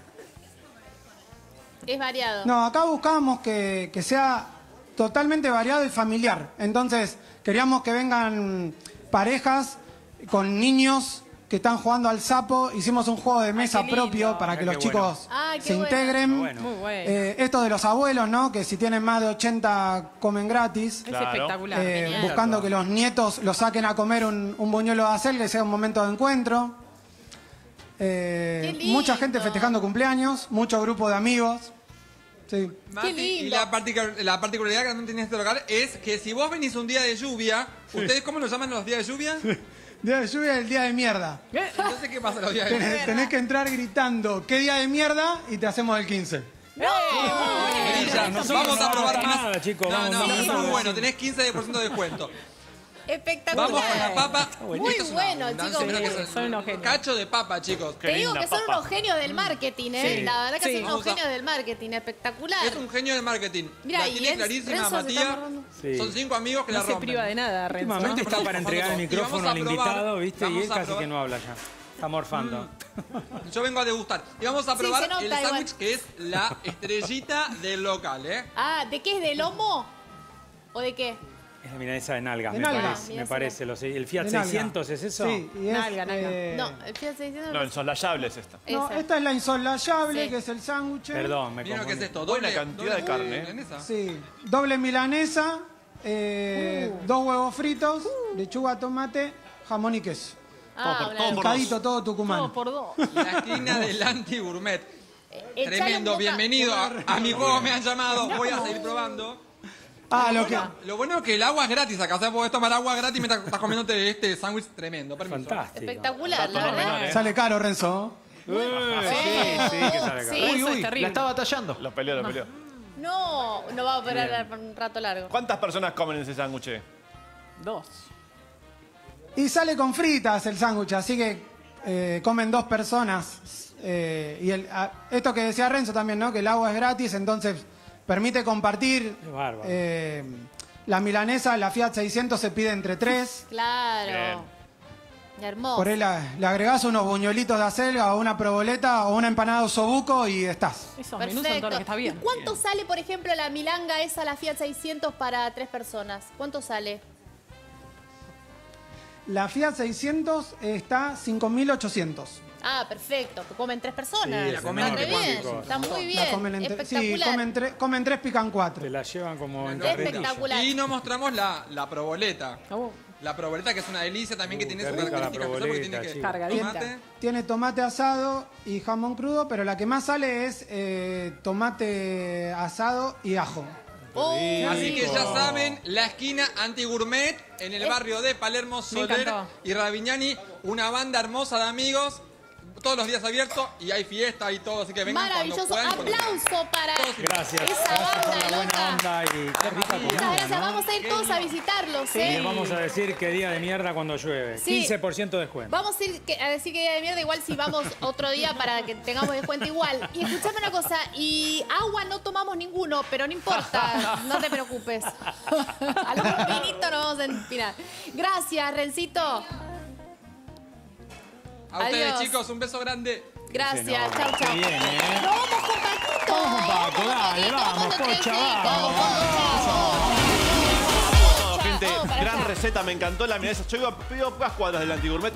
[SPEAKER 3] Gente?"?
[SPEAKER 1] Es variado.
[SPEAKER 10] No, acá buscábamos que, que sea totalmente variado y familiar. Entonces, queríamos que vengan parejas con niños que están jugando al sapo. Hicimos un juego de mesa propio para que los
[SPEAKER 3] bueno.
[SPEAKER 10] chicos
[SPEAKER 1] Ay, qué
[SPEAKER 10] se
[SPEAKER 1] bueno.
[SPEAKER 10] integren.
[SPEAKER 3] Bueno.
[SPEAKER 10] Eh, esto de los abuelos, ¿no? Que si tienen más de 80 comen gratis.
[SPEAKER 5] es
[SPEAKER 2] Claro.
[SPEAKER 5] espectacular.
[SPEAKER 10] Eh, buscando que los nietos los saquen a comer un, un buñuelo de acel, que sea un momento de encuentro. Eh,
[SPEAKER 1] Qué
[SPEAKER 10] mucha gente festejando cumpleaños, mucho grupo de amigos. Sí.
[SPEAKER 9] Mati,
[SPEAKER 1] lindo.
[SPEAKER 9] Y la, particu- la particularidad que también tiene este local es que si vos venís un día de lluvia, ¿ustedes cómo lo llaman los días de lluvia?
[SPEAKER 10] Día de lluvia es el día de mierda.
[SPEAKER 9] Entonces, ¿qué pasa los días de
[SPEAKER 10] Tenés,
[SPEAKER 9] lluvia?
[SPEAKER 10] tenés que entrar gritando qué día de mierda y te hacemos el 15.
[SPEAKER 9] Maravilla.
[SPEAKER 3] Nosotros
[SPEAKER 9] Vamos
[SPEAKER 3] no
[SPEAKER 9] a probar
[SPEAKER 3] vamos
[SPEAKER 9] más.
[SPEAKER 3] nada, chicos,
[SPEAKER 9] No,
[SPEAKER 3] vamos,
[SPEAKER 9] no,
[SPEAKER 3] vamos,
[SPEAKER 9] es muy
[SPEAKER 3] vamos.
[SPEAKER 9] bueno. Tenés 15% de descuento.
[SPEAKER 1] Espectacular.
[SPEAKER 9] Vamos con la papa.
[SPEAKER 1] Muy
[SPEAKER 9] Esto es una
[SPEAKER 1] bueno,
[SPEAKER 9] abundancia,
[SPEAKER 1] chicos.
[SPEAKER 9] mirá que
[SPEAKER 5] son unos genios.
[SPEAKER 9] Cacho de papa, chicos.
[SPEAKER 1] Te digo
[SPEAKER 2] linda
[SPEAKER 1] que son
[SPEAKER 2] papa.
[SPEAKER 1] unos genios del marketing, ¿eh?
[SPEAKER 3] Sí.
[SPEAKER 1] La verdad que
[SPEAKER 5] Sí.
[SPEAKER 1] son unos
[SPEAKER 9] Vamos a-
[SPEAKER 1] genios del marketing, espectacular.
[SPEAKER 9] Es un genio del marketing.
[SPEAKER 1] Mira,
[SPEAKER 9] la
[SPEAKER 1] y
[SPEAKER 9] tiene clarísima,
[SPEAKER 1] Renzo se está
[SPEAKER 9] Matías.
[SPEAKER 3] Sí.
[SPEAKER 9] Son cinco amigos que
[SPEAKER 5] No
[SPEAKER 9] la
[SPEAKER 5] se
[SPEAKER 9] rompen.
[SPEAKER 5] priva de nada, Renzo.
[SPEAKER 3] Últimamente está para entregar el
[SPEAKER 9] Y
[SPEAKER 3] micrófono
[SPEAKER 9] a
[SPEAKER 3] al
[SPEAKER 9] probar-
[SPEAKER 3] invitado, ¿viste? Y
[SPEAKER 9] vamos
[SPEAKER 3] él
[SPEAKER 9] a
[SPEAKER 3] casi
[SPEAKER 9] probar-
[SPEAKER 3] que no habla ya. Está morfando.
[SPEAKER 9] Yo vengo a degustar. Y vamos a
[SPEAKER 1] Sí,
[SPEAKER 9] probar
[SPEAKER 1] se nota
[SPEAKER 9] el
[SPEAKER 1] igual.
[SPEAKER 9] sándwich que es la estrellita del local, ¿eh?
[SPEAKER 1] Ah, ¿de qué es? ¿De lomo? ¿O de qué?
[SPEAKER 3] Es la milanesa de nalgas,
[SPEAKER 10] De
[SPEAKER 3] me parece. Me
[SPEAKER 1] Milanesa
[SPEAKER 3] parece. Los- ¿El Fiat
[SPEAKER 10] De nalga.
[SPEAKER 3] 600 es eso?
[SPEAKER 10] Sí, y es,
[SPEAKER 5] Nalga, nalga.
[SPEAKER 10] eh,
[SPEAKER 1] No, el Fiat 600
[SPEAKER 2] No, insoslayable es esta.
[SPEAKER 10] no,
[SPEAKER 1] esa.
[SPEAKER 10] esta es la insolayable,
[SPEAKER 1] Sí.
[SPEAKER 10] que es el sándwich.
[SPEAKER 3] Perdón, me
[SPEAKER 9] Miren lo que es esto.
[SPEAKER 2] Buena
[SPEAKER 9] doble-
[SPEAKER 2] cantidad de carne, ¿eh?
[SPEAKER 9] milanesa.
[SPEAKER 10] Sí, doble milanesa, eh, dos huevos fritos, lechuga, tomate, jamón y queso.
[SPEAKER 1] Ah,
[SPEAKER 2] por- todo por
[SPEAKER 10] Picadito todo tucumano.
[SPEAKER 5] Por dos.
[SPEAKER 9] La esquina del anti-gourmet. Tremendo, bienvenido. A, a mi juego me han llamado. Voy a seguir probando.
[SPEAKER 10] Ah, lo que...
[SPEAKER 9] Lo bueno es que el agua es gratis acá. O sea, podés tomar agua gratis mientras estás comiéndote este sándwich tremendo. Permiso.
[SPEAKER 3] Fantástico.
[SPEAKER 1] Espectacular, la verdad.
[SPEAKER 2] menor, ¿eh?
[SPEAKER 10] Sale caro, Renzo.
[SPEAKER 3] Sí, sí, que sale acá.
[SPEAKER 1] Sí.
[SPEAKER 3] Uy, uy,
[SPEAKER 5] es.
[SPEAKER 4] La está batallando.
[SPEAKER 2] Lo peleó, lo peleó.
[SPEAKER 1] No, no va a operar por un rato largo.
[SPEAKER 2] ¿Cuántas personas comen ese sándwich?
[SPEAKER 5] Dos.
[SPEAKER 10] Y sale con fritas el sándwich, así que eh, comen dos personas. eh, y el, a- esto que decía Renzo también, ¿no? Que el agua es gratis, entonces permite compartir.
[SPEAKER 3] Qué bárbaro.
[SPEAKER 10] eh, la milanesa, la Fiat 600 se pide entre tres. <laughs>
[SPEAKER 1] Claro. Hermoso.
[SPEAKER 10] Por ahí la- le agregás unos buñuelitos de acelga o una proboleta o una empanada de sobuco y estás.
[SPEAKER 5] Esos menús son todo
[SPEAKER 1] Perfecto.
[SPEAKER 5] lo que está bien.
[SPEAKER 1] ¿Y cuánto sale, por ejemplo, la milanga esa, la Fiat 600 para tres personas? ¿Cuánto sale?
[SPEAKER 10] La Fiat 600 está 5.800.
[SPEAKER 1] Ah, perfecto. Que comen tres personas.
[SPEAKER 3] Sí, la
[SPEAKER 9] comen entre
[SPEAKER 1] bien.
[SPEAKER 3] cuatro.
[SPEAKER 1] Está muy bien.
[SPEAKER 10] La comen entre, sí, comen, tre- comen tres, pican cuatro.
[SPEAKER 3] Te la llevan como en
[SPEAKER 9] No.
[SPEAKER 1] Espectacular.
[SPEAKER 9] Y nos mostramos la, la proboleta.
[SPEAKER 5] Oh,
[SPEAKER 9] La proboleta que es una delicia también que
[SPEAKER 3] Uh,
[SPEAKER 9] tiene su característica especial porque tiene que tomate.
[SPEAKER 10] Tiene tomate asado y jamón crudo, pero la que más sale es eh, tomate asado y ajo.
[SPEAKER 1] Oh,
[SPEAKER 9] Así que ya saben, la esquina anti-gourmet en el barrio de Palermo, Soler y Ravignani. Una banda hermosa de amigos. Todos los días abiertos y hay fiesta y todo, así que vengan
[SPEAKER 1] Maravilloso.
[SPEAKER 9] cuando puedan.
[SPEAKER 1] Aplauso para
[SPEAKER 3] Gracias.
[SPEAKER 1] esa
[SPEAKER 3] Gracias
[SPEAKER 1] banda loca.
[SPEAKER 3] y
[SPEAKER 1] Muchas gracias.
[SPEAKER 3] ¿no?
[SPEAKER 1] Vamos a ir todos a visitarlos,
[SPEAKER 3] Y
[SPEAKER 1] ¿eh?
[SPEAKER 3] les vamos a decir que día de mierda cuando llueve.
[SPEAKER 1] Sí.
[SPEAKER 3] 15% de descuento.
[SPEAKER 1] Vamos a, ir que- a decir que día de mierda igual si vamos otro día para que tengamos descuento igual. Y escuchame una cosa, y agua no tomamos ninguno, pero no importa, no te preocupes. <laughs> A los vinito nos vamos a empinar. Gracias, Rencito.
[SPEAKER 9] A ustedes,
[SPEAKER 1] Adiós.
[SPEAKER 9] chicos, un beso grande.
[SPEAKER 1] Gracias, chau, chau.
[SPEAKER 3] bien, ¿eh?
[SPEAKER 1] Nos vamos con Paquito.
[SPEAKER 3] Vamos con Paco,
[SPEAKER 1] con
[SPEAKER 3] dale, vamos, Pocha, vamos.
[SPEAKER 2] gente,
[SPEAKER 1] Vamos para
[SPEAKER 2] gran receta, me encantó la milanesa. Yo iba, a pocas cuadras del antigourmet.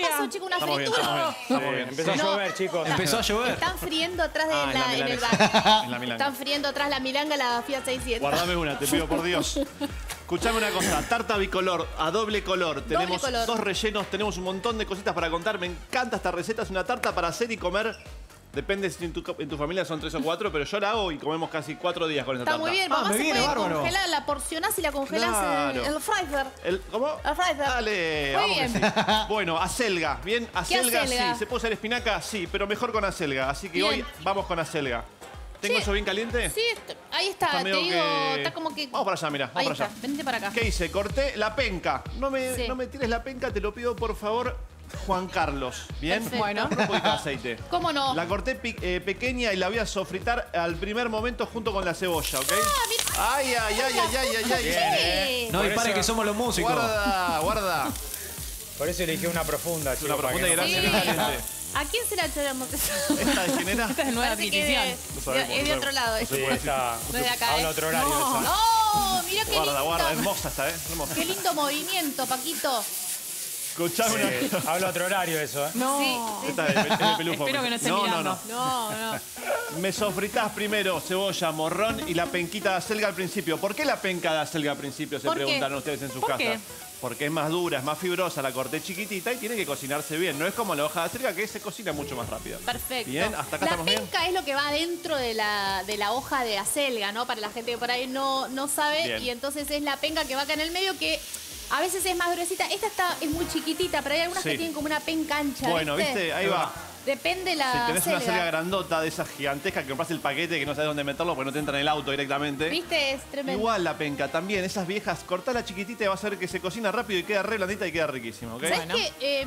[SPEAKER 1] ¿Qué, pasó, chico? ¿Una
[SPEAKER 2] Estamos bien,
[SPEAKER 1] fritura?
[SPEAKER 2] estamos bien. Estamos bien.
[SPEAKER 3] Empezó a
[SPEAKER 1] No.
[SPEAKER 3] llover, chicos.
[SPEAKER 4] Empezó a llover.
[SPEAKER 1] Están friendo atrás de
[SPEAKER 2] Ah, en la
[SPEAKER 1] la, en el
[SPEAKER 2] milanesa.
[SPEAKER 1] bar.
[SPEAKER 2] En la milanga.
[SPEAKER 1] Están friendo atrás la milanga la Fiat 600.
[SPEAKER 2] Guardame una, te pido por Dios. Escuchame una cosa, tarta bicolor, a doble color. Tenemos
[SPEAKER 1] color.
[SPEAKER 2] dos rellenos, tenemos un montón de cositas para contar. Me encanta esta receta, es una tarta para hacer y comer. Depende si en tu, en tu familia son tres o cuatro, pero yo la hago y comemos casi cuatro días con esta
[SPEAKER 1] Está
[SPEAKER 2] tarta.
[SPEAKER 1] muy bien,
[SPEAKER 4] Ah,
[SPEAKER 1] mamá
[SPEAKER 4] me
[SPEAKER 1] se
[SPEAKER 4] viene
[SPEAKER 1] puede
[SPEAKER 4] bárbaro.
[SPEAKER 1] congelar, la porcionás y la congelás
[SPEAKER 2] Claro.
[SPEAKER 1] en el freezer.
[SPEAKER 2] El- ¿Cómo?
[SPEAKER 1] El freezer.
[SPEAKER 2] Dale,
[SPEAKER 1] Muy
[SPEAKER 2] vamos que
[SPEAKER 1] bien.
[SPEAKER 2] sí. <laughs> Bueno, acelga, ¿bien? Acelga,
[SPEAKER 1] acelga?
[SPEAKER 2] sí. ¿Se puede usar espinaca? Sí, pero mejor con acelga. Así que
[SPEAKER 1] Bien.
[SPEAKER 2] hoy vamos con acelga. ¿Tengo
[SPEAKER 1] Sí.
[SPEAKER 2] eso bien caliente?
[SPEAKER 1] Sí, est- ahí está,
[SPEAKER 2] Está
[SPEAKER 1] te
[SPEAKER 2] medio
[SPEAKER 1] digo,
[SPEAKER 2] que-
[SPEAKER 1] está como que...
[SPEAKER 2] Vamos para allá, mira, vamos
[SPEAKER 1] Ahí
[SPEAKER 2] para
[SPEAKER 1] está,
[SPEAKER 2] allá.
[SPEAKER 1] venite para acá.
[SPEAKER 2] ¿Qué hice? Corté la penca. No me,
[SPEAKER 1] Sí.
[SPEAKER 2] no me tires la penca, te lo pido por favor, Juan Carlos. ¿Bien?
[SPEAKER 1] Perfecto.
[SPEAKER 5] Bueno.
[SPEAKER 2] Un poquito de aceite. <laughs>
[SPEAKER 1] ¿Cómo no?
[SPEAKER 2] La corté eh, pequeña y la voy a sofritar al primer momento junto con la cebolla, ¿ok? Ay, ay, ay, ay, ay, ay, ay.
[SPEAKER 1] Sí.
[SPEAKER 4] No
[SPEAKER 3] Por
[SPEAKER 4] dispare
[SPEAKER 3] eso-
[SPEAKER 4] que somos los músicos.
[SPEAKER 2] Guarda, guarda.
[SPEAKER 3] Por eso elegí una profunda, chico,
[SPEAKER 2] una profunda y
[SPEAKER 3] no-
[SPEAKER 1] Sí.
[SPEAKER 2] bien.
[SPEAKER 1] ¿A quién se la echamos eso?
[SPEAKER 2] ¿Esta de quién era? <laughs>
[SPEAKER 5] Esta es nueva adquisición.
[SPEAKER 2] No sabemos,
[SPEAKER 1] es de
[SPEAKER 2] no
[SPEAKER 1] otro lado.
[SPEAKER 2] No
[SPEAKER 3] Sí, está.
[SPEAKER 1] No es de acá, ¿eh?
[SPEAKER 3] Habla otro horario esa.
[SPEAKER 1] No, mira qué
[SPEAKER 2] Guarda,
[SPEAKER 1] lindo.
[SPEAKER 2] guarda. Hermosa esta, ¿eh? Hermosa.
[SPEAKER 1] Qué lindo movimiento, Paquito.
[SPEAKER 2] Escuchame una
[SPEAKER 3] habla otro horario eso, ¿eh?
[SPEAKER 5] No.
[SPEAKER 1] Sí, sí.
[SPEAKER 2] Esta es de, es de pelufo.
[SPEAKER 5] Espero que no esté
[SPEAKER 2] no,
[SPEAKER 5] mirando.
[SPEAKER 2] no, no. Me sofritás primero cebolla, morrón y la penquita de acelga al principio. ¿Por qué la penca de acelga al principio? Se preguntan ustedes en sus
[SPEAKER 5] ¿Por
[SPEAKER 2] casas.
[SPEAKER 5] qué?
[SPEAKER 2] porque es más dura, es más fibrosa, la corté chiquitita y tiene que cocinarse bien. No es como la hoja de acelga que se cocina mucho más rápido.
[SPEAKER 1] Perfecto.
[SPEAKER 2] Bien, hasta acá
[SPEAKER 1] la
[SPEAKER 2] estamos bien.
[SPEAKER 1] penca es lo que va dentro de la, de la hoja de acelga, ¿no? Para la gente que por ahí no, no sabe.
[SPEAKER 2] Bien.
[SPEAKER 1] Y entonces es la penca que va acá en el medio que a veces es más gruesita. Esta está, es muy chiquitita, pero hay algunas
[SPEAKER 2] Sí.
[SPEAKER 1] que tienen como una penca ancha.
[SPEAKER 2] Bueno, ¿viste? Ahí va.
[SPEAKER 1] Depende la
[SPEAKER 2] Si tenés una
[SPEAKER 1] acelga
[SPEAKER 2] grandota de esas gigantescas que compras el paquete que no sabes dónde meterlo porque no te entra en el auto directamente.
[SPEAKER 1] ¿Viste? Es tremendo.
[SPEAKER 2] Igual la penca también, esas viejas, cortala chiquitita y va a hacer que se cocina rápido y queda re blandita y queda riquísimo, ¿ok?
[SPEAKER 1] ¿Sabes qué? Eh,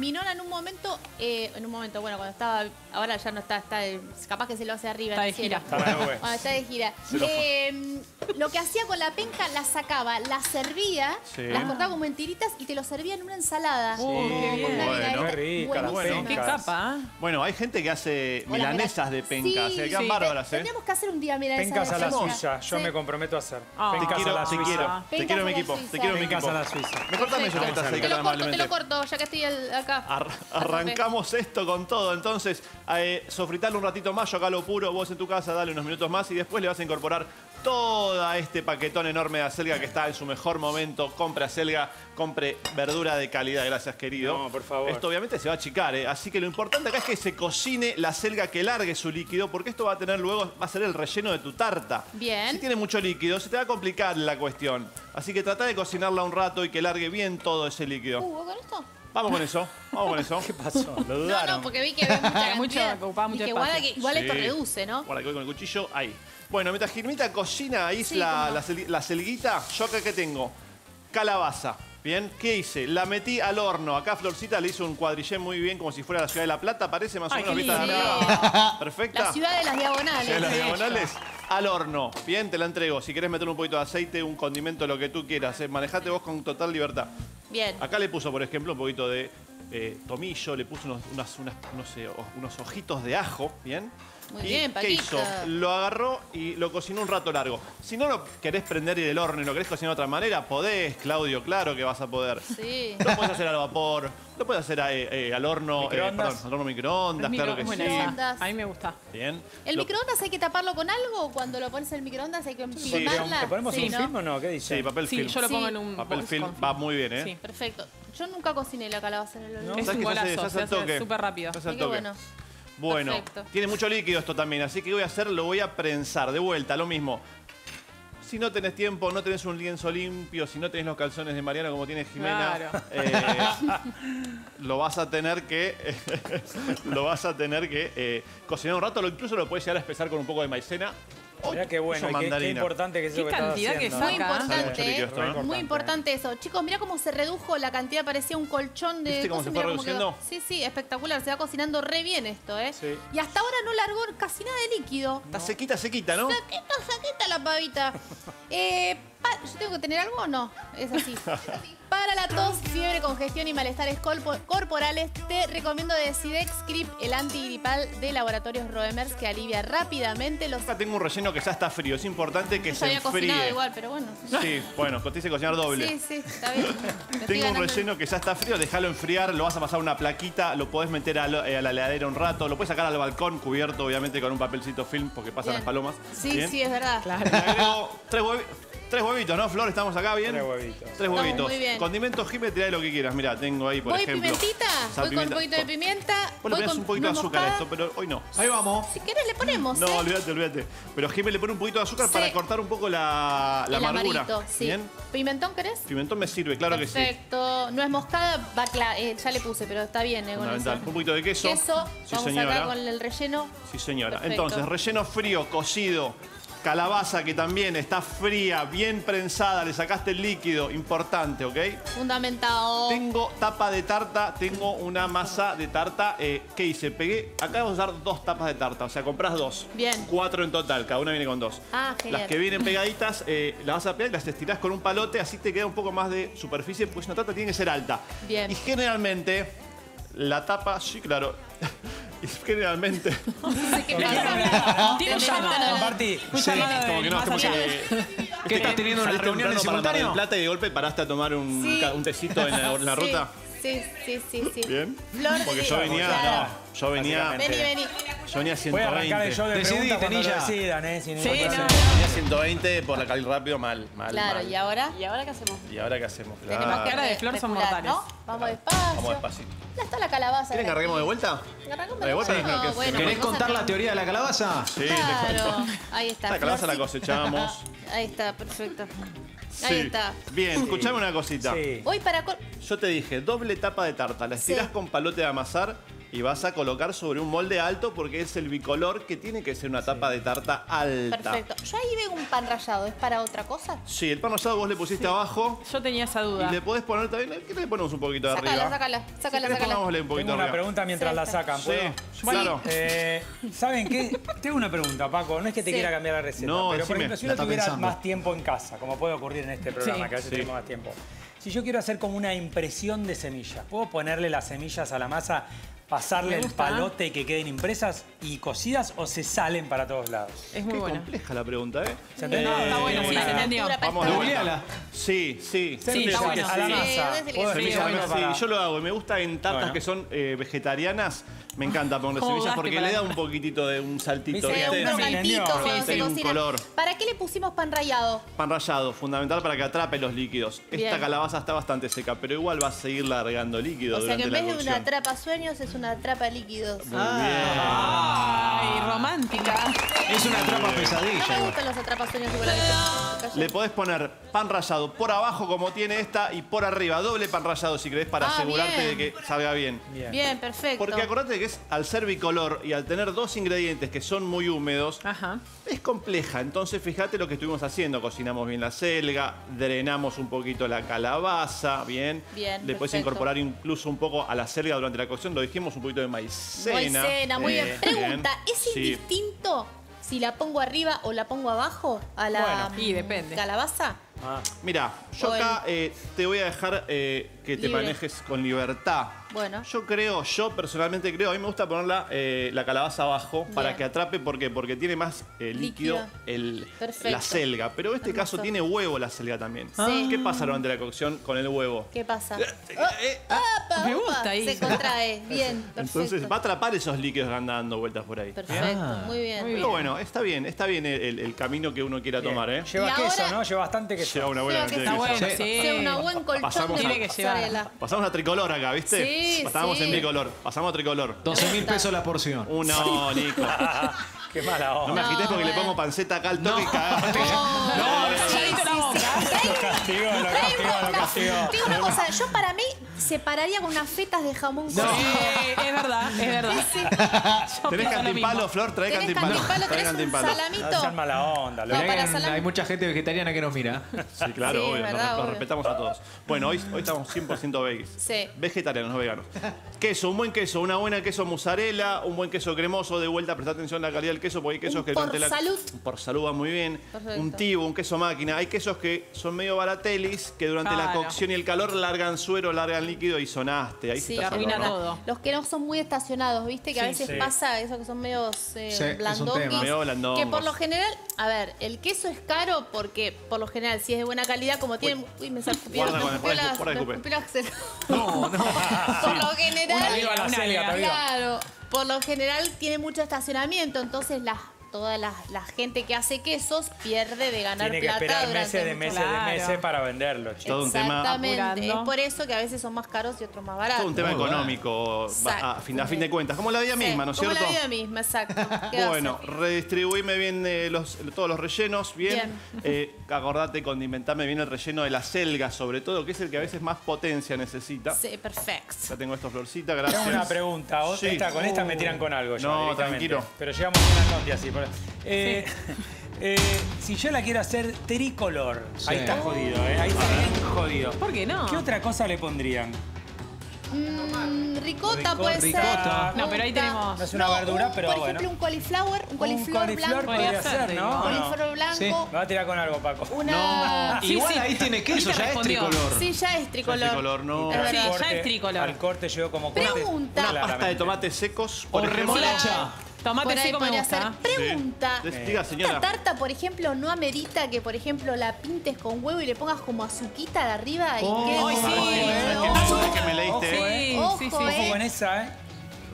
[SPEAKER 1] mi nona en un momento, eh, en un momento, bueno, cuando estaba, ahora ya no está, está de- capaz que se lo hace arriba.
[SPEAKER 5] Está de gira.
[SPEAKER 2] Bueno, bueno.
[SPEAKER 1] Está de gira. Eh, lo que hacía con la penca, la sacaba, la servía,
[SPEAKER 2] Sí.
[SPEAKER 1] las cortaba como en tiritas y te lo servía en una ensalada.
[SPEAKER 5] Uh, qué bien.
[SPEAKER 1] una
[SPEAKER 2] Bueno.
[SPEAKER 3] Qué rica la
[SPEAKER 1] buenísima.
[SPEAKER 5] Qué
[SPEAKER 3] Pencas.
[SPEAKER 5] capa, ¿eh?
[SPEAKER 2] Bueno, hay gente que hace
[SPEAKER 1] Hola,
[SPEAKER 2] milanesas de
[SPEAKER 1] gracias.
[SPEAKER 2] penca,
[SPEAKER 1] Sí,
[SPEAKER 2] quedan
[SPEAKER 5] sí.
[SPEAKER 2] bárbaras, ¿eh?
[SPEAKER 1] Tendríamos que hacer un día milanesas
[SPEAKER 3] Pencas
[SPEAKER 1] de
[SPEAKER 3] a la
[SPEAKER 1] penca.
[SPEAKER 3] suiza, yo
[SPEAKER 1] Sí.
[SPEAKER 3] me comprometo a hacer.
[SPEAKER 5] Ah.
[SPEAKER 2] Te
[SPEAKER 3] Pencas
[SPEAKER 2] quiero,
[SPEAKER 3] a la
[SPEAKER 2] te
[SPEAKER 3] suiza.
[SPEAKER 2] quiero, te
[SPEAKER 1] Pencas
[SPEAKER 2] quiero en
[SPEAKER 1] a
[SPEAKER 2] mi equipo, te quiero mi
[SPEAKER 3] Pencas
[SPEAKER 2] equipo.
[SPEAKER 3] a la suiza.
[SPEAKER 2] Me cortame
[SPEAKER 1] Perfecto.
[SPEAKER 2] que estás ahí,
[SPEAKER 1] Te lo corto, te lo
[SPEAKER 2] amablemente.
[SPEAKER 1] corto, ya que estoy el- acá.
[SPEAKER 2] Ar- arrancamos esto con todo, entonces, eh, sofritalo un ratito más, yo acá lo puro, vos en tu casa dale unos minutos más y después le vas a incorporar todo este paquetón enorme de acelga que está en su mejor momento. Compre acelga, compre verdura de calidad, gracias querido.
[SPEAKER 3] No, por favor.
[SPEAKER 2] Esto obviamente se va a achicar, ¿eh? así que lo importante acá es que se cocine la acelga, que largue su líquido, porque esto va a tener luego, va a ser el relleno de tu tarta.
[SPEAKER 1] Bien.
[SPEAKER 2] Si tiene mucho líquido, se te va a complicar la cuestión. Así que trata de cocinarla un rato y que largue bien todo ese líquido.
[SPEAKER 1] Uh, ¿vos con esto?
[SPEAKER 2] Vamos con eso, vamos con eso. <laughs>
[SPEAKER 3] ¿Qué pasó?
[SPEAKER 2] Lo
[SPEAKER 1] No,
[SPEAKER 2] dudaron.
[SPEAKER 1] no, porque vi que había mucha <laughs>
[SPEAKER 5] Mucho,
[SPEAKER 1] cantidad.
[SPEAKER 5] ocupaba mucho
[SPEAKER 1] Dije, igual,
[SPEAKER 5] espacio.
[SPEAKER 1] que- igual esto
[SPEAKER 2] Sí.
[SPEAKER 1] reduce, ¿no?
[SPEAKER 2] Guarda que voy con el cuchillo, ahí. Bueno, mientras Girmita cocina ahí
[SPEAKER 1] Sí,
[SPEAKER 2] la,
[SPEAKER 1] cómo
[SPEAKER 2] la, cel- la selguita, yo acá que tengo calabaza. Bien, ¿qué hice? La metí al horno. Acá Florcita le hizo un cuadrillé muy bien, como si fuera la ciudad de La Plata. Parece más o
[SPEAKER 5] Ay,
[SPEAKER 2] menos
[SPEAKER 5] qué
[SPEAKER 2] vista de
[SPEAKER 1] lindo.
[SPEAKER 2] arriba. Perfecta.
[SPEAKER 1] La ciudad de las diagonales.
[SPEAKER 2] Sí, las
[SPEAKER 1] Sí.
[SPEAKER 2] diagonales al horno. Bien, te la entrego. Si querés meter un poquito de aceite, un condimento, lo que tú quieras. eh. Manejate vos con total libertad.
[SPEAKER 1] Bien.
[SPEAKER 2] Acá le puso, por ejemplo, un poquito de eh, tomillo, le puso unos, unas- unas- no sé, o- unos ojitos de ajo, ¿bien?
[SPEAKER 1] Muy
[SPEAKER 2] ¿Y
[SPEAKER 1] bien,
[SPEAKER 2] ¿Qué hizo? Lo agarró y lo cocinó un rato largo. Si no lo querés prender y del horno y lo querés cocinar de otra manera, podés, Claudio, claro que vas a poder.
[SPEAKER 1] Sí.
[SPEAKER 2] Lo puedes hacer al vapor, lo puedes hacer eh, eh, al horno, eh, al horno microondas,
[SPEAKER 5] Micro-
[SPEAKER 2] claro que sí.
[SPEAKER 1] Microondas.
[SPEAKER 5] A mí me gusta.
[SPEAKER 2] Bien.
[SPEAKER 1] ¿El
[SPEAKER 2] Lo-
[SPEAKER 1] microondas hay que taparlo con algo? o Cuando lo pones en el microondas hay que empilmarla.
[SPEAKER 3] ¿Le ponemos
[SPEAKER 1] Sí,
[SPEAKER 3] un
[SPEAKER 1] ¿no?
[SPEAKER 3] film o no? ¿Qué dice?
[SPEAKER 2] Sí, papel
[SPEAKER 5] Sí,
[SPEAKER 2] film.
[SPEAKER 5] yo lo pongo
[SPEAKER 1] Sí.
[SPEAKER 5] en un
[SPEAKER 2] Papel film va muy bien, ¿eh?
[SPEAKER 5] Sí.
[SPEAKER 1] Perfecto. Yo nunca cociné la calabaza en el horno.
[SPEAKER 5] Es
[SPEAKER 2] ¿Sabes
[SPEAKER 5] un
[SPEAKER 2] que se hace-
[SPEAKER 5] golazo,
[SPEAKER 2] se hace
[SPEAKER 5] se súper rápido.
[SPEAKER 2] Se hace al
[SPEAKER 1] Sí, qué
[SPEAKER 2] toque.
[SPEAKER 1] bueno.
[SPEAKER 2] Bueno,
[SPEAKER 1] Perfecto.
[SPEAKER 2] tiene mucho líquido esto también, así que ¿qué voy a hacer? Lo voy a prensar, de vuelta, lo mismo. Si no tenés tiempo, no tenés un lienzo limpio, si no tenés los calzones de Mariano como tiene Jimena,
[SPEAKER 5] Claro.
[SPEAKER 2] eh, <laughs> lo vas a tener que <laughs> lo vas a tener que eh, cocinar un rato, lo incluso lo puedes llegar a espesar con un poco de maicena.
[SPEAKER 3] Mirá qué bueno, y qué, importante que es eso
[SPEAKER 5] Qué
[SPEAKER 3] que estás
[SPEAKER 5] cantidad que saca.
[SPEAKER 1] Muy
[SPEAKER 2] mucho
[SPEAKER 1] importante,
[SPEAKER 2] líquido
[SPEAKER 1] ¿eh?
[SPEAKER 2] esto, ¿eh?
[SPEAKER 3] Muy
[SPEAKER 1] Muy
[SPEAKER 3] importante.
[SPEAKER 1] importante eso. Chicos, mira cómo se redujo la cantidad, parecía un colchón de.
[SPEAKER 2] ¿Viste cómo
[SPEAKER 1] cosas,
[SPEAKER 2] se fue
[SPEAKER 1] mirá cómo quedó.
[SPEAKER 2] reduciendo?
[SPEAKER 1] Sí, sí, espectacular. Se va cocinando re bien esto, ¿eh?
[SPEAKER 3] Sí.
[SPEAKER 1] Y hasta ahora no largó casi nada de líquido.
[SPEAKER 2] Está sequita, sequita, ¿no?
[SPEAKER 1] Saquita, saquita la pavita. <laughs> Eh, pa- ¿Yo tengo que tener algo o no? Es así. <laughs> Para la tos, fiebre, congestión y malestares corporales, te recomiendo Decidex Crip, el antigripal de Laboratorios Roemers, que alivia rápidamente los...
[SPEAKER 2] Acá tengo un relleno que ya está frío, es importante que
[SPEAKER 1] Yo
[SPEAKER 2] se
[SPEAKER 1] había cocinado
[SPEAKER 2] enfríe.
[SPEAKER 1] igual, pero bueno.
[SPEAKER 2] Sí, bueno, te hice cocinar doble.
[SPEAKER 1] Sí, sí, está bien. <laughs>
[SPEAKER 2] Tengo un relleno que ya está frío, déjalo enfriar, lo vas a pasar a una plaquita, lo podés meter a, lo- eh, a la heladera un rato, lo puedes sacar al balcón cubierto obviamente con un papelcito film porque pasan
[SPEAKER 1] Bien.
[SPEAKER 2] las palomas.
[SPEAKER 1] Sí,
[SPEAKER 2] Bien.
[SPEAKER 1] sí, es verdad.
[SPEAKER 2] Le agrego tres, huevi- tres huevitos, ¿no, Flor? ¿Estamos acá bien?
[SPEAKER 3] Tres huevitos.
[SPEAKER 2] Tres
[SPEAKER 1] Estamos
[SPEAKER 2] huevitos.
[SPEAKER 1] muy bien.
[SPEAKER 2] Condimentos, Jimé, tirá lo que quieras. Mira, tengo ahí, por
[SPEAKER 1] ¿Voy
[SPEAKER 2] ejemplo.
[SPEAKER 1] pimentita? Voy con un poquito de pimienta.
[SPEAKER 2] Vos le ponés un poquito de azúcar a esto, pero hoy no.
[SPEAKER 4] Ahí vamos.
[SPEAKER 1] Si querés le ponemos,
[SPEAKER 2] No,
[SPEAKER 1] ¿eh?
[SPEAKER 2] olvídate, olvídate. Pero Jimé le pone un poquito de azúcar
[SPEAKER 1] Sí.
[SPEAKER 2] para cortar un poco la, la
[SPEAKER 1] El
[SPEAKER 2] amargura.
[SPEAKER 1] amarito, sí.
[SPEAKER 2] ¿Bien?
[SPEAKER 1] ¿Pimentón querés?
[SPEAKER 2] Pimentón me sirve, claro que sí.
[SPEAKER 1] Perfecto. Nuez moscada, va cla- eh, ya le puse, pero está bien, eh, con eso.
[SPEAKER 2] Un poquito de queso.
[SPEAKER 1] Queso,
[SPEAKER 2] Sí,
[SPEAKER 1] vamos
[SPEAKER 2] señora.
[SPEAKER 1] acá con el relleno.
[SPEAKER 2] Sí, señora.
[SPEAKER 1] Perfecto.
[SPEAKER 2] Entonces, relleno frío, cocido, calabaza que también está fría, bien prensada, le sacaste el líquido, importante, ¿ok?
[SPEAKER 1] Fundamentado.
[SPEAKER 2] Tengo tapa de tarta, tengo una masa de tarta. Eh, ¿Qué hice? Pegué, acá vamos a usar dos tapas de tarta, o sea, compras dos.
[SPEAKER 1] Bien.
[SPEAKER 2] Cuatro en total, cada una viene con dos.
[SPEAKER 1] Ah, genial.
[SPEAKER 2] Las que vienen pegaditas, eh, las vas a pegar y las estirás con un palote, así te queda un poco más de superficie, pues una tarta tiene que ser alta.
[SPEAKER 1] Bien.
[SPEAKER 2] Y generalmente, la tapa, sí, claro. <laughs> generalmente. <laughs>
[SPEAKER 1] No.
[SPEAKER 5] Tiene un
[SPEAKER 1] Tenés
[SPEAKER 5] llamado.
[SPEAKER 1] ganas de-
[SPEAKER 3] Compartí.
[SPEAKER 5] Un
[SPEAKER 2] Sí,
[SPEAKER 5] llamado de
[SPEAKER 2] como que no,
[SPEAKER 5] más
[SPEAKER 2] como que-
[SPEAKER 4] ¿Qué estás teniendo una reunión en simultáneo?
[SPEAKER 2] Plata y de golpe paraste a tomar un,
[SPEAKER 1] Sí.
[SPEAKER 2] ca- un tecito en la, en la ruta.
[SPEAKER 1] Sí, sí, sí, sí.
[SPEAKER 2] Bien.
[SPEAKER 1] Flor
[SPEAKER 2] Porque yo venía,
[SPEAKER 1] Claro.
[SPEAKER 2] yo venía,
[SPEAKER 1] Vení, vení.
[SPEAKER 2] Yo venía
[SPEAKER 3] Voy a arrancar el
[SPEAKER 2] 120.
[SPEAKER 3] show de
[SPEAKER 4] Decidí,
[SPEAKER 3] preguntas cuando lo
[SPEAKER 4] Tenilla.
[SPEAKER 3] decidan, ¿eh? Sin
[SPEAKER 5] Sí, no.
[SPEAKER 3] problema.
[SPEAKER 2] Venía 120 por la calle rápido, mal, mal,
[SPEAKER 1] Claro,
[SPEAKER 2] mal.
[SPEAKER 1] ¿y ahora?
[SPEAKER 5] ¿Y ahora qué hacemos?
[SPEAKER 2] ¿Y ahora qué hacemos?
[SPEAKER 1] Tenemos
[SPEAKER 2] Claro.
[SPEAKER 5] cara de flor son
[SPEAKER 1] especular,
[SPEAKER 5] mortales.
[SPEAKER 1] ¿no? Vamos despacio.
[SPEAKER 2] Vamos despacito.
[SPEAKER 1] Ya está la calabaza.
[SPEAKER 2] ¿Quieren que arranquemos de vuelta?
[SPEAKER 1] Arrancamos
[SPEAKER 2] ¿De vuelta?
[SPEAKER 1] No,
[SPEAKER 2] No, que-
[SPEAKER 1] bueno,
[SPEAKER 4] ¿Querés contar la teoría de la calabaza?
[SPEAKER 2] Sí, te cuento.
[SPEAKER 1] Claro, ahí está.
[SPEAKER 2] La calabaza la cosechamos. <laughs>
[SPEAKER 1] Ahí está, perfecto.
[SPEAKER 2] Sí.
[SPEAKER 1] Ahí está.
[SPEAKER 2] Bien, escuchame una cosita.
[SPEAKER 3] Sí.
[SPEAKER 1] Voy para... col-
[SPEAKER 2] Yo te dije, doble tapa de tarta. La estirás
[SPEAKER 1] Sí.
[SPEAKER 2] con palote de amasar y vas a colocar sobre un molde alto porque es el bicolor que tiene que ser una tapa de tarta alta.
[SPEAKER 1] Perfecto. Yo ahí veo un pan rallado. ¿Es para otra cosa?
[SPEAKER 2] Sí, el pan rallado vos le pusiste abajo
[SPEAKER 5] Yo tenía esa duda.
[SPEAKER 2] y le podés poner también. ¿Qué le ponemos un poquito de
[SPEAKER 1] Sácala,
[SPEAKER 2] arriba?
[SPEAKER 1] sácala,
[SPEAKER 2] Si
[SPEAKER 1] sácala,
[SPEAKER 2] querés,
[SPEAKER 1] sácala.
[SPEAKER 2] pongámosle un poquito
[SPEAKER 3] Tengo una
[SPEAKER 2] arriba.
[SPEAKER 3] pregunta mientras la sacan,
[SPEAKER 2] Sí,
[SPEAKER 3] ¿puedo?
[SPEAKER 2] claro.
[SPEAKER 3] Eh, ¿Saben qué? Tengo una pregunta, Paco. No es que te
[SPEAKER 1] Sí.
[SPEAKER 3] quiera cambiar la receta.
[SPEAKER 2] No,
[SPEAKER 3] pero,
[SPEAKER 2] decime.
[SPEAKER 3] por ejemplo, si uno tuviera
[SPEAKER 4] pensando.
[SPEAKER 3] más tiempo en casa, como puede ocurrir en este programa,
[SPEAKER 5] Sí.
[SPEAKER 3] que a veces
[SPEAKER 2] Sí.
[SPEAKER 3] tenemos más tiempo. Si yo quiero hacer como una impresión de semillas, ¿puedo ponerle las semillas a la masa, pasarle el palote y que queden impresas y cocidas o se salen para todos lados?
[SPEAKER 5] Es muy
[SPEAKER 2] Qué
[SPEAKER 5] buena.
[SPEAKER 2] compleja la pregunta, ¿eh?
[SPEAKER 3] ¿Se entendió?
[SPEAKER 5] No, está bueno, sí, se entendió.
[SPEAKER 2] Vamos de vuelta.
[SPEAKER 4] Googleala.
[SPEAKER 2] Sí, sí.
[SPEAKER 5] Sí,
[SPEAKER 3] Semillas
[SPEAKER 5] está bueno.
[SPEAKER 3] a la masa.
[SPEAKER 1] Sí,
[SPEAKER 3] ¿Puedo
[SPEAKER 1] sí,
[SPEAKER 3] decir
[SPEAKER 2] Semillas,
[SPEAKER 3] algo
[SPEAKER 2] sí,
[SPEAKER 3] para-
[SPEAKER 2] yo lo hago y me gusta en tartas
[SPEAKER 3] Bueno.
[SPEAKER 2] que son eh, vegetarianas. Me encanta ponerle
[SPEAKER 5] ¿Cómo <laughs>
[SPEAKER 2] semillas porque le da un poquito de un saltito,
[SPEAKER 3] Sí,
[SPEAKER 1] un cuando se cocina.
[SPEAKER 2] color.
[SPEAKER 1] ¿Para qué le pusimos pan rallado?
[SPEAKER 2] Pan rallado, fundamental para que atrape los líquidos. Esta
[SPEAKER 1] Bien.
[SPEAKER 2] calabaza está bastante seca, pero igual va a seguir largando líquido
[SPEAKER 1] O sea que en vez de una trapa sueños es una trapa líquidos.
[SPEAKER 2] Bien.
[SPEAKER 5] Ay, romántica.
[SPEAKER 4] Es una trapa
[SPEAKER 1] No me
[SPEAKER 4] pesadilla.
[SPEAKER 1] gustan los atrapasueños igual.
[SPEAKER 2] Le podés poner pan rallado por abajo como tiene esta y por arriba, doble pan rallado si querés para
[SPEAKER 1] Ah,
[SPEAKER 2] asegurarte
[SPEAKER 1] bien.
[SPEAKER 2] de que salga bien.
[SPEAKER 3] Bien.
[SPEAKER 1] Bien, perfecto.
[SPEAKER 2] Porque acordate que es al ser bicolor y al tener dos ingredientes que son muy húmedos,
[SPEAKER 5] Ajá.
[SPEAKER 2] es compleja. Entonces fíjate lo que estuvimos haciendo. Cocinamos bien la selga, drenamos un poquito la calabaza, bien.
[SPEAKER 1] Bien,
[SPEAKER 2] Le puedes
[SPEAKER 1] perfecto.
[SPEAKER 2] incorporar incluso un poco a la selga durante la cocción. Lo dijimos, un poquito de maicena.
[SPEAKER 1] Maicena, muy bien.
[SPEAKER 2] Eh,
[SPEAKER 1] Pregunta, ¿es
[SPEAKER 2] Sí.
[SPEAKER 1] indistinto si la pongo arriba o la pongo abajo a la
[SPEAKER 5] Bueno, y depende.
[SPEAKER 1] calabaza?
[SPEAKER 3] Ah,
[SPEAKER 2] Mira, yo
[SPEAKER 1] O el-
[SPEAKER 2] acá eh, te voy a dejar eh, que te
[SPEAKER 1] Libre.
[SPEAKER 2] manejes con libertad.
[SPEAKER 1] Bueno.
[SPEAKER 2] Yo creo, yo personalmente creo, a mí me gusta ponerla eh, la calabaza abajo para que atrape, ¿por qué? Porque tiene más eh, líquido,
[SPEAKER 1] Líquido.
[SPEAKER 2] el,
[SPEAKER 1] Perfecto.
[SPEAKER 2] la selga. Pero en este
[SPEAKER 1] Hermoso.
[SPEAKER 2] caso tiene huevo la selga también.
[SPEAKER 1] Sí.
[SPEAKER 2] ¿Qué pasa durante la cocción con el huevo?
[SPEAKER 1] ¿Qué pasa?
[SPEAKER 2] Eh,
[SPEAKER 1] Opa,
[SPEAKER 5] Me
[SPEAKER 1] opa,
[SPEAKER 5] gusta ahí.
[SPEAKER 1] Se contrae. <laughs> Bien, perfecto.
[SPEAKER 2] Entonces va a atrapar esos líquidos que andan dando vueltas por ahí.
[SPEAKER 1] Perfecto,
[SPEAKER 4] Ah.
[SPEAKER 1] muy bien.
[SPEAKER 2] Pero bueno, está bien, está bien el, camino que uno quiera
[SPEAKER 3] bien.
[SPEAKER 2] tomar, ¿eh?
[SPEAKER 3] Lleva
[SPEAKER 1] Y
[SPEAKER 3] queso,
[SPEAKER 1] ahora-
[SPEAKER 3] ¿no? Lleva bastante queso.
[SPEAKER 2] Lleva una buena
[SPEAKER 1] Creo que
[SPEAKER 2] cantidad de
[SPEAKER 5] Está
[SPEAKER 2] queso.
[SPEAKER 5] bueno, sí.
[SPEAKER 1] Sea una buen colchón
[SPEAKER 2] Pasamos
[SPEAKER 1] de
[SPEAKER 2] a-
[SPEAKER 5] Tiene que llevar.
[SPEAKER 1] mozzarella.
[SPEAKER 2] Pasamos a tricolor acá, ¿viste?
[SPEAKER 1] Sí,
[SPEAKER 2] Estábamos
[SPEAKER 1] sí.
[SPEAKER 2] en bicolor. Pasamos a tricolor.
[SPEAKER 4] 12 mil pesos la porción.
[SPEAKER 2] Uno, Nico.
[SPEAKER 3] Qué mala
[SPEAKER 2] No me
[SPEAKER 3] onda.
[SPEAKER 2] agites porque le pongo panceta acá al toque y cagaste.
[SPEAKER 1] No,
[SPEAKER 5] sí,
[SPEAKER 1] sí,
[SPEAKER 5] la boca.
[SPEAKER 1] Sí.
[SPEAKER 3] Lo castigó, lo castigó, lo
[SPEAKER 1] No,
[SPEAKER 3] castigó.
[SPEAKER 1] te digo una cosa, yo para mí separaría con unas fetas de jamón
[SPEAKER 5] Sí,
[SPEAKER 1] cocido.
[SPEAKER 5] es verdad, es verdad.
[SPEAKER 1] Sí, sí.
[SPEAKER 2] ¿Tenés
[SPEAKER 5] pienso lo
[SPEAKER 2] cantimpalo,
[SPEAKER 5] mismo.
[SPEAKER 2] Flor? Trae
[SPEAKER 1] ¿Tenés
[SPEAKER 2] cantimpalo.
[SPEAKER 1] cantimpalo?
[SPEAKER 2] Trae
[SPEAKER 1] ¿Tenés un.
[SPEAKER 3] No
[SPEAKER 1] salamito?
[SPEAKER 3] mala onda. Lo
[SPEAKER 1] No, para salami.
[SPEAKER 4] hay mucha gente vegetariana que nos mira.
[SPEAKER 2] Sí, claro,
[SPEAKER 1] Sí,
[SPEAKER 2] obvio.
[SPEAKER 1] verdad,
[SPEAKER 2] nos, nos
[SPEAKER 1] obvio.
[SPEAKER 2] respetamos a todos. Bueno, hoy, hoy estamos 100% veggies.
[SPEAKER 1] Sí.
[SPEAKER 2] Vegetarianos, no veganos. Queso, un buen queso, una buena queso mozzarella, un buen queso cremoso. De vuelta, presta atención a la calidad del queso porque hay quesos
[SPEAKER 1] Un
[SPEAKER 2] que
[SPEAKER 1] por
[SPEAKER 2] la...
[SPEAKER 1] salud.
[SPEAKER 2] Por salud va muy bien.
[SPEAKER 1] Perfecto.
[SPEAKER 2] Un tibo, un queso máquina. Hay quesos que son medio baratelis, que durante la
[SPEAKER 5] Claro.
[SPEAKER 2] cocción y el calor largan suero, largan líquido y sonaste. Ahí
[SPEAKER 1] Sí,
[SPEAKER 2] estás
[SPEAKER 5] arruina todo.
[SPEAKER 1] Los que no son muy estacionados, ¿viste? Que a
[SPEAKER 5] Sí,
[SPEAKER 1] veces
[SPEAKER 3] sí.
[SPEAKER 1] pasa eso que son medios eh,
[SPEAKER 4] Sí, es un
[SPEAKER 1] blandonguis.
[SPEAKER 4] tema.
[SPEAKER 2] Medio blandongos.
[SPEAKER 1] Que por lo general, a ver, el queso es caro porque por lo general si es de buena calidad, como tienen... Uy, me escupió
[SPEAKER 2] Guarda
[SPEAKER 1] me escupió
[SPEAKER 2] guarda,
[SPEAKER 1] las-
[SPEAKER 2] guarda,
[SPEAKER 1] me
[SPEAKER 2] escupe.
[SPEAKER 1] escupió las-
[SPEAKER 4] No, no. <laughs>
[SPEAKER 1] Por lo general...
[SPEAKER 3] La
[SPEAKER 5] Una
[SPEAKER 3] selga.
[SPEAKER 1] Claro, por lo general tiene mucho estacionamiento, entonces la, toda la, la gente que hace quesos pierde de ganar
[SPEAKER 3] Tiene que
[SPEAKER 1] plata
[SPEAKER 3] esperar
[SPEAKER 1] durante
[SPEAKER 3] meses de
[SPEAKER 1] mucho
[SPEAKER 3] meses de
[SPEAKER 5] Claro.
[SPEAKER 3] meses para venderlo, chicos.
[SPEAKER 2] Todo un tema-
[SPEAKER 1] Exactamente,
[SPEAKER 5] Apurando.
[SPEAKER 1] es por eso que a veces son más caros y otros más baratos.
[SPEAKER 2] Todo un tema
[SPEAKER 4] Muy bueno.
[SPEAKER 2] económico, va- a, fin, a fin de cuentas. Como la vida
[SPEAKER 1] Sí,
[SPEAKER 2] misma, ¿no es
[SPEAKER 1] como
[SPEAKER 2] cierto?
[SPEAKER 1] la vida misma, exacto. <laughs> ¿Qué va a
[SPEAKER 2] Bueno,
[SPEAKER 1] hacer?
[SPEAKER 2] redistribuime bien eh, los, todos los rellenos, bien.
[SPEAKER 1] Bien.
[SPEAKER 2] Eh, acordate, condimentame bien el relleno de la selga, sobre todo, que es el que a veces más potencia necesita.
[SPEAKER 1] Sí, perfecto.
[SPEAKER 2] Ya tengo esta florcita, gracias.
[SPEAKER 3] Tengo una pregunta. o-
[SPEAKER 2] Sí.
[SPEAKER 3] esta- con esta me tiran con algo ya,
[SPEAKER 2] No,
[SPEAKER 3] directamente.
[SPEAKER 2] tranquilo.
[SPEAKER 3] Pero llegamos a una noti así. Por- Eh, eh, si yo la quiero hacer tricolor, ahí está jodido, ¿eh? Ahí está bien jodido.
[SPEAKER 5] ¿Por qué no?
[SPEAKER 3] ¿Qué otra cosa le pondrían?
[SPEAKER 1] Mm, ricota
[SPEAKER 3] Rico-
[SPEAKER 1] puede
[SPEAKER 3] ricota.
[SPEAKER 1] ser.
[SPEAKER 5] No, pero ahí tenemos-
[SPEAKER 3] No es una verdura,
[SPEAKER 1] un-
[SPEAKER 3] pero
[SPEAKER 1] Por
[SPEAKER 3] bueno.
[SPEAKER 1] ejemplo, un cauliflower, un cauliflower
[SPEAKER 3] un
[SPEAKER 1] blanco.
[SPEAKER 3] podría ser, ¿no?
[SPEAKER 5] digo.
[SPEAKER 3] ¿O no?
[SPEAKER 1] Cauliflower blanco.
[SPEAKER 4] Sí.
[SPEAKER 3] Me va a tirar con algo, Paco.
[SPEAKER 1] Una.
[SPEAKER 5] Sí,
[SPEAKER 4] Igual
[SPEAKER 5] sí.
[SPEAKER 4] ahí tiene queso, ya es tricolor.
[SPEAKER 1] Sí, ya es tricolor.
[SPEAKER 2] tricolor, no.
[SPEAKER 1] Es.
[SPEAKER 5] Sí, ya es tricolor.
[SPEAKER 3] Al corte llegó como corte.
[SPEAKER 1] Pregunta.
[SPEAKER 2] Una pasta de tomates secos,
[SPEAKER 4] O
[SPEAKER 2] por ejemplo.
[SPEAKER 4] remolacha.
[SPEAKER 5] Tomate
[SPEAKER 1] ahí
[SPEAKER 5] seco me gusta.
[SPEAKER 1] ser. Pregunta.
[SPEAKER 2] Sí. Diga, señora.
[SPEAKER 1] ¿Esta tarta, por ejemplo, no amerita que, por ejemplo, la pintes con huevo y le pongas como azuquita de arriba y
[SPEAKER 4] Oh,
[SPEAKER 1] quede como-
[SPEAKER 5] sí.
[SPEAKER 2] ¿Sabes que, me leíste?
[SPEAKER 5] Sí,
[SPEAKER 1] Ojo,
[SPEAKER 5] sí, sí.
[SPEAKER 1] eh.
[SPEAKER 3] Ojo con esa, ¿eh?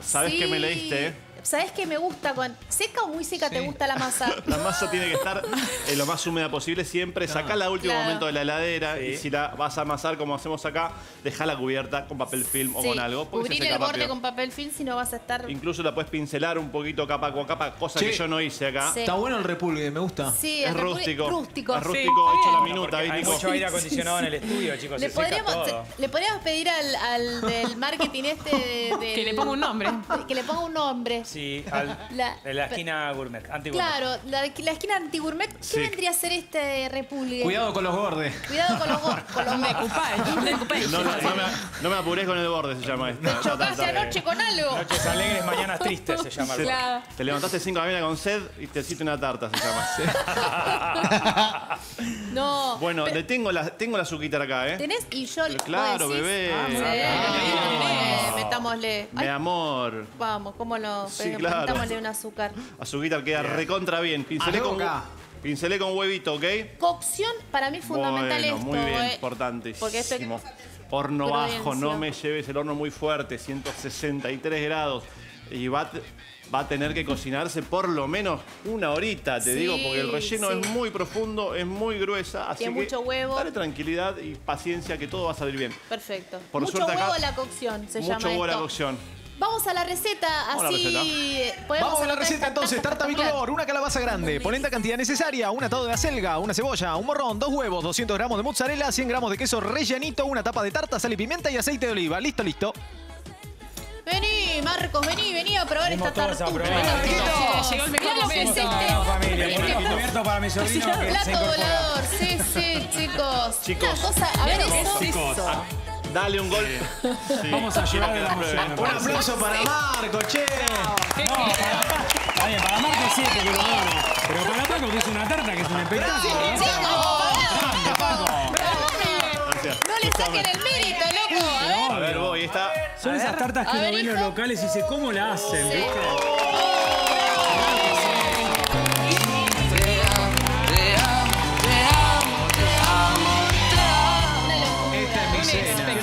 [SPEAKER 2] ¿Sabes
[SPEAKER 1] Sí.
[SPEAKER 2] que me leíste?
[SPEAKER 1] ¿Sabes qué me gusta? Con... ¿Seca o muy seca te gusta la masa? <laughs>
[SPEAKER 2] La masa tiene que estar eh, lo más húmeda posible siempre. Sacala a último
[SPEAKER 1] Claro.
[SPEAKER 2] momento de la heladera y si la vas a amasar como hacemos acá, dejala cubierta con papel film o con algo.
[SPEAKER 1] Cubrir el borde
[SPEAKER 2] rápido.
[SPEAKER 1] con papel film si no vas a estar...
[SPEAKER 2] Incluso la puedes pincelar un poquito capa con capa, cosa
[SPEAKER 4] Sí.
[SPEAKER 2] que yo no hice acá.
[SPEAKER 1] Sí.
[SPEAKER 4] Está bueno el repulgue, me gusta.
[SPEAKER 1] Sí,
[SPEAKER 2] Es rústico.
[SPEAKER 1] Rústico.
[SPEAKER 2] Es
[SPEAKER 1] sí.
[SPEAKER 2] rústico, hecho a la minuta,
[SPEAKER 3] porque
[SPEAKER 2] ¿eh,
[SPEAKER 3] hay mucho aire <laughs> acondicionado en el estudio, chicos.
[SPEAKER 1] Le
[SPEAKER 3] se seca
[SPEAKER 1] podríamos,
[SPEAKER 3] todo.
[SPEAKER 1] le podríamos pedir al, al del marketing este de- <laughs> del-
[SPEAKER 5] Que le ponga un nombre.
[SPEAKER 1] Que le ponga un nombre.
[SPEAKER 3] Sí, al- <laughs>
[SPEAKER 1] La-
[SPEAKER 3] de la esquina gourmet, anti-gourmet.
[SPEAKER 1] Claro, la, la esquina anti-gourmet, ¿qué
[SPEAKER 2] Sí.
[SPEAKER 1] vendría a ser este repulgue?
[SPEAKER 4] Cuidado con los gordes.
[SPEAKER 1] Cuidado con los
[SPEAKER 5] decoupage.
[SPEAKER 2] No, no, no me, no me apurés con el borde, se llama esto.
[SPEAKER 1] ¿Te chocaste anoche con algo?
[SPEAKER 3] Noches alegres, mañanas tristes se llama.
[SPEAKER 1] Claro.
[SPEAKER 2] Te levantaste 5 de la mañana con sed y te hiciste una tarta, se llama. <laughs>
[SPEAKER 1] No.
[SPEAKER 2] Bueno,
[SPEAKER 1] Pero-
[SPEAKER 2] le tengo la, tengo la azuquita acá, ¿eh?
[SPEAKER 1] ¿Tenés? Y yo...
[SPEAKER 2] Pero claro, bebé.
[SPEAKER 1] Ah,
[SPEAKER 2] Ah,
[SPEAKER 1] Metámosle...
[SPEAKER 2] Mi amor.
[SPEAKER 1] vamos, ¿cómo lo...?
[SPEAKER 2] Sí, claro.
[SPEAKER 1] Un azúcar. <laughs>
[SPEAKER 2] Azúquita queda recontra bien. Pincelé con, pincelé con huevito, ¿ok?
[SPEAKER 1] Cocción, para mí es fundamental
[SPEAKER 2] bueno,
[SPEAKER 1] esto.
[SPEAKER 2] muy bien,
[SPEAKER 1] eh.
[SPEAKER 2] importantísimo.
[SPEAKER 1] Porque este-
[SPEAKER 2] Horno bajo, no me lleves el horno muy fuerte, 163 grados. Y va, a te- va a tener que cocinarse por lo menos una horita, te
[SPEAKER 1] Sí,
[SPEAKER 2] digo, porque el relleno
[SPEAKER 1] sí.
[SPEAKER 2] es muy profundo, es muy gruesa. Así
[SPEAKER 1] Tiene
[SPEAKER 2] que
[SPEAKER 1] mucho huevo.
[SPEAKER 2] Dale tranquilidad y paciencia que todo va a salir bien.
[SPEAKER 1] Perfecto.
[SPEAKER 2] Por
[SPEAKER 1] Mucho
[SPEAKER 2] suerte acá-
[SPEAKER 1] huevo a la cocción, se
[SPEAKER 2] Mucho
[SPEAKER 1] llama
[SPEAKER 2] huevo a la
[SPEAKER 1] esto.
[SPEAKER 2] cocción.
[SPEAKER 1] Vamos a la receta,
[SPEAKER 2] Vamos a la
[SPEAKER 1] así podemos
[SPEAKER 4] Vamos a la
[SPEAKER 1] anotar
[SPEAKER 4] receta
[SPEAKER 1] esta
[SPEAKER 4] entonces, tarta bicolor, una calabaza grande, ponen la cantidad necesaria, un atado de acelga, una cebolla, un morrón, dos huevos, 200 gramos de mozzarella, 100 gramos de queso rellenito, una tapa de tarta, sal y pimienta y aceite de oliva. Listo, listo.
[SPEAKER 1] Vení, Marcos, vení, vení a probar
[SPEAKER 3] Venimos
[SPEAKER 1] esta
[SPEAKER 3] todos a probar.
[SPEAKER 1] Mirá
[SPEAKER 5] Chicos, llegó el mejor
[SPEAKER 1] lo que es
[SPEAKER 5] momento.
[SPEAKER 1] este.
[SPEAKER 3] No, familia,
[SPEAKER 1] Este
[SPEAKER 3] cubierto para mi sobrino que se
[SPEAKER 1] Plato
[SPEAKER 3] incorpora.
[SPEAKER 1] volador, sí, sí, chicos.
[SPEAKER 2] Chicos.
[SPEAKER 1] Una cosa, a ver eso.
[SPEAKER 3] Chicos,
[SPEAKER 2] Dale un gol. Sí,
[SPEAKER 3] Vamos a llevar
[SPEAKER 2] que
[SPEAKER 3] la emoción,
[SPEAKER 4] Un aplauso para Marco, che.
[SPEAKER 3] Está bien, para Marco sí, porque lo adoro. Pero para Paco, que es una tarta, que es un espectáculo. ¿no?
[SPEAKER 1] Chicos,
[SPEAKER 3] Paco.
[SPEAKER 2] Gracias.
[SPEAKER 1] no le saquen el mérito, loco. A ver.
[SPEAKER 2] A ver, voy, está.
[SPEAKER 3] Son esas tartas que uno ve en los locales y dice, ¿cómo la hacen? ¿Viste?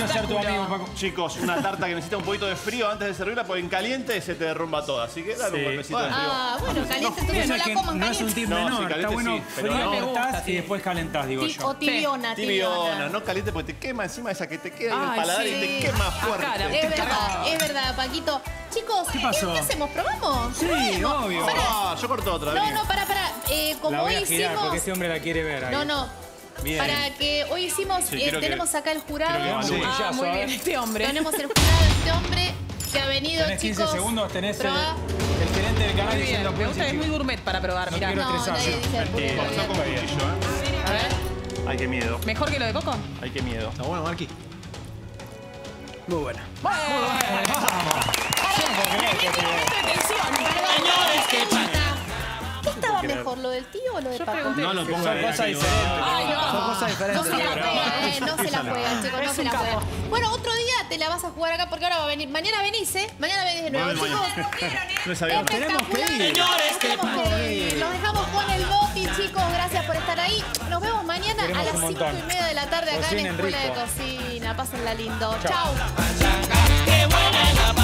[SPEAKER 3] Quiero ser tu amigo, Paco.
[SPEAKER 2] Chicos, una tarta que necesita un poquito de frío antes de servirla, porque en caliente se te derrumba toda. Así que dale
[SPEAKER 3] Sí.
[SPEAKER 2] un golpecito de frío.
[SPEAKER 1] Ah, bueno, caliente, entonces no la coman
[SPEAKER 3] no es un
[SPEAKER 1] caliente.
[SPEAKER 3] tip
[SPEAKER 2] No,
[SPEAKER 3] menor. Está
[SPEAKER 2] caliente
[SPEAKER 3] bueno,
[SPEAKER 2] sí, pero
[SPEAKER 3] frío
[SPEAKER 2] no.
[SPEAKER 3] calentás y después calentás, digo yo.
[SPEAKER 1] O tibiona,
[SPEAKER 2] Tibiona,
[SPEAKER 1] tibiona.
[SPEAKER 2] no caliente porque te quema encima esa que te queda en el paladar y te quema fuerte.
[SPEAKER 5] cara.
[SPEAKER 1] Es verdad, es verdad, Paquito. Chicos,
[SPEAKER 3] ¿Qué pasó?
[SPEAKER 1] ¿qué hacemos? ¿Probamos?
[SPEAKER 3] Sí, obvio.
[SPEAKER 2] Ah, yo corto otra.
[SPEAKER 1] No,
[SPEAKER 2] vení.
[SPEAKER 1] no, para, para. Eh, como
[SPEAKER 3] La voy
[SPEAKER 1] hoy
[SPEAKER 3] a girar
[SPEAKER 1] hicimos.
[SPEAKER 3] porque este hombre la quiere ver ahí.
[SPEAKER 1] No, no.
[SPEAKER 3] Bien.
[SPEAKER 1] Para que hoy hicimos,
[SPEAKER 2] Sí,
[SPEAKER 1] eh,
[SPEAKER 2] que-
[SPEAKER 1] tenemos acá el jurado.
[SPEAKER 3] Sí.
[SPEAKER 5] Ah, muy bien, este hombre.
[SPEAKER 1] Tenemos el jurado de este hombre que ha venido,
[SPEAKER 3] Tenés 15
[SPEAKER 1] chicos.
[SPEAKER 3] segundos, tenés el, el gerente del canal
[SPEAKER 5] Muy
[SPEAKER 3] diciendo
[SPEAKER 5] me gusta, es muy gourmet para probar,
[SPEAKER 3] No
[SPEAKER 5] mirá.
[SPEAKER 3] quiero
[SPEAKER 1] No,
[SPEAKER 3] estresarse.
[SPEAKER 1] nadie dice
[SPEAKER 3] Mentira.
[SPEAKER 1] puré.
[SPEAKER 2] Cortá con cuchillo, ¿eh?
[SPEAKER 5] A ver,
[SPEAKER 2] Ay, qué miedo.
[SPEAKER 5] ¿mejor que lo de Coco?
[SPEAKER 2] Ay, qué miedo.
[SPEAKER 4] Está bueno, Marqui. Muy buena.
[SPEAKER 1] ¿Qué mejor, lo del tío o lo de Paco?
[SPEAKER 2] No lo
[SPEAKER 3] Son
[SPEAKER 2] pongan en
[SPEAKER 3] cosas diferentes.
[SPEAKER 1] Ay, no.
[SPEAKER 6] Son cosas
[SPEAKER 1] No
[SPEAKER 6] diferentes.
[SPEAKER 1] se la juega, eh, no se la juega, chicos, no se la juega. Bueno, otro día te la vas a jugar acá porque ahora va a venir. Mañana venís, ¿eh? Mañana venís de nuevo,
[SPEAKER 2] Bueno,
[SPEAKER 1] chicos.
[SPEAKER 2] No sabía.
[SPEAKER 3] Tenemos que ir.
[SPEAKER 1] Señores, tenemos que ir. Los dejamos con el Boti, chicos. Gracias por estar ahí. Nos vemos mañana
[SPEAKER 3] Queremos
[SPEAKER 1] a las
[SPEAKER 3] un
[SPEAKER 1] 5
[SPEAKER 3] montón.
[SPEAKER 1] y media de la tarde acá en
[SPEAKER 3] Cocinen
[SPEAKER 1] Escuela de. Cocina. Pásenla lindo.
[SPEAKER 3] Chao.
[SPEAKER 1] Chau.
[SPEAKER 11] Qué buena